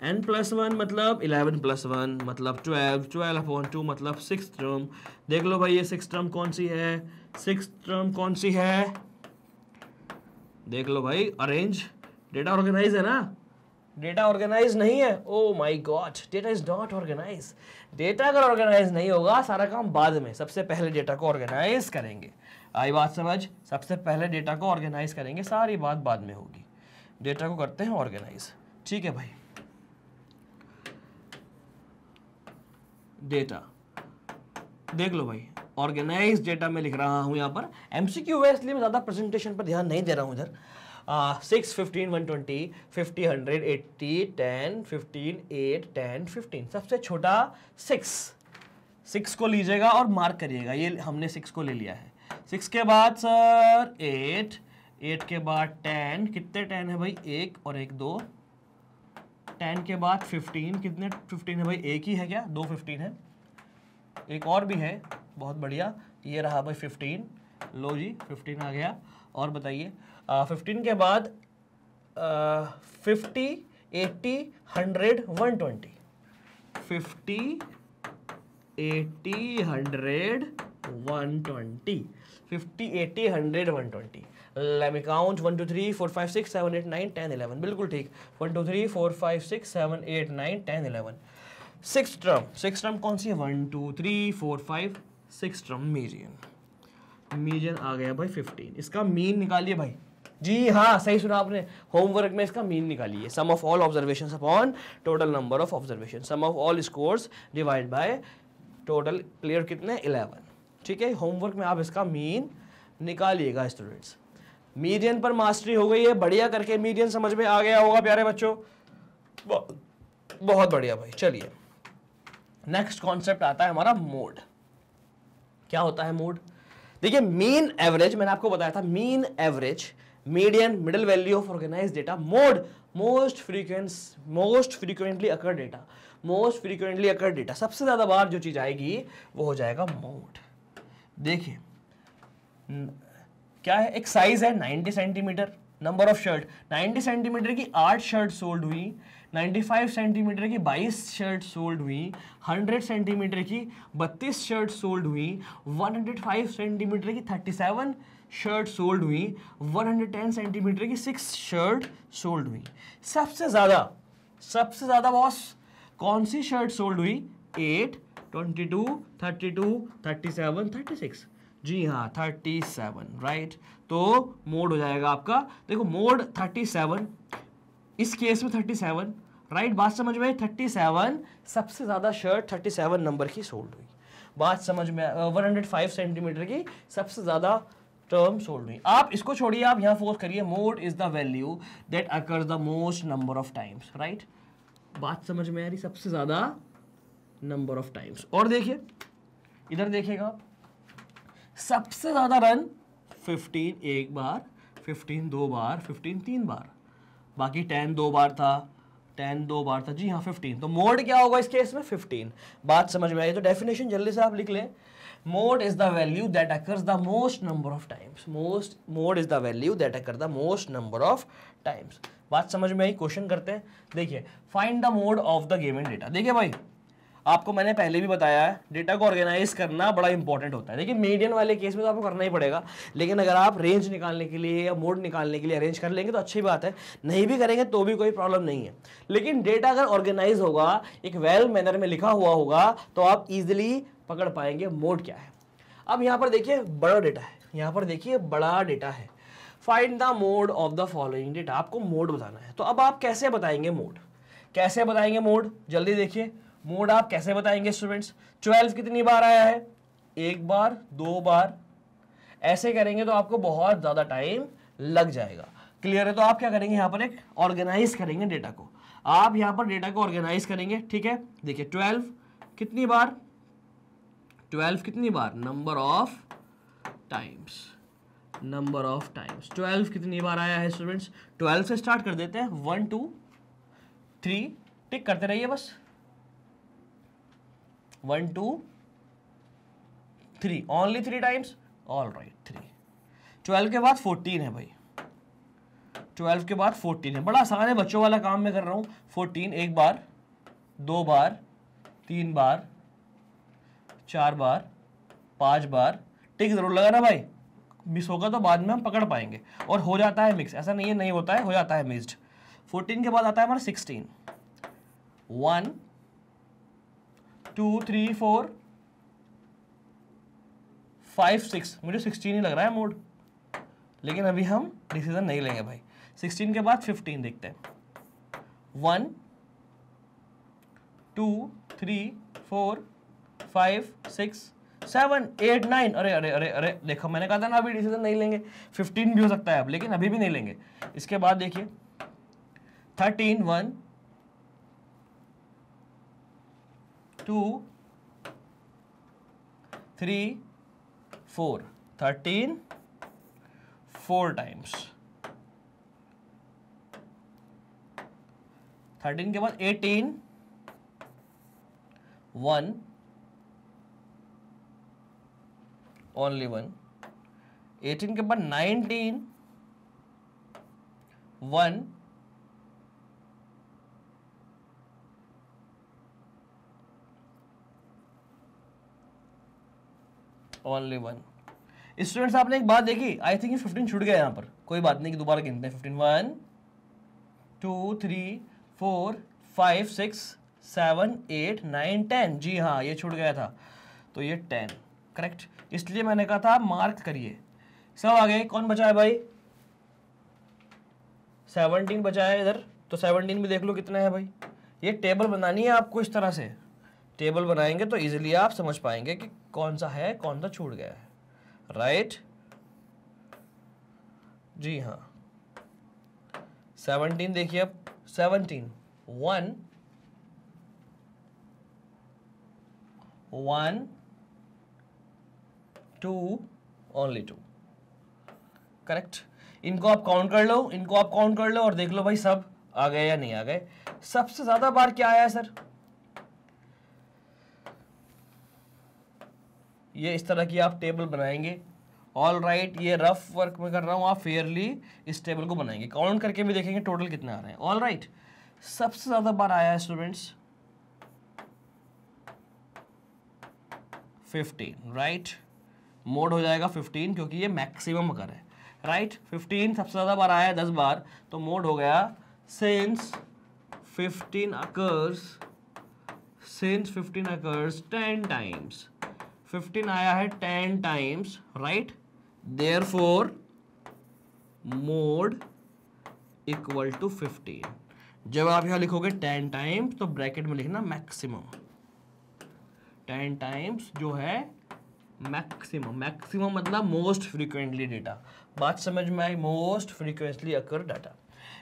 n plus one मतलब इलेवन प्लस वन मतलब ट्वेल्व ट्वेल्व अपॉन टू मतलब सिक्स टर्म देख लो भाई, ये सिक्स टर्म कौन सी है? सिक्स टर्म कौन सी है? देख लो भाई अरेंज डेटा ऑर्गेनाइज है ना? डेटा ऑर्गेनाइज नहीं है? ओ my god data is not organise data अगर ऑर्गेनाइज नहीं होगा, सारा काम बाद में, सबसे पहले डेटा को ऑर्गेनाइज करेंगे। आई बात समझ? सबसे पहले डेटा को ऑर्गेनाइज करेंगे, सारी बात बाद में होगी। डेटा को करते हैं ऑर्गेनाइज ठीक है भाई। डेटा देख लो भाई ऑर्गेनाइज डेटा में लिख रहा हूँ यहाँ पर। एमसीक्यू है इसलिए मैं ज़्यादा प्रेजेंटेशन पर ध्यान नहीं दे रहा हूँ इधर। Six fifteen one twenty fifty hundred eighty ten fifteen eight ten fifteen सबसे छोटा सिक्स सिक्स को लीजिएगा और मार्क करिएगा। ये हमने सिक्स को ले लिया है। सिक्स के बाद सर एट एट के बाद टेन कितने टेन है भाई? एक और एक, दो। टेन के बाद फिफ्टीन कितने? फिफ्टीन है भाई, एक ही है क्या? दो फिफ्टीन है। एक और भी है, बहुत बढ़िया। ये रहा भाई फिफ्टीन लो जी फिफ्टीन आ गया। और बताइए फिफ्टीन के बाद fifty eighty hundred one twenty fifty eighty hundred one twenty fifty eighty hundred one twenty let me count. 1 2 3 4 5 6 7 8 9 10 11 बिल्कुल ठीक। 1 2 3 4 5 6 7 8 9 10 11 सिक्स टर्म सिक्स टर्म कौन सी है? One two three four five six term median median आ गया भाई fifteen इसका mean निकालिए भाई। जी हाँ सही सुना आपने। होमवर्क में इसका मीन निकालिए। Sum of all observation upon total number of observation sum of all scores divide by total clear कितने? इलेवन ठीक है? होमवर्क में आप इसका मीन निकालिएगा स्टूडेंट्स मीडियन पर मास्टरी हो गई है, बढ़िया करके मीडियन समझ में आ गया होगा, प्यारे बच्चों। बहुत बढ़िया भाई, चलिए। नेक्स्ट कॉन्सेप्ट आता है हमारा मोड क्या होता है मोड देखिए मीन एवरेज मैंने आपको बताया था mean average median middle value of organise data mode most frequency most frequently occur data most frequently occur data सबसे ज़्यादा बार जो चीज़ आएगी, वो हो जाएगा मोड देखिए क्या है? एक साइज़ है 90 centimetre number of shirt 90 centimetre की आठ शर्ट सोल्ड हुई 95 सेंटीमीटर की 22 शर्ट सोल्ड हुई 100 सेंटीमीटर की 32 शर्ट सोल्ड हुई 105 सेंटीमीटर की 37 शर्ट सोल्ड हुई 110 सेंटीमीटर की 6 शर्ट सोल्ड हुई. सबसे ज़्यादा सबसे ज़्यादा बॉस कौन सी शर्ट सोल्ड हुई? 8 22 32 37 36 जी हाँ थर्टी सेवन राइट तो मोड हो जाएगा आपका। देखो मोड थर्टी सेवन इस केस में थर्टी सेवन राइट बात समझ में थर्टी सेवन सबसे ज़्यादा शर्ट थर्टी सेवन नंबर की सोल्ड हुई। बात समझ में वन हंड्रेड फाइव सेंटीमीटर की सबसे ज़्यादा टर्म सोल्ड हुई। आप इसको छोड़िए, आप यहाँ फोर्स करिए mode is the value that occur the most number of times right बात समझ में आ रही? सबसे ज़्यादा नंबर ऑफ़ टाइम्स और देखिए, इधर देखिएगा आप। सबसे ज़्यादा रन? 15 एक बार 15 दो बार 15 तीन बार। बाकी 10 दो बार था 10 दो बार था। जी हाँ 15 तो मोड क्या होगा इस केस में? 15 बात समझ में आई? तो डेफिनेशन जल्दी से आप लिख लें। Mode is the value that occurs the most number of times most mode is the value that occur the most number of times बात समझ में आई? क्वेश्चन करते हैं। देखिए find the mode of the gaming data देखिए भाई आपको मैंने पहले भी बताया है डेटा को ऑर्गेनाइज करना बड़ा इंपॉर्टेंट होता है। देखिए मीडियन वाले केस में तो आपको करना ही पड़ेगा, लेकिन अगर आप रेंज निकालने के लिए या मोड निकालने के लिए अरेंज कर लेंगे तो अच्छी बात है, नहीं भी करेंगे तो भी कोई प्रॉब्लम नहीं है। लेकिन डेटा अगर ऑर्गेनाइज होगा, एक वेल मैनर में लिखा हुआ होगा तो आप इजिली पकड़ पाएँगे मोड क्या है। अब यहाँ पर देखिए, बड़ा डेटा है। यहाँ पर देखिए, बड़ा डेटा है। Find the mode of the following data आपको मोड बताना है। तो अब आप कैसे बताएँगे मोड कैसे बताएँगे मोड जल्दी देखिए। मोड आप कैसे बताएँगे स्टूडेंट्स ट्वेल्व कितनी बार आया है? एक बार, दो बार। ऐसे करेंगे तो आपको बहुत ज़्यादा टाइम लग जाएगा। क्लियर है? तो आप क्या करेंगे? यहाँ पर एक ऑर्गेनाइज करेंगे डेटा को। आप यहाँ पर डेटा को ऑर्गेनाइज करेंगे, ठीक है? देखिए ट्वेल्व कितनी बार? ट्वेल्व कितनी बार? Number of times number of times twelve कितनी बार आया है स्टूडेंट्स ट्वेल्व से स्टार्ट कर देते हैं। वन टू थ्री टिक करते रहिए बस। One two three only three times all right three twelve के बाद फोर्टीन है भाई. ट्वेल्व के बाद फोर्टीन है. बड़ा आसान है, बच्चों वाला काम मैं कर रहा हूँ. फोर्टीन एक बार, दो बार, तीन बार, चार बार, पाँच बार. टिक ज़रूर लगा ना भाई. मिस होगा तो बाद में हम पकड़ पाएँगे. और हो जाता है मिक्स ऐसा नहीं है, नहीं होता है, हो जाता है मिस्ड फोर्टीन के बाद आता है हमारा sixteen one two three four five six मुझे सिक्सटीन ही लग रहा है मोड लेकिन अभी हम डिसीज़न नहीं लेंगे भाई. सिक्सटीन के बाद फिफ्टीन देखते हैं. One two three four five six seven eight nine अरे अरे अरे अरे, देखो, मैंने कहा था ना अभी डिसीज़न नहीं लेंगे. फिफ्टीन भी हो सकता है अब, लेकिन अभी भी नहीं लेंगे. इसके बाद देखिए. Thirteen one two three four thirteen four times thirteen के बाद eighteen one only one eighteen के बाद nineteen one only one students आपने एक बात देखी? आई थिंक फिफ्टीन छूट गया यहाँ पर। कोई बात नहीं कि दोबारा गिनते हैं। Fifteen one two three four five six seven eight nine ten जी हाँ ये छूट गया था। तो ये टेन करेक्ट इसलिए मैंने कहा था मार्क करिए। सब आ गए। कौन बचा है भाई? सेवनटीन बचा है इधर। तो सेवनटीन भी देख लो कितना है भाई। ये टेबल बनानी है आपको इस तरह से। टेबल बनाएँगे तो इजीली आप समझ पाएँगे कि कौन सा है, कौन सा छूट गया है। राइट जी हाँ। सेवनटीन देखिए अब। Seventeen one one two only two correct इनको आप काउंट कर लो, इनको आप काउंट कर लो और देख लो भाई सब आ गए या नहीं आ गए। सबसे ज़्यादा बार क्या आया है सर ये इस तरह की आप टेबल बनाएँगे। ऑल राइट right, ये रफ वर्क में कर रहा हूँ आप फेयरली इस टेबल को बनाएँगे। काउंट करके भी देखेंगे टोटल कितने आ रहे हैं। ऑल राइट right, सबसे ज़्यादा बार आया है स्टूडेंट्स फिफ्टीन राइट मोड हो जाएगा फिफ्टीन क्योंकि ये मैक्सिमम कर है। Right right? फिफ्टीन सबसे ज़्यादा बार आया है दस बार। तो मोड हो गया। Since fifteen occurs since fifteen occurs ten times fifteen आया है ten times right therefore mode equal to fifteen जब आप यहाँ लिखोगे टेन टाइम्स तो ब्रैकेट में लिखना मैक्सिमम टेन टाइम्स जो है मैक्सिमम मैक्सिमम मतलब मोस्ट फ्रीक्वेंटली डेटा बात समझ में आई? मोस्ट फ्रीक्वेंटली अकर डाटा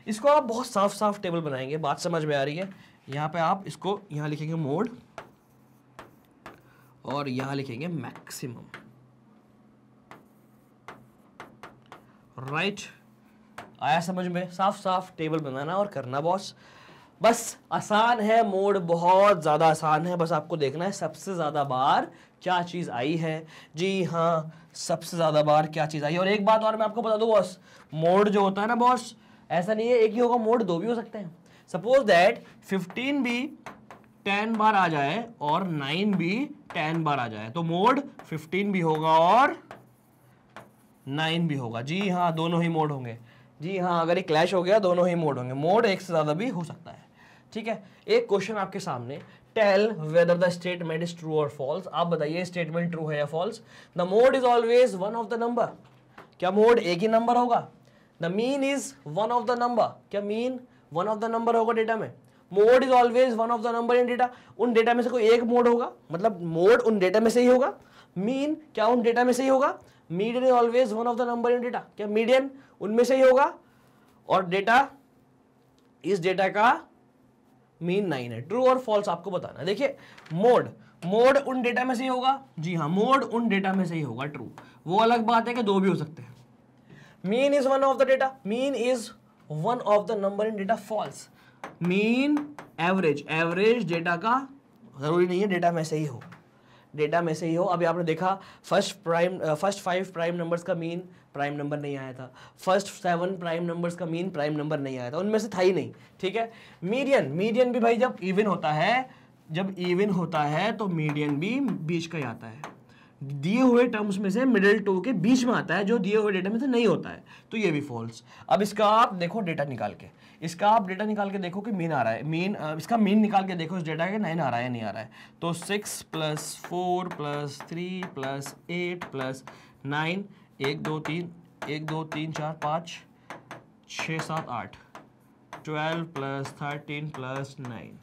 इसको आप बहुत साफ़ साफ़ टेबल बनाएँगे। बात समझ में आ रही है? यहाँ पे आप इसको यहाँ लिखेंगे मोड और यहाँ लिखेंगे मैक्सिमम। राइट आया समझ में? साफ़ साफ़ टेबल बनाना और करना बॉस बस आसान है, मोड बहुत ज़्यादा आसान है। बस आपको देखना है सबसे ज़्यादा बार क्या चीज़ आई है। जी हाँ सबसे ज़्यादा बार क्या चीज़ आई है। और एक बात और मैं आपको बता दूँ बॉस मोड जो होता है ना बॉस ऐसा नहीं है, एक ही होगा, मोड दो भी हो सकते हैं। सपोज़ दैट फिफ्टीन भी टेन बार आ जाए और नाइन भी टेन बार आ जाए तो मोड फिफ्टीन भी होगा और नाइन भी होगा। जी हाँ दोनों ही मोड होंगे। जी हाँ अगर ये क्लैश हो गया, दोनों ही मोड होंगे। मोड एक से ज़्यादा भी हो सकता है। ठीक है? एक क्वेश्चन आपके सामने। Tell whether the statement is true और फॉल्स आप बताइए स्टेटमेंट ट्रू है या false the mode is always one of the number क्या मोड एक ही नंबर होगा? The mean is one of the number क्या mean one of the number होगा डेटा में? Mode is always one of the number in data उन data में से कोई एक मोड होगा? मतलब मोड उन डेटा में से ही होगा। मीन क्या उन डेटा में से ही होगा? Median is always one of the number in data क्या मीडियन उनमें से ही होगा? और डेटा इस डेटा का मीन नाइन है। ट्रू और फॉल्स आपको बताना देखिए मोड मोड उन डेटा में से ही होगा। जी हाँ मोड उन डेटा में से ही होगा। ट्रू वो अलग बात है कि दो भी हो सकते हैं। Mean is one of the data mean is one of the number in data false mean average average data का ज़रूरी नहीं है डेटा में से ही हो। डेटा में से ही हो। अभी आपने देखा first prime first five prime numbers का मीन प्राइम नंबर नहीं आया था। फ़र्स्ट सेवन प्राइम नंबर्स का मीन प्राइम नंबर नहीं आया था। उनमें से था ही नहीं, ठीक है? मीडियन मीडियन भी भाई जब इवन होता है, जब इवन होता है तो मीडियन भी बीच का ही आता है। दिए हुए टर्म्स में से मिडिल टू के बीच में आता है, जो दिए हुए डेटा में से नहीं होता है। तो ये भी फॉल्स अब इसका आप देखो डेटा निकाल के। इसका आप डेटा निकाल के देखो कि मीन आ रहा है। मीन इसका मीन निकाल के देखो, इस डेटा के नाइन आ रहा है नहीं आ रहा है। तो six plus four plus three plus eight plus nine एक, दो, तीन, एक, दो, तीन, चार, पाँच, छः, सात, आठ। Twelve plus thirteen plus nine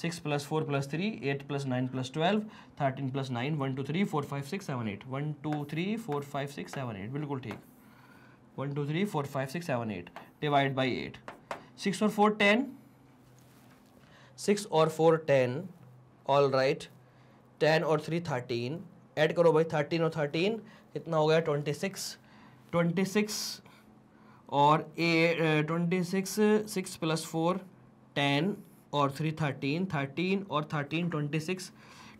six plus four plus three, eight plus nine plus twelve, thirteen plus nine, one, two, three, four, five, six, seven, eight. One, two, three, four, five, six, seven, eight. बिल्कुल ठीक। One, two, three, four, five, six, seven, eight. Divide by eight. Six और four, ten. Six और four, ten. All right ten और three, thirteen. Add करो भाई, thirteen और thirteen. कितना हो गया? Twenty six. ट्वेंटी सिक्स और ए twenty six six plus four, ten. और थ्री थर्टीन थर्टीन और thirteen twenty six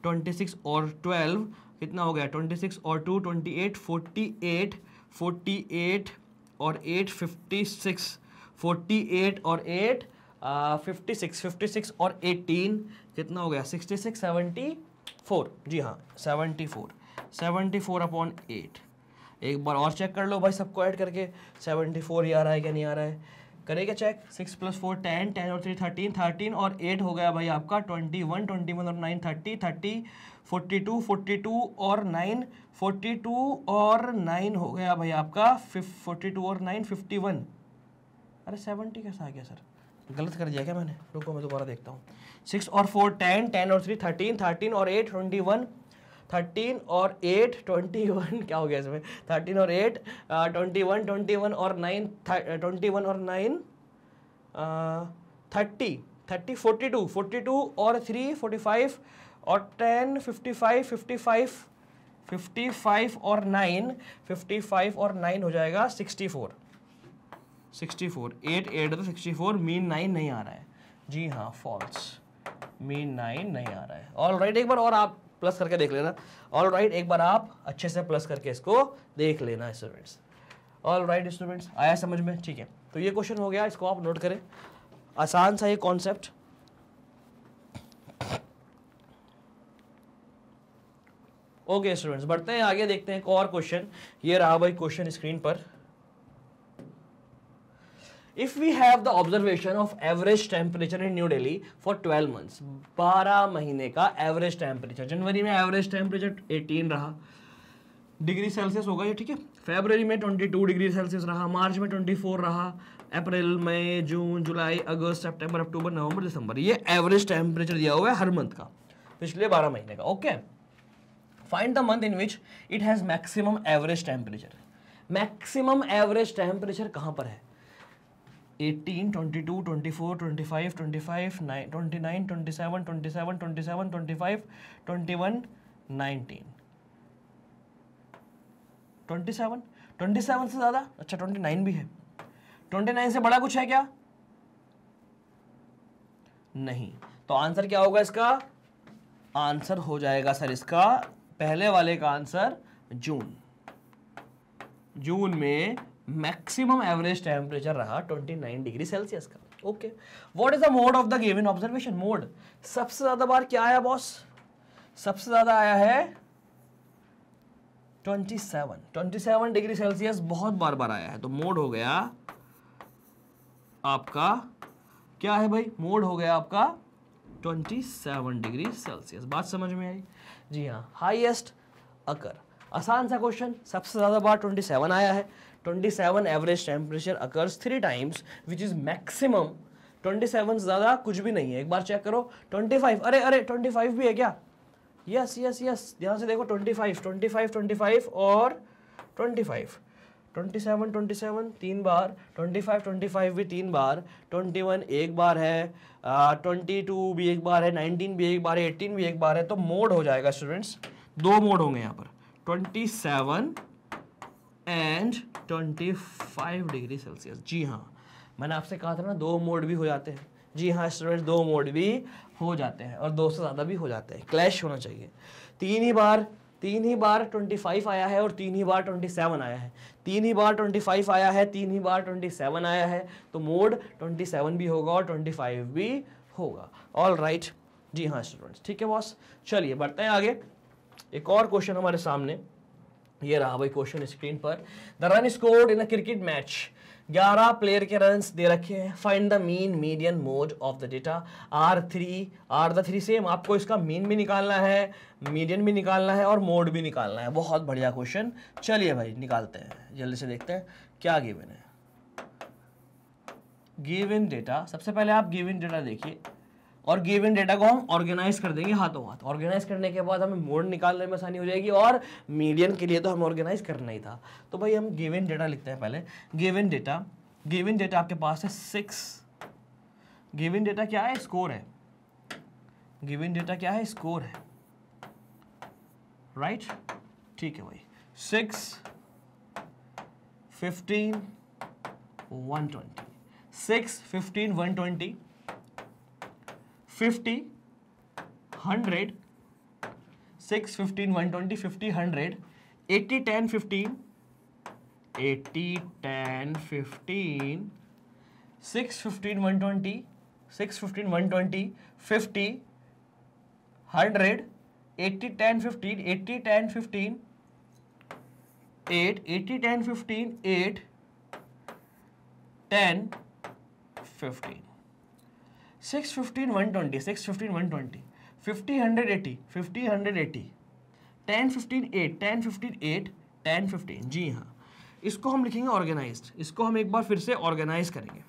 twenty six और ट्वेल्व कितना हो गया? ट्वेंटी सिक्स और two twenty eight forty eight forty eight और eight fifty six forty eight और eight fifty six fifty six और एटीन कितना हो गया? सिक्सटी सिक्स सेवेंटी फोर जी हाँ seventy four seventy four upon eight एक बार और चेक कर लो भाई सबको ऐड करके। सेवेंटी फोर ही आ रहा है क्या नहीं आ रहा है? करेगा check six plus four ten ten और थ्री थर्टीन थर्टीन और एट हो गया भाई आपका ट्वेंटी वन ट्वेंटी वन और nine thirty thirty forty two forty two और नाइन फोर्टी टू और नाइन हो गया भाई आपका फोर्टी टू और नाइन फिफ्टी वन अरे सेवेंटी कैसा आ गया सर गलत कर दिया क्या मैंने? रुको मैं दोबारा देखता हूँ। सिक्स और फोर टेन टेन और थ्री थर्टीन थर्टीन और एट ट्वेंटी वन थर्टीन और एट ट्वेंटी वन क्या हो गया इसमें? थर्टीन और eight twenty one twenty one और नाइन ट्वेंटी वन और nine thirty thirty forty two forty two और थ्री फोर्टी फाइव और ten fifty five fifty five fifty five और नाइन फिफ्टी फाइव और नाइन हो जाएगा sixty four sixty four eight eight तो sixty four mean nine नहीं आ रहा है. जी हाँ फॉल्स मीन नाइन नहीं आ रहा है. ऑल राइट right, एक बार और आप प्लस करके देख लेना। ऑल राइट right, एक बार आप अच्छे से प्लस करके इसको देख लेना स्टूडेंट्स ऑल राइट स्टूडेंट्स आया समझ में? ठीक है। तो ये क्वेश्चन हो गया इसको आप नोट करें। आसान सा ये कॉन्सेप्ट ओके स्टूडेंट्स बढ़ते हैं आगे देखते हैं एक और क्वेश्चन ये रहा भाई क्वेश्चन स्क्रीन पर। If we have the observation of average temperature in New Delhi for 12 months 12 महीने का एवरेज टेम्परेचर जनवरी में एवरेज टेम्परेचर 18 रहा, डिग्री सेल्सियस होगा ये, ठीक है? फेबररी में 22 डिग्री सेल्सियस रहा, मार्च में 24 रहा, अप्रैल, मई, जून, जुलाई, अगस्त, सितंबर, अक्टूबर, नवंबर, दिसंबर, ये एवरेज टेम्परेचर दिया हुआ है हर मंथ का, पिछले 12 महीने का okay find the month in which it has maximum average temperature maximum average temperature कहाँ पर है? 18, 22, 24, 25, 25, 9, 29, 27, 27, 27, 25, 21, 19. 27, 27 से ज़्यादा? अच्छा 29 भी है। 29 से बड़ा कुछ है क्या? नहीं। तो आंसर क्या होगा इसका? आंसर हो जाएगा सर इसका पहले वाले का आंसर जून। जून में मैक्सिमम एवरेज टेम्परेचर रहा 29 डिग्री सेल्सियस का। Okay what is the mode of the given observation mode सबसे ज़्यादा बार क्या आया बॉस सबसे ज़्यादा आया है 27 27 डिग्री सेल्सियस बहुत बार बार आया है। तो मोड हो गया आपका, क्या है भाई? मोड हो गया आपका 27 डिग्री सेल्सियस। बात समझ में आई? जी हाँ हाईएस्ट अकर। आसान सा क्वेश्चन सबसे ज़्यादा बार 27 आया है। 27 average temperature occurs three times which is maximum 27 से ज़्यादा कुछ भी नहीं है। एक बार चेक करो। 25 अरे अरे 25 भी है क्या? यस यस यस ध्यान से देखो 25 25 25 और 25 27 27 तीन बार। 25 25 भी तीन बार। 21 एक बार है। ट्वेंटी टू भी एक बार है। 19 भी एक बार है। 18 भी एक बार है। तो मोड हो जाएगा स्टूडेंट्स दो मोड होंगे यहाँ पर। 27 एंड 25 डिग्री सेल्सियस जी हाँ। मैंने आपसे कहा था ना, दो मोड भी हो जाते हैं। जी हाँ स्टूडेंट्स दो मोड भी हो जाते हैं और दो से ज़्यादा भी हो जाते हैं। क्लैश होना चाहिए। तीन ही बार, तीन ही बार 25 आया है और तीन ही बार 27 आया है। तीन ही बार 25 आया है, तीन ही बार 27 आया है। तो मोड 27 भी होगा और 25 भी होगा। All right right. जी हाँ स्टूडेंट्स ठीक है बॉस चलिए, बढ़ते हैं आगे। एक और क्वेश्चन हमारे सामने। ये रहा भाई क्वेश्चन स्क्रीन पर। The run scored in a cricket match 11 player के रन दे रखे हैं। Find the mean median mode of the data are three are the three same आपको इसका मीन भी निकालना है मीडियन भी निकालना है और मोड भी निकालना है। बहुत बढ़िया क्वेश्चन चलिए भाई, निकालते हैं। जल्दी से देखते हैं क्या गिवन है। गिवन डेटा सबसे पहले आप गिवन डेटा देखिए। और गिवन डेटा को हम ऑर्गेनाइज कर देंगे हाथों हाथ। ऑर्गेनाइज करने के बाद हमें मोड निकालने में आसानी हो जाएगी और मीडियन के लिए तो हमें ऑर्गेनाइज करना ही था। तो भाई हम गिवन डेटा लिखते हैं पहले। गिवन डेटा गिवन डेटा आपके पास है सिक्स गिवन डेटा क्या है? स्कोर है। गिवन डेटा क्या है? स्कोर है। Right right? ठीक है भाई। Six fifteen one twenty six fifteen one twenty 50, 100, 6, 15, 120, 50, 100, 80, 10, 15, 80, 10, 15, 6, 15, 120, 6, 15, 120, 50, 100, 80, 10, 15, 80, 10, 15, 8, 80, 10, 15, 8, 10, 15. Six fifteen one twenty six fifteen one twenty fifty hundred eighty fifty hundred eighty ten fifteen eight ten fifteen eight ten fifteen जी हाँ। इसको हम लिखेंगे organise इसको हम एक बार फिर से organise करेंगे।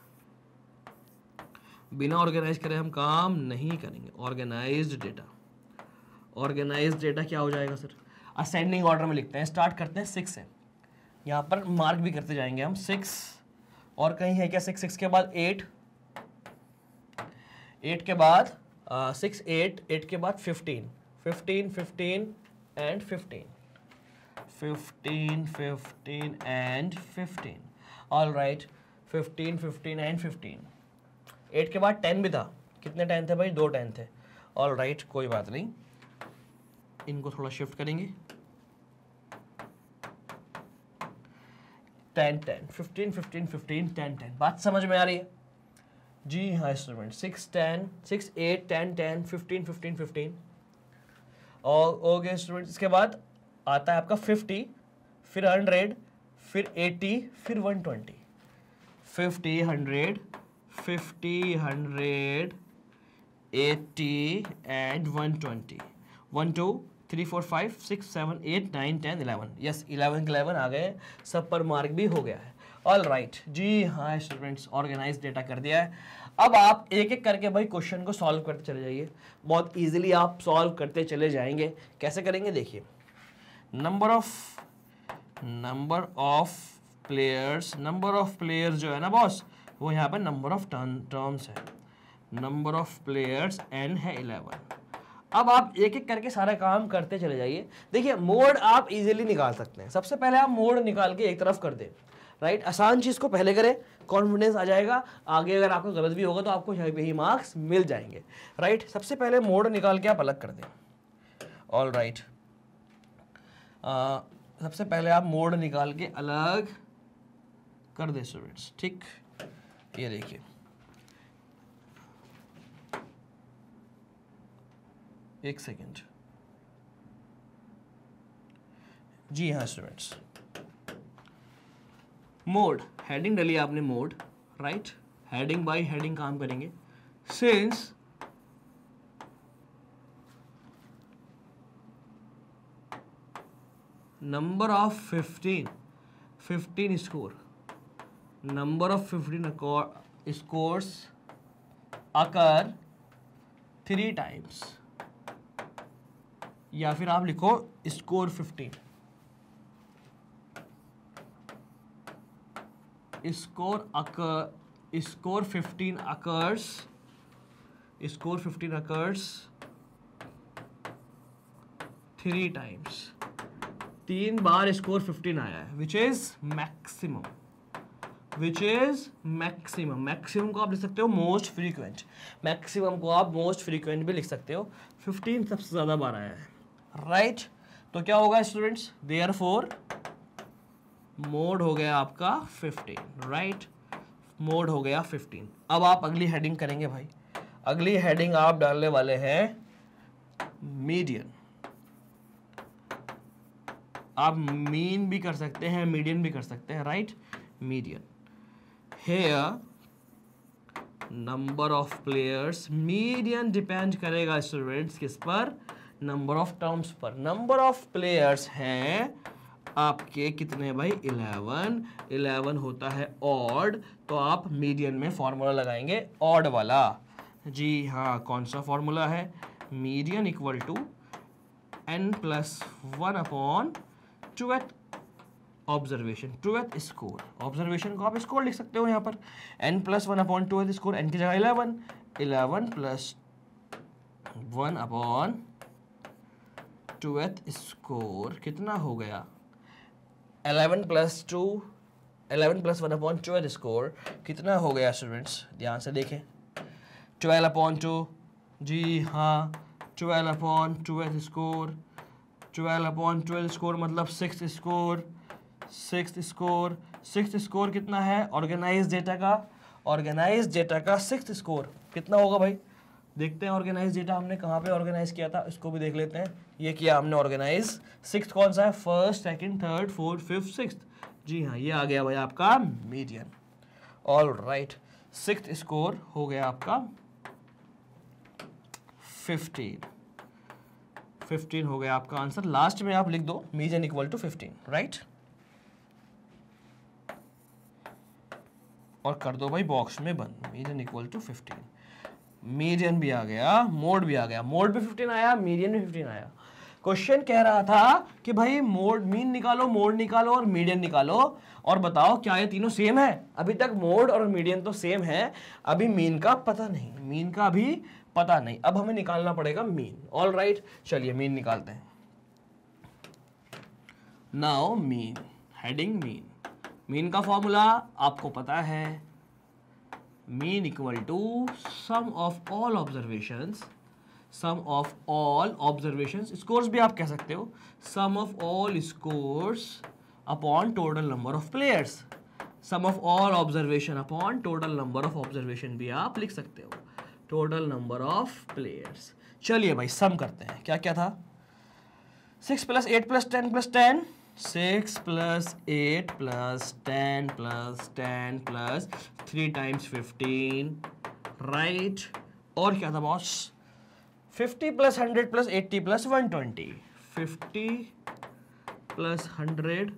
बिना ऑर्गेनाइज करे हम काम नहीं करेंगे। ऑर्गेनाइज डेटा ऑर्गेनाइज डेटा क्या हो जाएगा सर असेंडिंग ऑर्डर में लिखते हैं। स्टार्ट करते हैं सिक्स से। यहाँ पर मार्क भी करते जाएँगे हम। सिक्स और कहीं है क्या? सिक्स सिक्स के बाद एट एट के बाद सिक्स एट एट के बाद fifteen fifteen fifteen and fifteen fifteen fifteen and fifteen all right fifteen fifteen and fifteen eight के बाद टेन भी था. कितने टेन थे भाई? दो टेन थे. ऑल राइट right, कोई बात नहीं. इनको थोड़ा शिफ्ट करेंगे. Ten ten fifteen fifteen fifteen ten ten बात समझ में आ रही है? जी हाँ student six ten six eight ten ten fifteen fifteen fifteen और ओके स्टूडेंट इसके बाद आता है आपका फिफ्टी फिर हंड्रेड फिर एटी फिर one twenty fifty hundred fifty hundred eighty and one twenty one two three four five six seven eight nine ten eleven yes eleven eleven आ गए. सब पर मार्क भी हो गया है. All right right. जी हाँ स्टूडेंट्स ऑर्गेनाइज डेटा कर दिया है। अब आप एक एक करके भाई क्वेश्चन को सॉल्व करते चले जाइए। बहुत इजीली आप सॉल्व करते चले जाएँगे। कैसे करेंगे? देखिए। Number of number of players number of players जो है ना बॉस वो यहाँ पर नंबर ऑफ़ टर्म्स है। नंबर ऑफ़ प्लेयर्स एन है इलेवन अब आप एक एक करके सारा काम करते चले जाइए। देखिए मोड आप इजीली निकाल सकते हैं। सबसे पहले आप मोड निकाल के एक तरफ़ कर दें। राइट आसान चीज़ को पहले करें कॉन्फिडेंस आ जाएगा। आगे अगर आपको गलत भी होगा तो आपको यहाँ मार्क्स मिल जाएँगे। राइट सबसे पहले मोड निकाल के आप अलग कर दें। ऑल राइट सबसे पहले आप मोड निकाल के अलग कर दें स्टूडेंट्स ठीक? ये देखिए। एक सेकेंड जी हाँ स्टूडेंट्स मोड हेडिंग डली आपने mode right heading by heading काम करेंगे। Since number of fifteen fifteen score number of fifteen scores occur three times या फिर आप लिखो score fifteen score occur, score fifteen occurs, score fifteen occurs three times तीन बार स्कोर फिफ्टीन आया है which is maximum which is maximum maximum को आप लिख सकते हो मोस्ट फ्रीक्वेंट मैक्सिमम को आप मोस्ट फ्रीक्वेंट भी लिख सकते हो। फिफ्टीन सबसे ज़्यादा बार आया है। Right right? तो क्या होगा स्टूडेंट्स देयर फोर मोड हो गया आपका फिफ्टीन राइट मोड हो गया फिफ्टीन अब आप अगली हेडिंग करेंगे भाई। अगली हेडिंग आप डालने वाले हैं मीडियन आप मीन भी कर सकते हैं मीडियन भी कर सकते हैं right median here number of players median depend करेगा स्टूडेंट्स किस पर? नंबर ऑफ़ टर्म्स पर. नंबर ऑफ़ प्लेयर्स हैं आपके कितने भाई? इलेवन। इलेवन होता है ऑड तो आप मीडियन में फॉर्मूला लगाएँगे ऑड वाला। जी हाँ कौन सा फॉर्मूला है? Median equal to N plus one upon twelfth observation twelfth score observation को आप स्कोर लिख सकते हो यहाँ पर। N plus one upon twelfth score N की जगह eleven eleven plus one upon twelfth score कितना हो गया? Eleven plus two eleven plus one upon twelfth score कितना हो गया स्टूडेंट्स ध्यान से देखें। ट्वेल्व अपॉन टू जी हाँ twelve upon twelfth score twelve upon twelve score मतलब six score six score six score कितना है? ऑर्गेनाइज डेटा का। ऑर्गेनाइज डेटा का सिक्स स्कोर कितना होगा भाई? देखते हैं ऑर्गेनाइज डेटा हमने कहाँ पे ऑर्गेनाइज किया था, इसको भी देख लेते हैं। ये किया हमने ऑर्गेनाइज सिक्स कौन सा है? First second third fourth fifth six जी हाँ ये आ गया भाई आपका median all right six score हो गया आपका फिफ्टीन फिफ्टीन हो गया आपका आंसर लास्ट में आप लिख दो median equal to fifteen right और कर दो भाई बॉक्स में बंद। Median equal to fifteen median भी आ गया मोड भी आ गया। मोड भी फिफ्टीन आया मीडियन भी फिफ्टीन आया। क्वेश्चन कह रहा था कि भाई मोड मीन निकालो मोड निकालो और मीडियन निकालो। और बताओ, क्या ये तीनों सेम है? अभी तक मोड और मीडियन तो सेम है। अभी मीन का पता नहीं। मीन का अभी पता नहीं। अब हमें निकालना पड़ेगा मीन ऑल राइट चलिए मीन निकालते हैं। Now mean heading mean mean का फॉर्मूला आपको पता है। Mean equal to sum of all observations sum of all observation scores भी आप कह सकते हो sum of all scores upon total number of players sum of all observation upon total number of observation भी आप लिख सकते हो टोटल नंबर ऑफ़ प्लेयर्स चलिए भाई सम करते हैं। क्या क्या था? Six plus eight plus ten plus ten six plus eight plus ten plus ten plus three times fifteen right और क्या था boss fifty plus hundred plus eighty plus one twenty. Fifty plus hundred.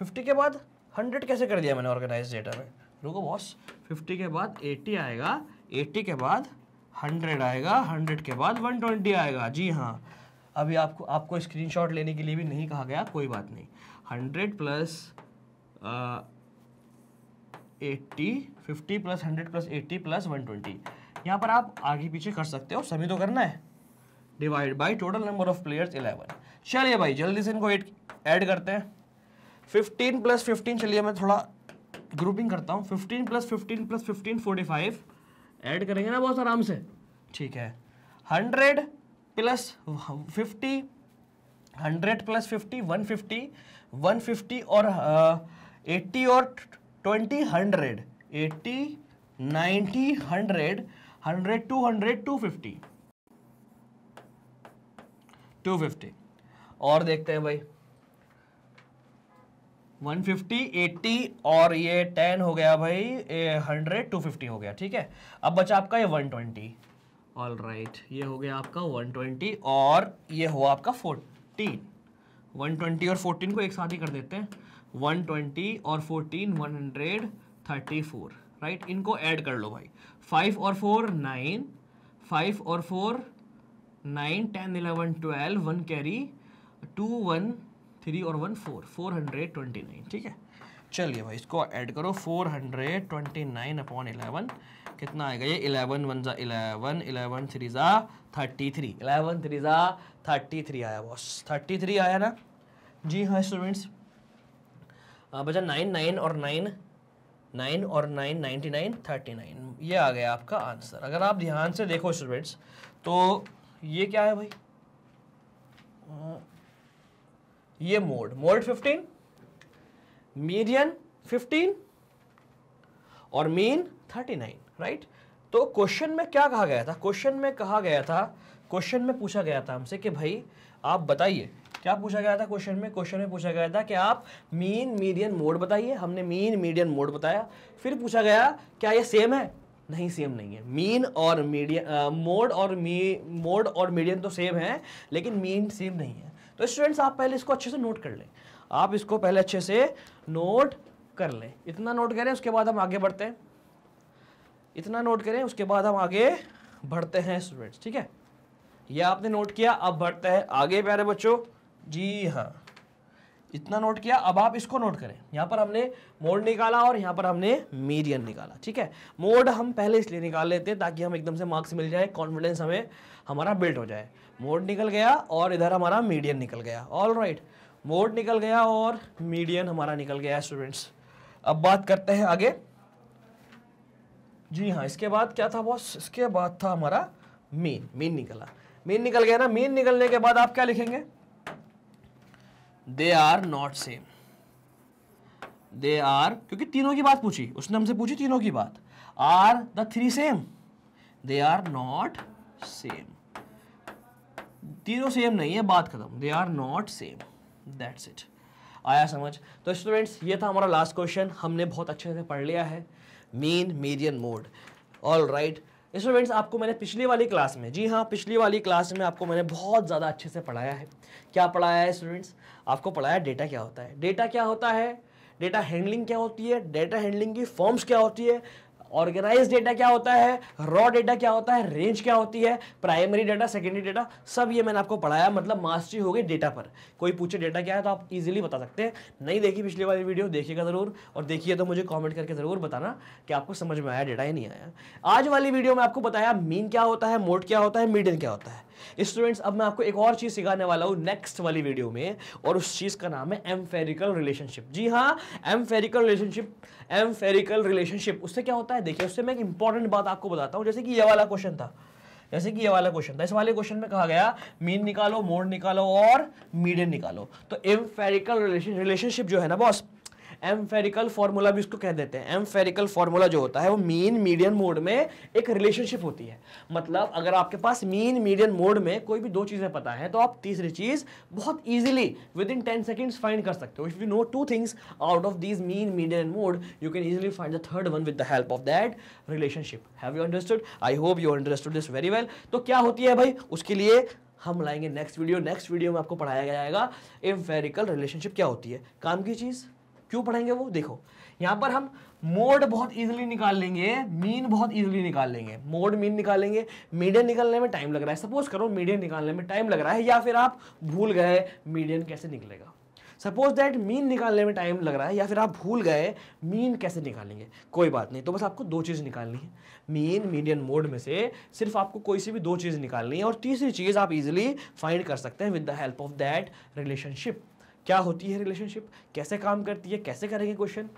Fifty के बाद hundred कैसे कर दिया मैंने organise data में? रुको बॉस फिफ्टी के बाद एट्टी आएगा एट्टी के बाद हंड्रेड आएगा हंड्रेड के बाद वन ट्वेंटी आएगा। जी हाँ। अभी आपको आपको स्क्रीनशॉट लेने के लिए भी नहीं कहा गया, कोई बात नहीं। Hundred plus eighty fifty plus hundred plus eighty plus one twenty यहाँ पर आप आगे पीछे कर सकते हो, सभी तो करना है। Divide by total number of players eleven चलिए भाई, जल्दी से इनको ऐड करते हैं। फिफ्टीन प्लस फिफ्टीन चलिए मैं थोड़ा ग्रुपिंग करता हूँ। Fifteen plus fifteen plus fifteen forty five add करेंगे ना बहुत आराम से। ठीक है। Hundred plus fifty hundred plus fifty one fifty one fifty और एट्टी और twenty hundred eighty ninety hundred hundred two hundred two fifty two fifty और देखते हैं भाई। वन फिफ्टी एट्टी और ये टेन हो गया भाई हंड्रेड टू फिफ्टी हो गया, ठीक है? अब बचा आपका ये one twenty all right right, ये हो गया आपका वन ट्वेंटी और ये हुआ आपका फोर्टीन वन ट्वेंटी और फोर्टीन को एक साथ ही कर देते हैं. वन ट्वेंटी और fourteen one hundred thirty four right इनको ऐड कर लो भाई. फाइव और फोर नाइन फाइव और four nine ten eleven twelve one carry two one three और one four four hundred twenty nine ठीक है? चलिए भाई इसको ऐड करो. Four hundred twenty nine upon eleven कितना आएगा? ये इलेवन वन ज़ा इलेवन इलेवन थ्री ज़ा थर्टी थ्री इलेवन थ्री ज़ा थर्टी थ्री आया बॉस थर्टी थ्री आया ना? जी हाँ स्टूडेंट्स बचा नाइन नाइन और नाइन नाइन और nine ninety nine thirty nine ये आ गया आपका आंसर अगर आप ध्यान से देखो स्टूडेंट्स तो ये क्या है भाई? ये mode mode fifteen median fifteen और मीन थर्टी नाइन राइट तो क्वेश्चन में क्या कहा गया था? क्वेश्चन में कहा गया था क्वेश्चन में पूछा गया था हमसे कि भाई, आप बताइए। क्या पूछा गया था क्वेश्चन में? क्वेश्चन में पूछा गया था कि आप मीन मीडियन मोड बताइए। हमने मीन मीडियन मोड बताया। फिर पूछा गया, क्या ये सेम है? नहीं सेम नहीं है। मीन और मीडियन मोड और मी मोड और मीडियन तो सेम है, लेकिन मीन सेम नहीं है। तो स्टूडेंट्स आप पहले इसको अच्छे से नोट कर लें। आप इसको पहले अच्छे से नोट कर लें। इतना नोट करें उसके बाद हम आगे बढ़ते हैं। इतना नोट करें, उसके बाद हम आगे बढ़ते हैं स्टूडेंट्स ठीक है? ये आपने नोट किया, अब बढ़ते हैं आगे, प्यारे बच्चों। जी हाँ। इतना नोट किया, अब आप इसको नोट करें। यहाँ पर हमने मोड निकाला और यहाँ पर हमने मीडियन निकाला, ठीक है? मोड हम पहले इसलिए निकाल लेते हैं ताकि हम एकदम से मार्क्स मिल जाए कॉन्फिडेंस हमें, हमारा बिल्ड हो जाए। मोड निकल गया और इधर हमारा मीडियन निकल गया। ऑल राइट मोड निकल गया और मीडियन हमारा निकल गया स्टूडेंट्स अब बात करते हैं आगे। जी हाँ इसके बाद क्या था बॉस इसके बाद था हमारा मेन मेन निकला। मेन निकल गया ना? मेन निकलने के बाद आप क्या लिखेंगे? They are not same they are क्योंकि तीनों की बात पूछी। उसने हमसे पूछी तीनों की बात। Are the three same they are not same तीनों सेम नहीं है, बात खत्म। They are not same that's it आया समझ? तो स्टूडेंट्स ये था हमारा लास्ट क्वेश्चन हमने बहुत अच्छे से पढ़ लिया है। Mean median mode all right students आपको मैंने पिछली वाली क्लास में, जी हाँ पिछली वाली क्लास में आपको मैंने बहुत ज़्यादा अच्छे से पढ़ाया है। क्या पढ़ाया है स्टूडेंट्स आपको पढ़ाया डेटा क्या होता है? डेटा क्या होता है? डेटा हैंडलिंग क्या होती है? डेटा हैंडलिंग की फॉर्म्स क्या होती है? ऑर्गेनाइज डेटा क्या होता है? रॉ डेटा क्या होता है? रेंज क्या होती है? प्राइमरी डेटा सेकेंडरी डेटा सब ये मैंने आपको पढ़ाया मतलब मास्टरी हो गई डेटा पर। कोई पूछे डेटा क्या है तो आप इजीली बता सकते हैं। नहीं देखी पिछली वाली वीडियो देखिएगा ज़रूर। और देखिए तो मुझे कॉमेंट करके ज़रूर बताना कि आपको समझ में आया डेटा या नहीं आया। आज वाली वीडियो में आपको बताया मीन क्या होता है मोड क्या होता है मीडियन क्या होता है। स्टूडेंट्स, अब मैं आपको एक और चीज़ सिखाने वाला हूँ नेक्स्ट वाली वीडियो में, और उस चीज़ का नाम है एम्फेरिकल रिलेशनशिप जी हाँ एम्फेरिकल रिलेशनशिप एम्फेरिकल रिलेशनशिप उससे क्या होता है? देखिए, उससे मैं एक इंपॉर्टेंट बात आपको बताता हूँ। जैसे कि ये वाला क्वेश्चन था। जैसे कि ये वाला क्वेश्चन था। इस वाले क्वेश्चन में कहा गया मीन निकालो, मोड निकालो और मीडियन निकालो। तो एम्फेरिकल रिलेशनशिप जो है ना बॉस एम्फेरिकल फॉर्मूला भी इसको कह देते हैं। एम्फेरिकल फॉर्मूला जो होता है, वो मीन मीडियन मोड में एक रिलेशनशिप होती है। मतलब अगर आपके पास मीन मीडियन मोड में कोई भी दो चीज़ें पता है तो आप तीसरी चीज़ बहुत easily within ten seconds find कर सकते हो। If you know two things out of these mean median mode you can easily find the third one with the help of that relationship have you understood I hope you understood this very well तो क्या होती है भाई? उसके लिए हम लाएँगे next video next video में आपको पढ़ाया जाएगा, एम्फेरिकल रिलेशनशिप क्या होती है? काम की चीज़? क्यों पढ़ेंगे वो? देखो, यहाँ पर हम मोड बहुत इजीली निकाल लेंगे मीन बहुत इजीली निकाल लेंगे। मोड मीन निकालेंगे मीडियन निकालने में टाइम लग रहा है। सपोज़ करो मीडियन निकालने में टाइम लग रहा है या फिर आप भूल गए मीडियन कैसे निकलेगा। सपोज़ दैट मीन निकालने में टाइम लग रहा है या फिर आप भूल गए मीन कैसे निकालेंगे। कोई बात नहीं तो बस आपको दो चीज़ निकालनी है। मीन मीडियन मोड में से सिर्फ़ आपको कोई सी भी दो चीज़ निकालनी है और तीसरी चीज़ आप इजीली फाइंड कर सकते हैं with the help of that relationship क्या होती है रिलेशनशिप कैसे काम करती है? कैसे करेंगे क्वेश्चन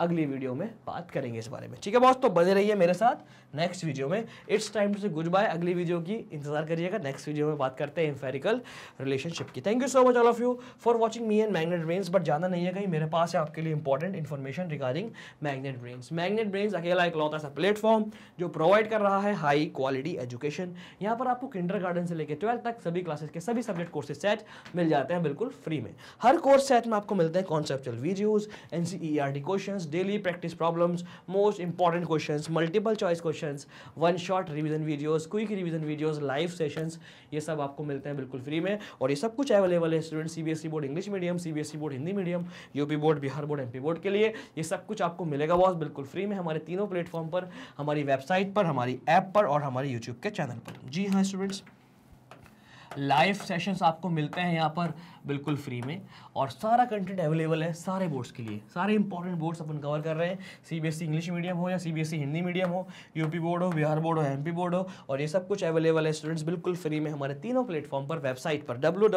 अगली वीडियो में बात करेंगे इस बारे में। ठीक है बॉस तो बने रहिए मेरे साथ नेक्स्ट वीडियो में। It's time to say good bye अगली वीडियो की इंतज़ार करिएगा। नेक्स्ट वीडियो में बात करते हैं इंफेरिकल रिलेशनशिप की। Thank you so much all of you for watching me and Magnet Brains but जाना नहीं है कहीं। मेरे पास है आपके लिए important information regarding Magnet Brains Magnet Brains अकेला एक लौता सा प्लेटफॉर्म जो प्रोवाइड कर रहा है हाई क्वालिटी एजुकेशन यहाँ पर आपको किंडर गार्डन से लेकर ट्वेल्थ तक सभी क्लासेस के सभी सब्जेक्ट कोर्सेज सेट मिल जाते हैं बिल्कुल फ्री में। हर कोर्स सेट में आपको मिलते हैं conceptual videos NCERT question daily practice problems most important questions multiple choice questions one shot revision videos quick revision videos live sessions ये सब आपको मिलते हैं बिल्कुल फ्री में। और ये सब कुछ अवेलेबल है student CBSE board English medium CBSE board Hindi medium UP board Bihar board MP board के लिए। ये सब कुछ आपको मिलेगा बॉस बिल्कुल फ्री में हमारे तीनों प्लेटफॉर्म पर, हमारी वेबसाइट पर, हमारी ऐप पर और हमारे यूट्यूब के चैनल पर। जी हाँ स्टूडेंट्स लाइव सेशंस आपको मिलते हैं यहाँ पर बिल्कुल फ्री में। और सारा कंटेंट अवेलेबल है सारे बोर्ड्स के लिए। सारे इंपॉर्टेंट बोर्ड्स अपन कवर कर रहे हैं। सीबीएसई इंग्लिश मीडियम हो या सीबीएसई हिंदी मीडियम हो यूपी बोर्ड हो बिहार बोर्ड हो एमपी बोर्ड हो, और ये सब कुछ अवेलेबल है स्टूडेंट्स बिल्कुल फ्री में हमारे तीनों प्लेटफॉर्म पर वेबसाइट पर डब्ल्यू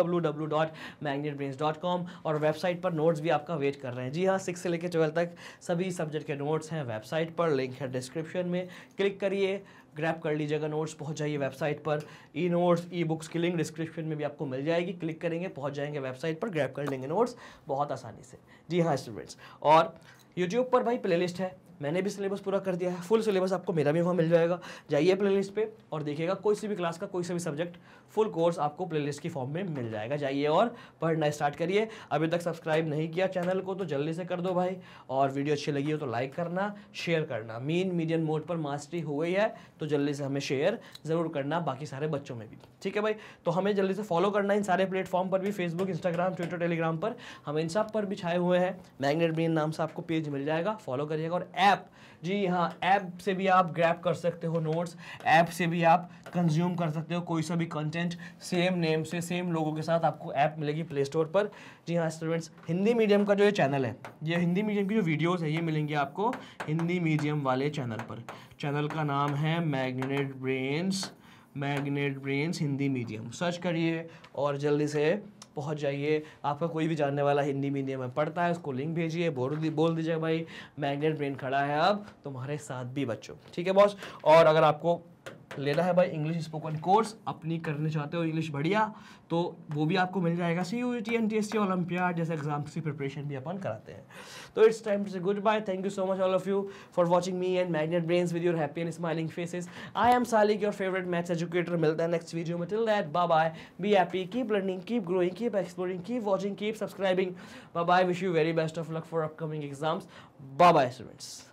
और वेबसाइट पर नोट्स भी आपका वेट कर रहे हैं। जी हाँ सिक्स से लेकर ट्वेल्थ तक सभी सब्जेक्ट के नोट्स हैं। वेबसाइट पर लिंक है डिस्क्रिप्शन में। क्लिक करिए। ग्रैप कर लीजिएगा नोट्स पहुँच जाइए वेबसाइट पर। ई नोट्स ई बुक्स की लिंक डिस्क्रिप्शन में भी आपको मिल जाएगी। क्लिक करेंगे, पहुँच जाएँगे वेबसाइट पर ग्रैप कर लेंगे नोट्स बहुत आसानी से। जी हाँ स्टूडेंट्स और यूट्यूब पर भाई प्लेलिस्ट है। मैंने भी सिलेबस पूरा कर दिया है। फुल सिलेबस आपको मेरा भी वहाँ मिल जाएगा। जाइए प्लेलिस्ट पे और देखिएगा, कोई सी भी क्लास का कोई सा भी सब्जेक्ट फुल कोर्स आपको प्लेलिस्ट की फॉर्म में मिल जाएगा। जाइए और पढ़ना स्टार्ट करिए। अभी तक सब्सक्राइब नहीं किया चैनल को तो जल्दी से कर दो भाई। और वीडियो अच्छी लगी हो तो लाइक करना, शेयर करना। मीन मीडियम मोड पर मास्टरी हो गई है तो जल्दी से हमें शेयर ज़रूर करना बाकी सारे बच्चों में भी। ठीक है भाई? तो हमें जल्दी से फॉलो करना इन सारे प्लेटफॉर्म पर भी फेसबुक इंस्टाग्राम ट्विटर टेलीग्राम पर। हम इन सब पर भी छाए हुए हैं। मैग्नेट ब्रेन नाम से आपको पेज मिल जाएगा। फॉलो करिएगा और ऐप जी हाँ ऐप से भी आप ग्रैप कर सकते हो नोट्स ऐप से भी आप कंज्यूम कर सकते हो कोई सा भी कंटेंट सेम नेम से सेम लोगों के साथ आपको ऐप मिलेगी प्ले स्टोर पर। जी हाँ स्टूडेंट्स हिंदी मीडियम का जो ये चैनल है, ये हिंदी मीडियम की जो वीडियोस है, ये मिलेंगे आपको हिंदी मीडियम वाले चैनल पर। चैनल का नाम है Magnet Brains Magnet Brains Hindi medium search करिए और जल्दी से पहुँच जाइए। आपका कोई भी जानने वाला हिंदी मीडियम में पढ़ता है, उसको लिंक भेजिए, बोल दी, बोल दीजिए भाई मैग्नेट ब्रेन खड़ा है अब, तुम्हारे साथ भी बच्चों। ठीक है बॉस और अगर आपको लेना है भाई इंग्लिश स्पोकन कोर्स अपनी करने चाहते हो इंग्लिश बढ़िया तो वो भी आपको मिल जाएगा। C U T N T S C olympiad जैसे एग्ज़ाम्स की प्रिपरेशन भी अपन कराते हैं। तो it's time to say good bye thank you so much all of you for watching me and Magnet Brains with your happy and smiling faces I am Salik your favourite maths educator मिलता है next video में. Till that bye bye be happy keep learning keep growing keep exploring keep watching keep subscribing bye bye wish you very best of luck for upcoming exams bye bye students